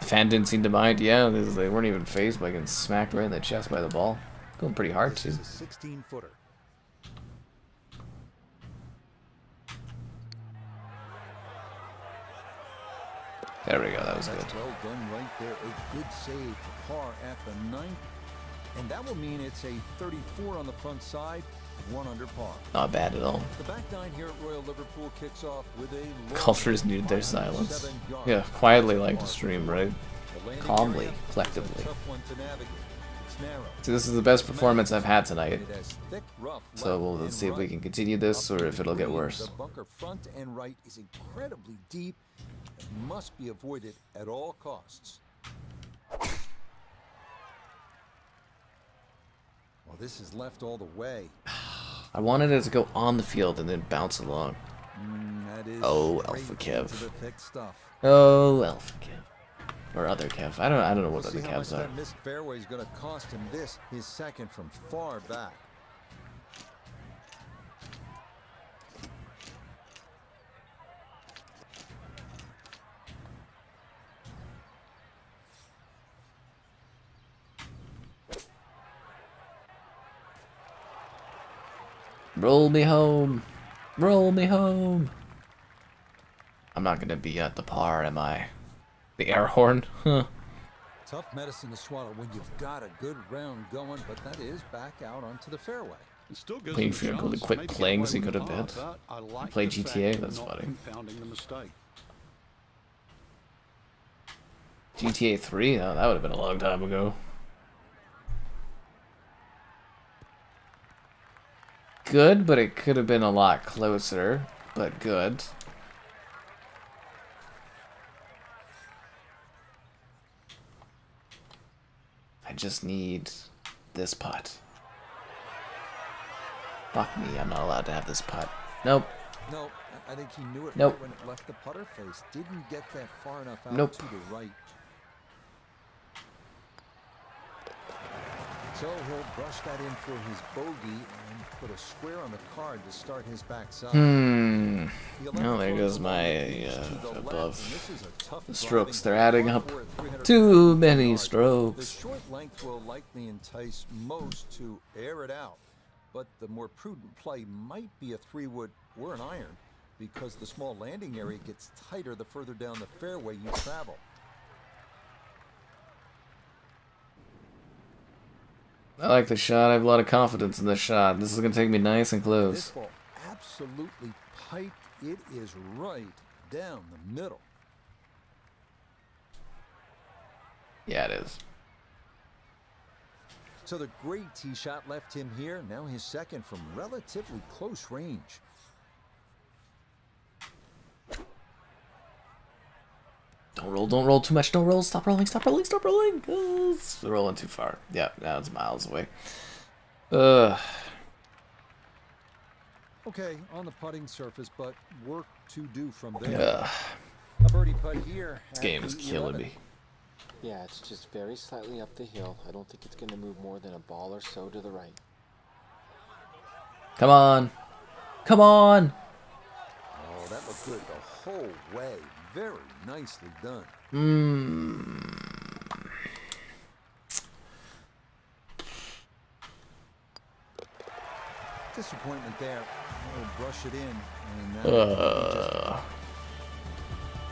The fan didn't seem to mind, yeah, they weren't even phased by getting smacked right in the chest by the ball. Going pretty hard, too. 16-footer. There we go, that was good. well done right there. A good save for par at the ninth. And that will mean it's a 34 on the front side, one under par. Not bad at all. The back nine here at Royal Liverpool kicks off with a Golfers needed their silence. Yeah, quietly like to stream, right? Calmly, area is a collectively. tough one to navigate. It's narrow. So this is the best performance I've had tonight. It has thick, rough So we'll let's see if we can continue this or if it'll get worse. The bunker front and right is incredibly deep and must be avoided at all costs. Well, this is left all the way. I wanted it to go on the field and then bounce along. Mm, that is Oh, Alpha Kev. Oh, Alpha Kev. Or other Kev. I don't I don't know We'll what other how Kevs are. missed fairway is going to cost him this, his second from far back. Roll me home. Roll me home. I'm not gonna be at the par, am I? The air horn? Huh. Tough medicine to swallow when you've got a good round going, but that is back out onto the fairway. It still gives Waiting for you a to go to chance quit playing away so you with go to bed. like Play the GTA? That's not funny. Compounding the mistake. GTA 3? Oh, that would have been a long time ago. Good, but it could have been a lot closer. But good. I just need this putt. Fuck me, I'm not allowed to have this putt. Nope. No, I I think he knew it Nope. right when it left the putter face. Didn't get that far enough out Nope. to the right. So he'll brush that in for his bogey and put a square on the card to start his backside. Hmm. Oh, there goes my, uh, above and this is a tough the strokes. They're adding up. four at 300 Too many yards. The strokes. short length will likely entice most to air it out, but the more prudent play might be a three wood or an iron because the small landing area gets tighter the further down the fairway you travel. I like the shot. I have a lot of confidence in this shot. This is gonna take me nice and close. This ball absolutely piped. It is right down the middle. Yeah, it is. So the great tee shot left him here. Now his second from relatively close range. Don't roll, don't roll too much. Don't roll. Stop rolling, stop rolling, stop rolling. Uh, it's rolling too far. Yeah, now it's miles away. Ugh. Okay, on the putting surface, but work to do from there. Ugh. A birdie putt here. This game is killing 11. me. Yeah, it's just very slightly up the hill. I don't think it's going to move more than a ball or so to the right. Come on. Come on. Oh, that looked good the whole way. Very nicely done. Mmm. Disappointment there. Oh, brush it in. And that will be just Uh,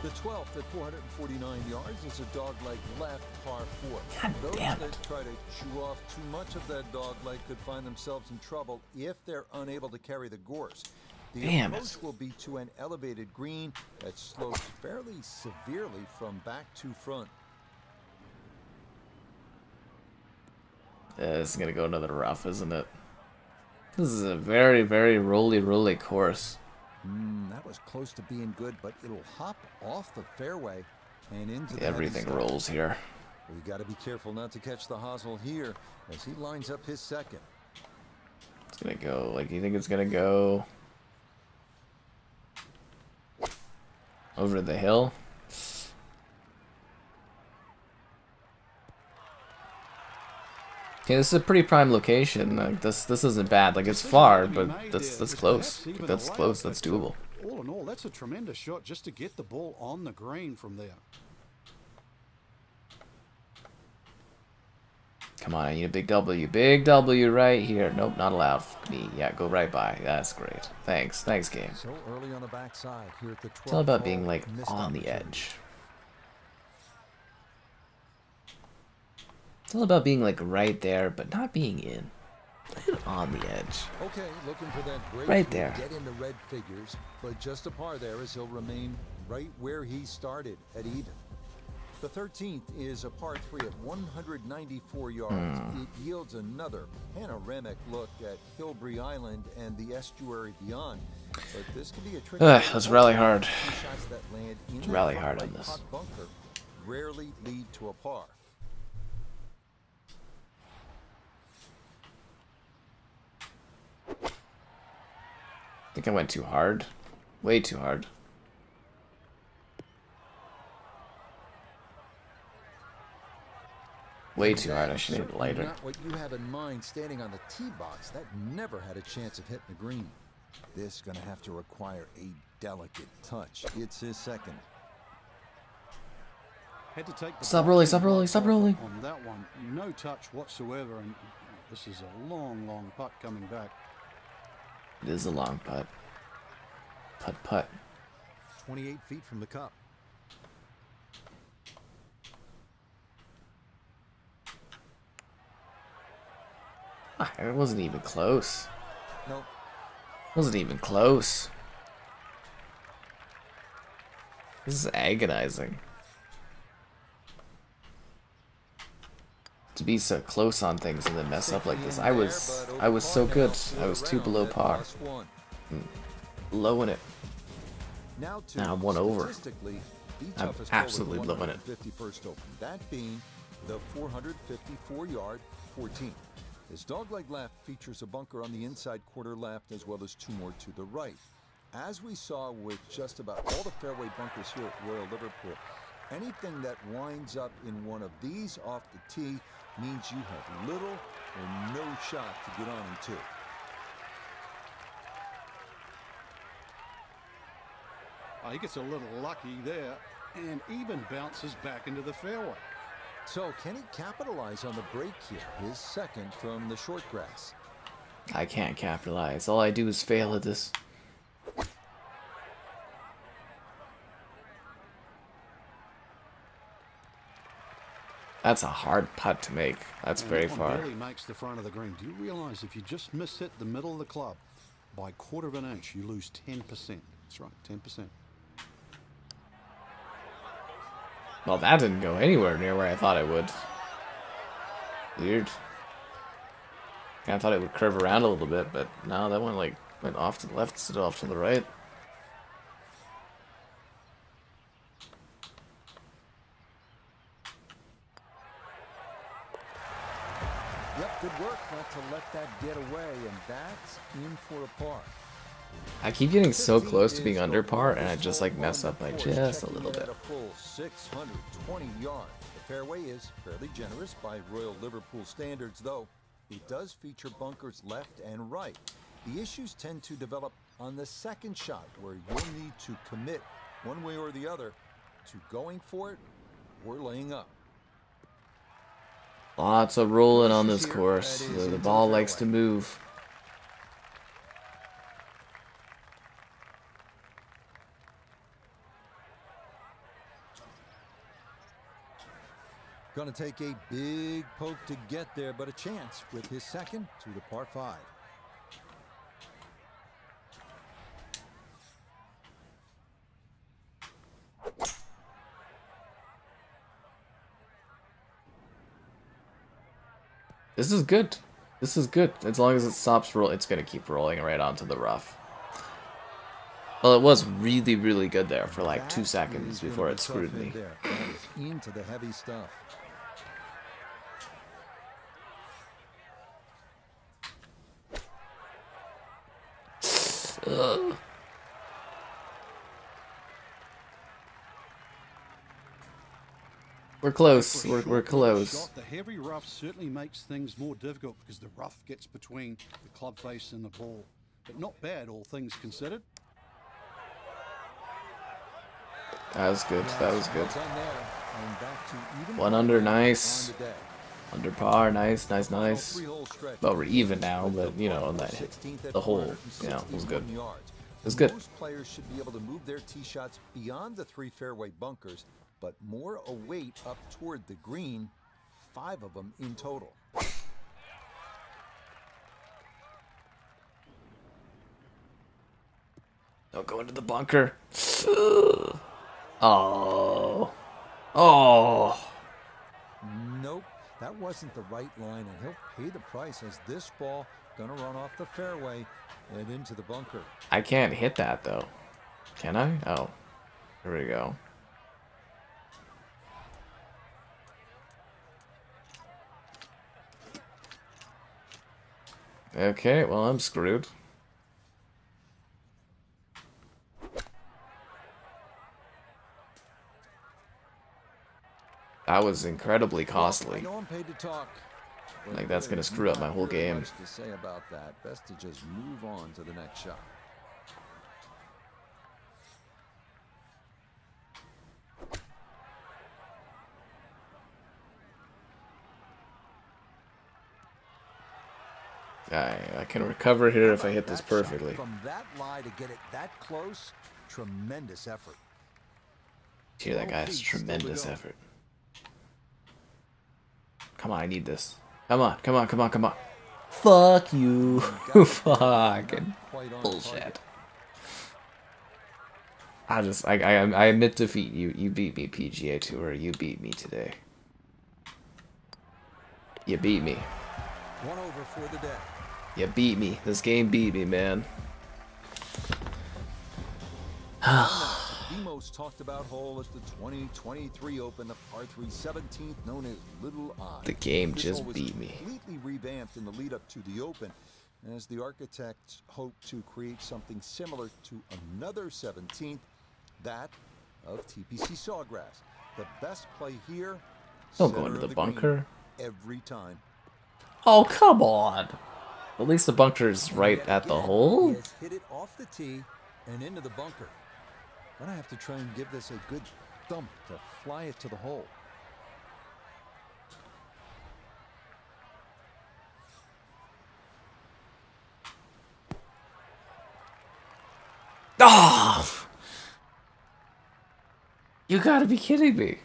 The 12th at 449 yards is a dog-leg left par 4. God Those that try to chew off too much of that dog-leg could find themselves in trouble if they're unable to carry the gorse. The Damn it. approach will be to an elevated green that slopes fairly severely from back to front. yeah, this is gonna go another rough, isn't it? This is a very, very roly roly course. Mm, that was close to being good, but it'll hop off the fairway and into the Everything rolls here. We got to be careful not to catch the hosel here as he lines up his second. It's gonna go. Like, you think it's gonna go over the hill? Okay, this is a pretty prime location. Like this, this isn't bad. Like it's far, but that's that's close. Like, that's close. That's doable. All in all, that's a tremendous shot just to get the ball on the green from there. Come on, I need a big W. Big W right here. Nope, not allowed. Fuck me. Yeah, go right by. That's great. Thanks. Thanks, game. So early on the backside here at the It's all about being like on the edge. It's all about being like right there, but not being in. On the edge. Okay, looking for that break Right there. Get in the red figures, but just a par there as he'll remain right where he started at even. The 13th is a par 3 at 194 yards. Hmm. It yields another panoramic look at Hilbre Island and the estuary beyond. But this could be a tricky Ugh, let's rally hard. That land in Let's rally hard on this. bunker rarely lead to a par. I think I went too hard. Way too hard. Way too hard. I should have hit it Certainly lighter. Not what you have in mind standing on the tee box. That never had a chance of hitting the green. This gonna have to require a delicate touch. It's his second. Had to take the Stop box rolling, stop rolling, stop rolling. On that one, no touch whatsoever, and this is a long, long putt coming back. It is a long putt. Putt putt. 28 feet from the cup. Ah, it wasn't even close. Nope. Wasn't even close. This is agonizing. To be so close on things and then mess up like this. I was I was so good. I was two below par. Hmm. Blowing it. Now, I'm one over. I'm toughest hole of the absolutely blowing it. 151st Open. That being the 454-yard 14. His dogleg left features a bunker on the inside quarter left as well as two more to the right. As we saw with just about all the fairway bunkers here at Royal Liverpool, anything that winds up in one of these off the tee means you have little or no shot to get on two. Oh, ah, he gets a little lucky there and even bounces back into the fairway. So can he capitalize on the break here? His second from the short grass. I can't capitalize. All I do is fail at this. That's a hard putt to make. That's And very that far. barely makes the front of the green. Do you realize if you just miss hit the middle of the club, by a quarter of an inch, you lose 10%. That's right, 10%. Well, that didn't go anywhere near where I thought it would. Weird. I thought it would curve around a little bit, but no, that went like went off to the left instead of off to the right. Yep, good work not to let that get away, and that's in for a par. I keep getting so close to being under par, and I just like mess up by just a little bit. A full 620 yards. The fairway is fairly generous by Royal Liverpool standards, though. It does feature bunkers left and right. The issues tend to develop on the second shot, where you'll need to commit one way or the other to going for it or laying up. Lots of rolling on this course. The, the ball likes to move. Gonna take a big poke to get there, but a chance with his second to the par five. This is good. This is good. As long as it stops roll, it's gonna keep rolling right onto the rough. Well, it was really, really good there for like two seconds before it screwed me. there. That is into the heavy stuff. We're close. We're, we're close. Shot, the heavy rough certainly makes things more difficult because the rough gets between the club face and the ball. But not bad, all things considered. That was good. That was good. Well done there. And back to even One under, nice. Under par, nice, nice, nice. Well, we're even now, but you know, that 16th at the hole, you know, was good. 461. It was good. Most players should be able to move their tee shots beyond the three fairway bunkers, but more await up toward the green, five of them in total. Don't go into the bunker. oh. Oh. That wasn't the right line, and he'll pay the price as this ball gonna run off the fairway and into the bunker. I can't hit that though. Can I? Oh. Here we go. Okay, well I'm screwed. That was incredibly costly. know I'm paid to talk. Like, that's gonna screw up my whole game. to say about that. Best to just move on to the next shot. I, I can recover here if I hit this perfectly. From that lie to get it that close, tremendous effort. Hear that guy's tremendous effort. Come on, I need this. Come on, come on, come on, come on. Fuck you. Fucking on bullshit. target. I just, I, I, I admit defeat. You, you beat me, PGA Tour. You beat me today. You beat me. One over for the day. You beat me. This game beat me, man. the most talked about hole at the 2023 Open, the par 3 17th, known as Little Eye. The game This just beat me. Completely revamped in the lead up to the Open, as the architects hope to create something similar to another 17th, that of TPC Sawgrass. The best play here. Don't go into of the bunker. every time. Oh, come on. At least the bunker is right at the hole. He hit it off the tee and into the bunker. Gonna have to try and give this a good thump to fly it to the hole. Oh! You gotta be kidding me.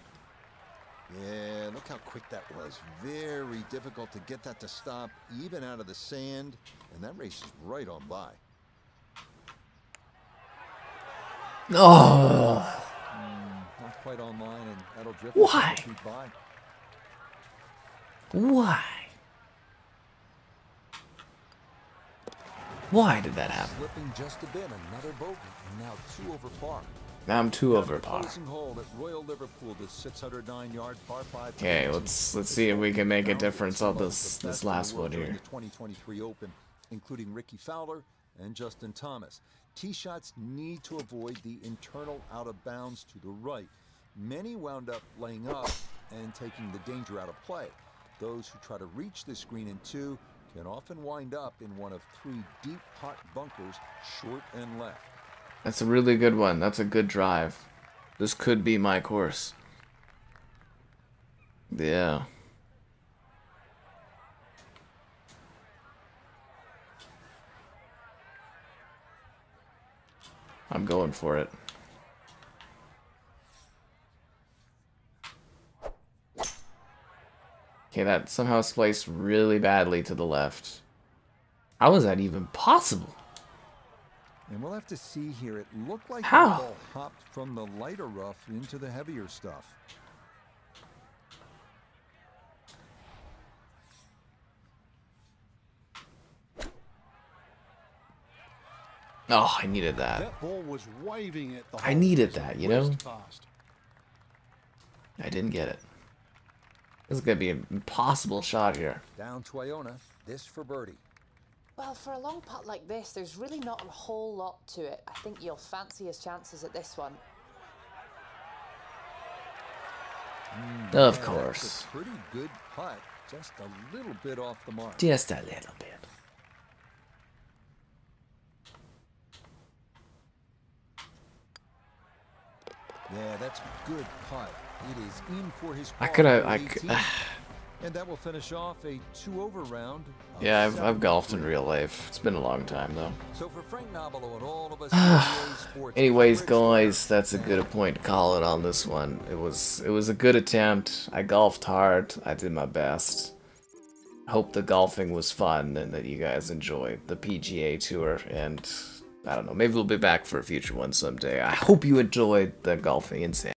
Yeah, look how quick that was. Very difficult to get that to stop, even out of the sand, and that race is right on by. Oh, Mm, not quite online, and that'll drift Why? a couple feet by. why? Why did that happen? Slipping just a bit, another bogey, and now two over par. Now I'm two over par. Closing hole at Royal Liverpool, the 609 yard par 5. Okay, let's let's see if we can make a difference on this this last one here. 2023 Open, including Rickie Fowler and Justin Thomas. Tee shots need to avoid the internal out of bounds to the right. Many wound up laying up and taking the danger out of play. Those who try to reach this green in two can often wind up in one of three deep pot bunkers, short and left. That's a really good one. That's a good drive. This could be my course. Yeah. I'm going for it. Okay, that somehow spliced really badly to the left. How is that even possible? And we'll have to see here. It looked like How? the ball hopped from the lighter rough into the heavier stuff. Oh, I needed that. That ball was waving at the I needed that, you know? past. I didn't get it. This is gonna be an impossible shot here. Down to Iona. This for birdie. Well, for a long putt like this, there's really not a whole lot to it. I think you'll fancy his chances at this one. Mm, of Yeah, course. pretty good putt. Just a little bit off the mark. Just a little bit. Yeah, that's good putt. It is in for his I coulda- I 18. and that will finish off a two-over round. Yeah, I've, I've golfed in real life. It's been a long time though. So for Frank Nobilo and all of us at EA Sports, Anyways, guys, that's a good point to call it on this one. It was it was a good attempt. I golfed hard. I did my best. Hope the golfing was fun and that you guys enjoyed the PGA tour and I don't know, maybe we'll be back for a future one someday. I hope you enjoyed the golfing in San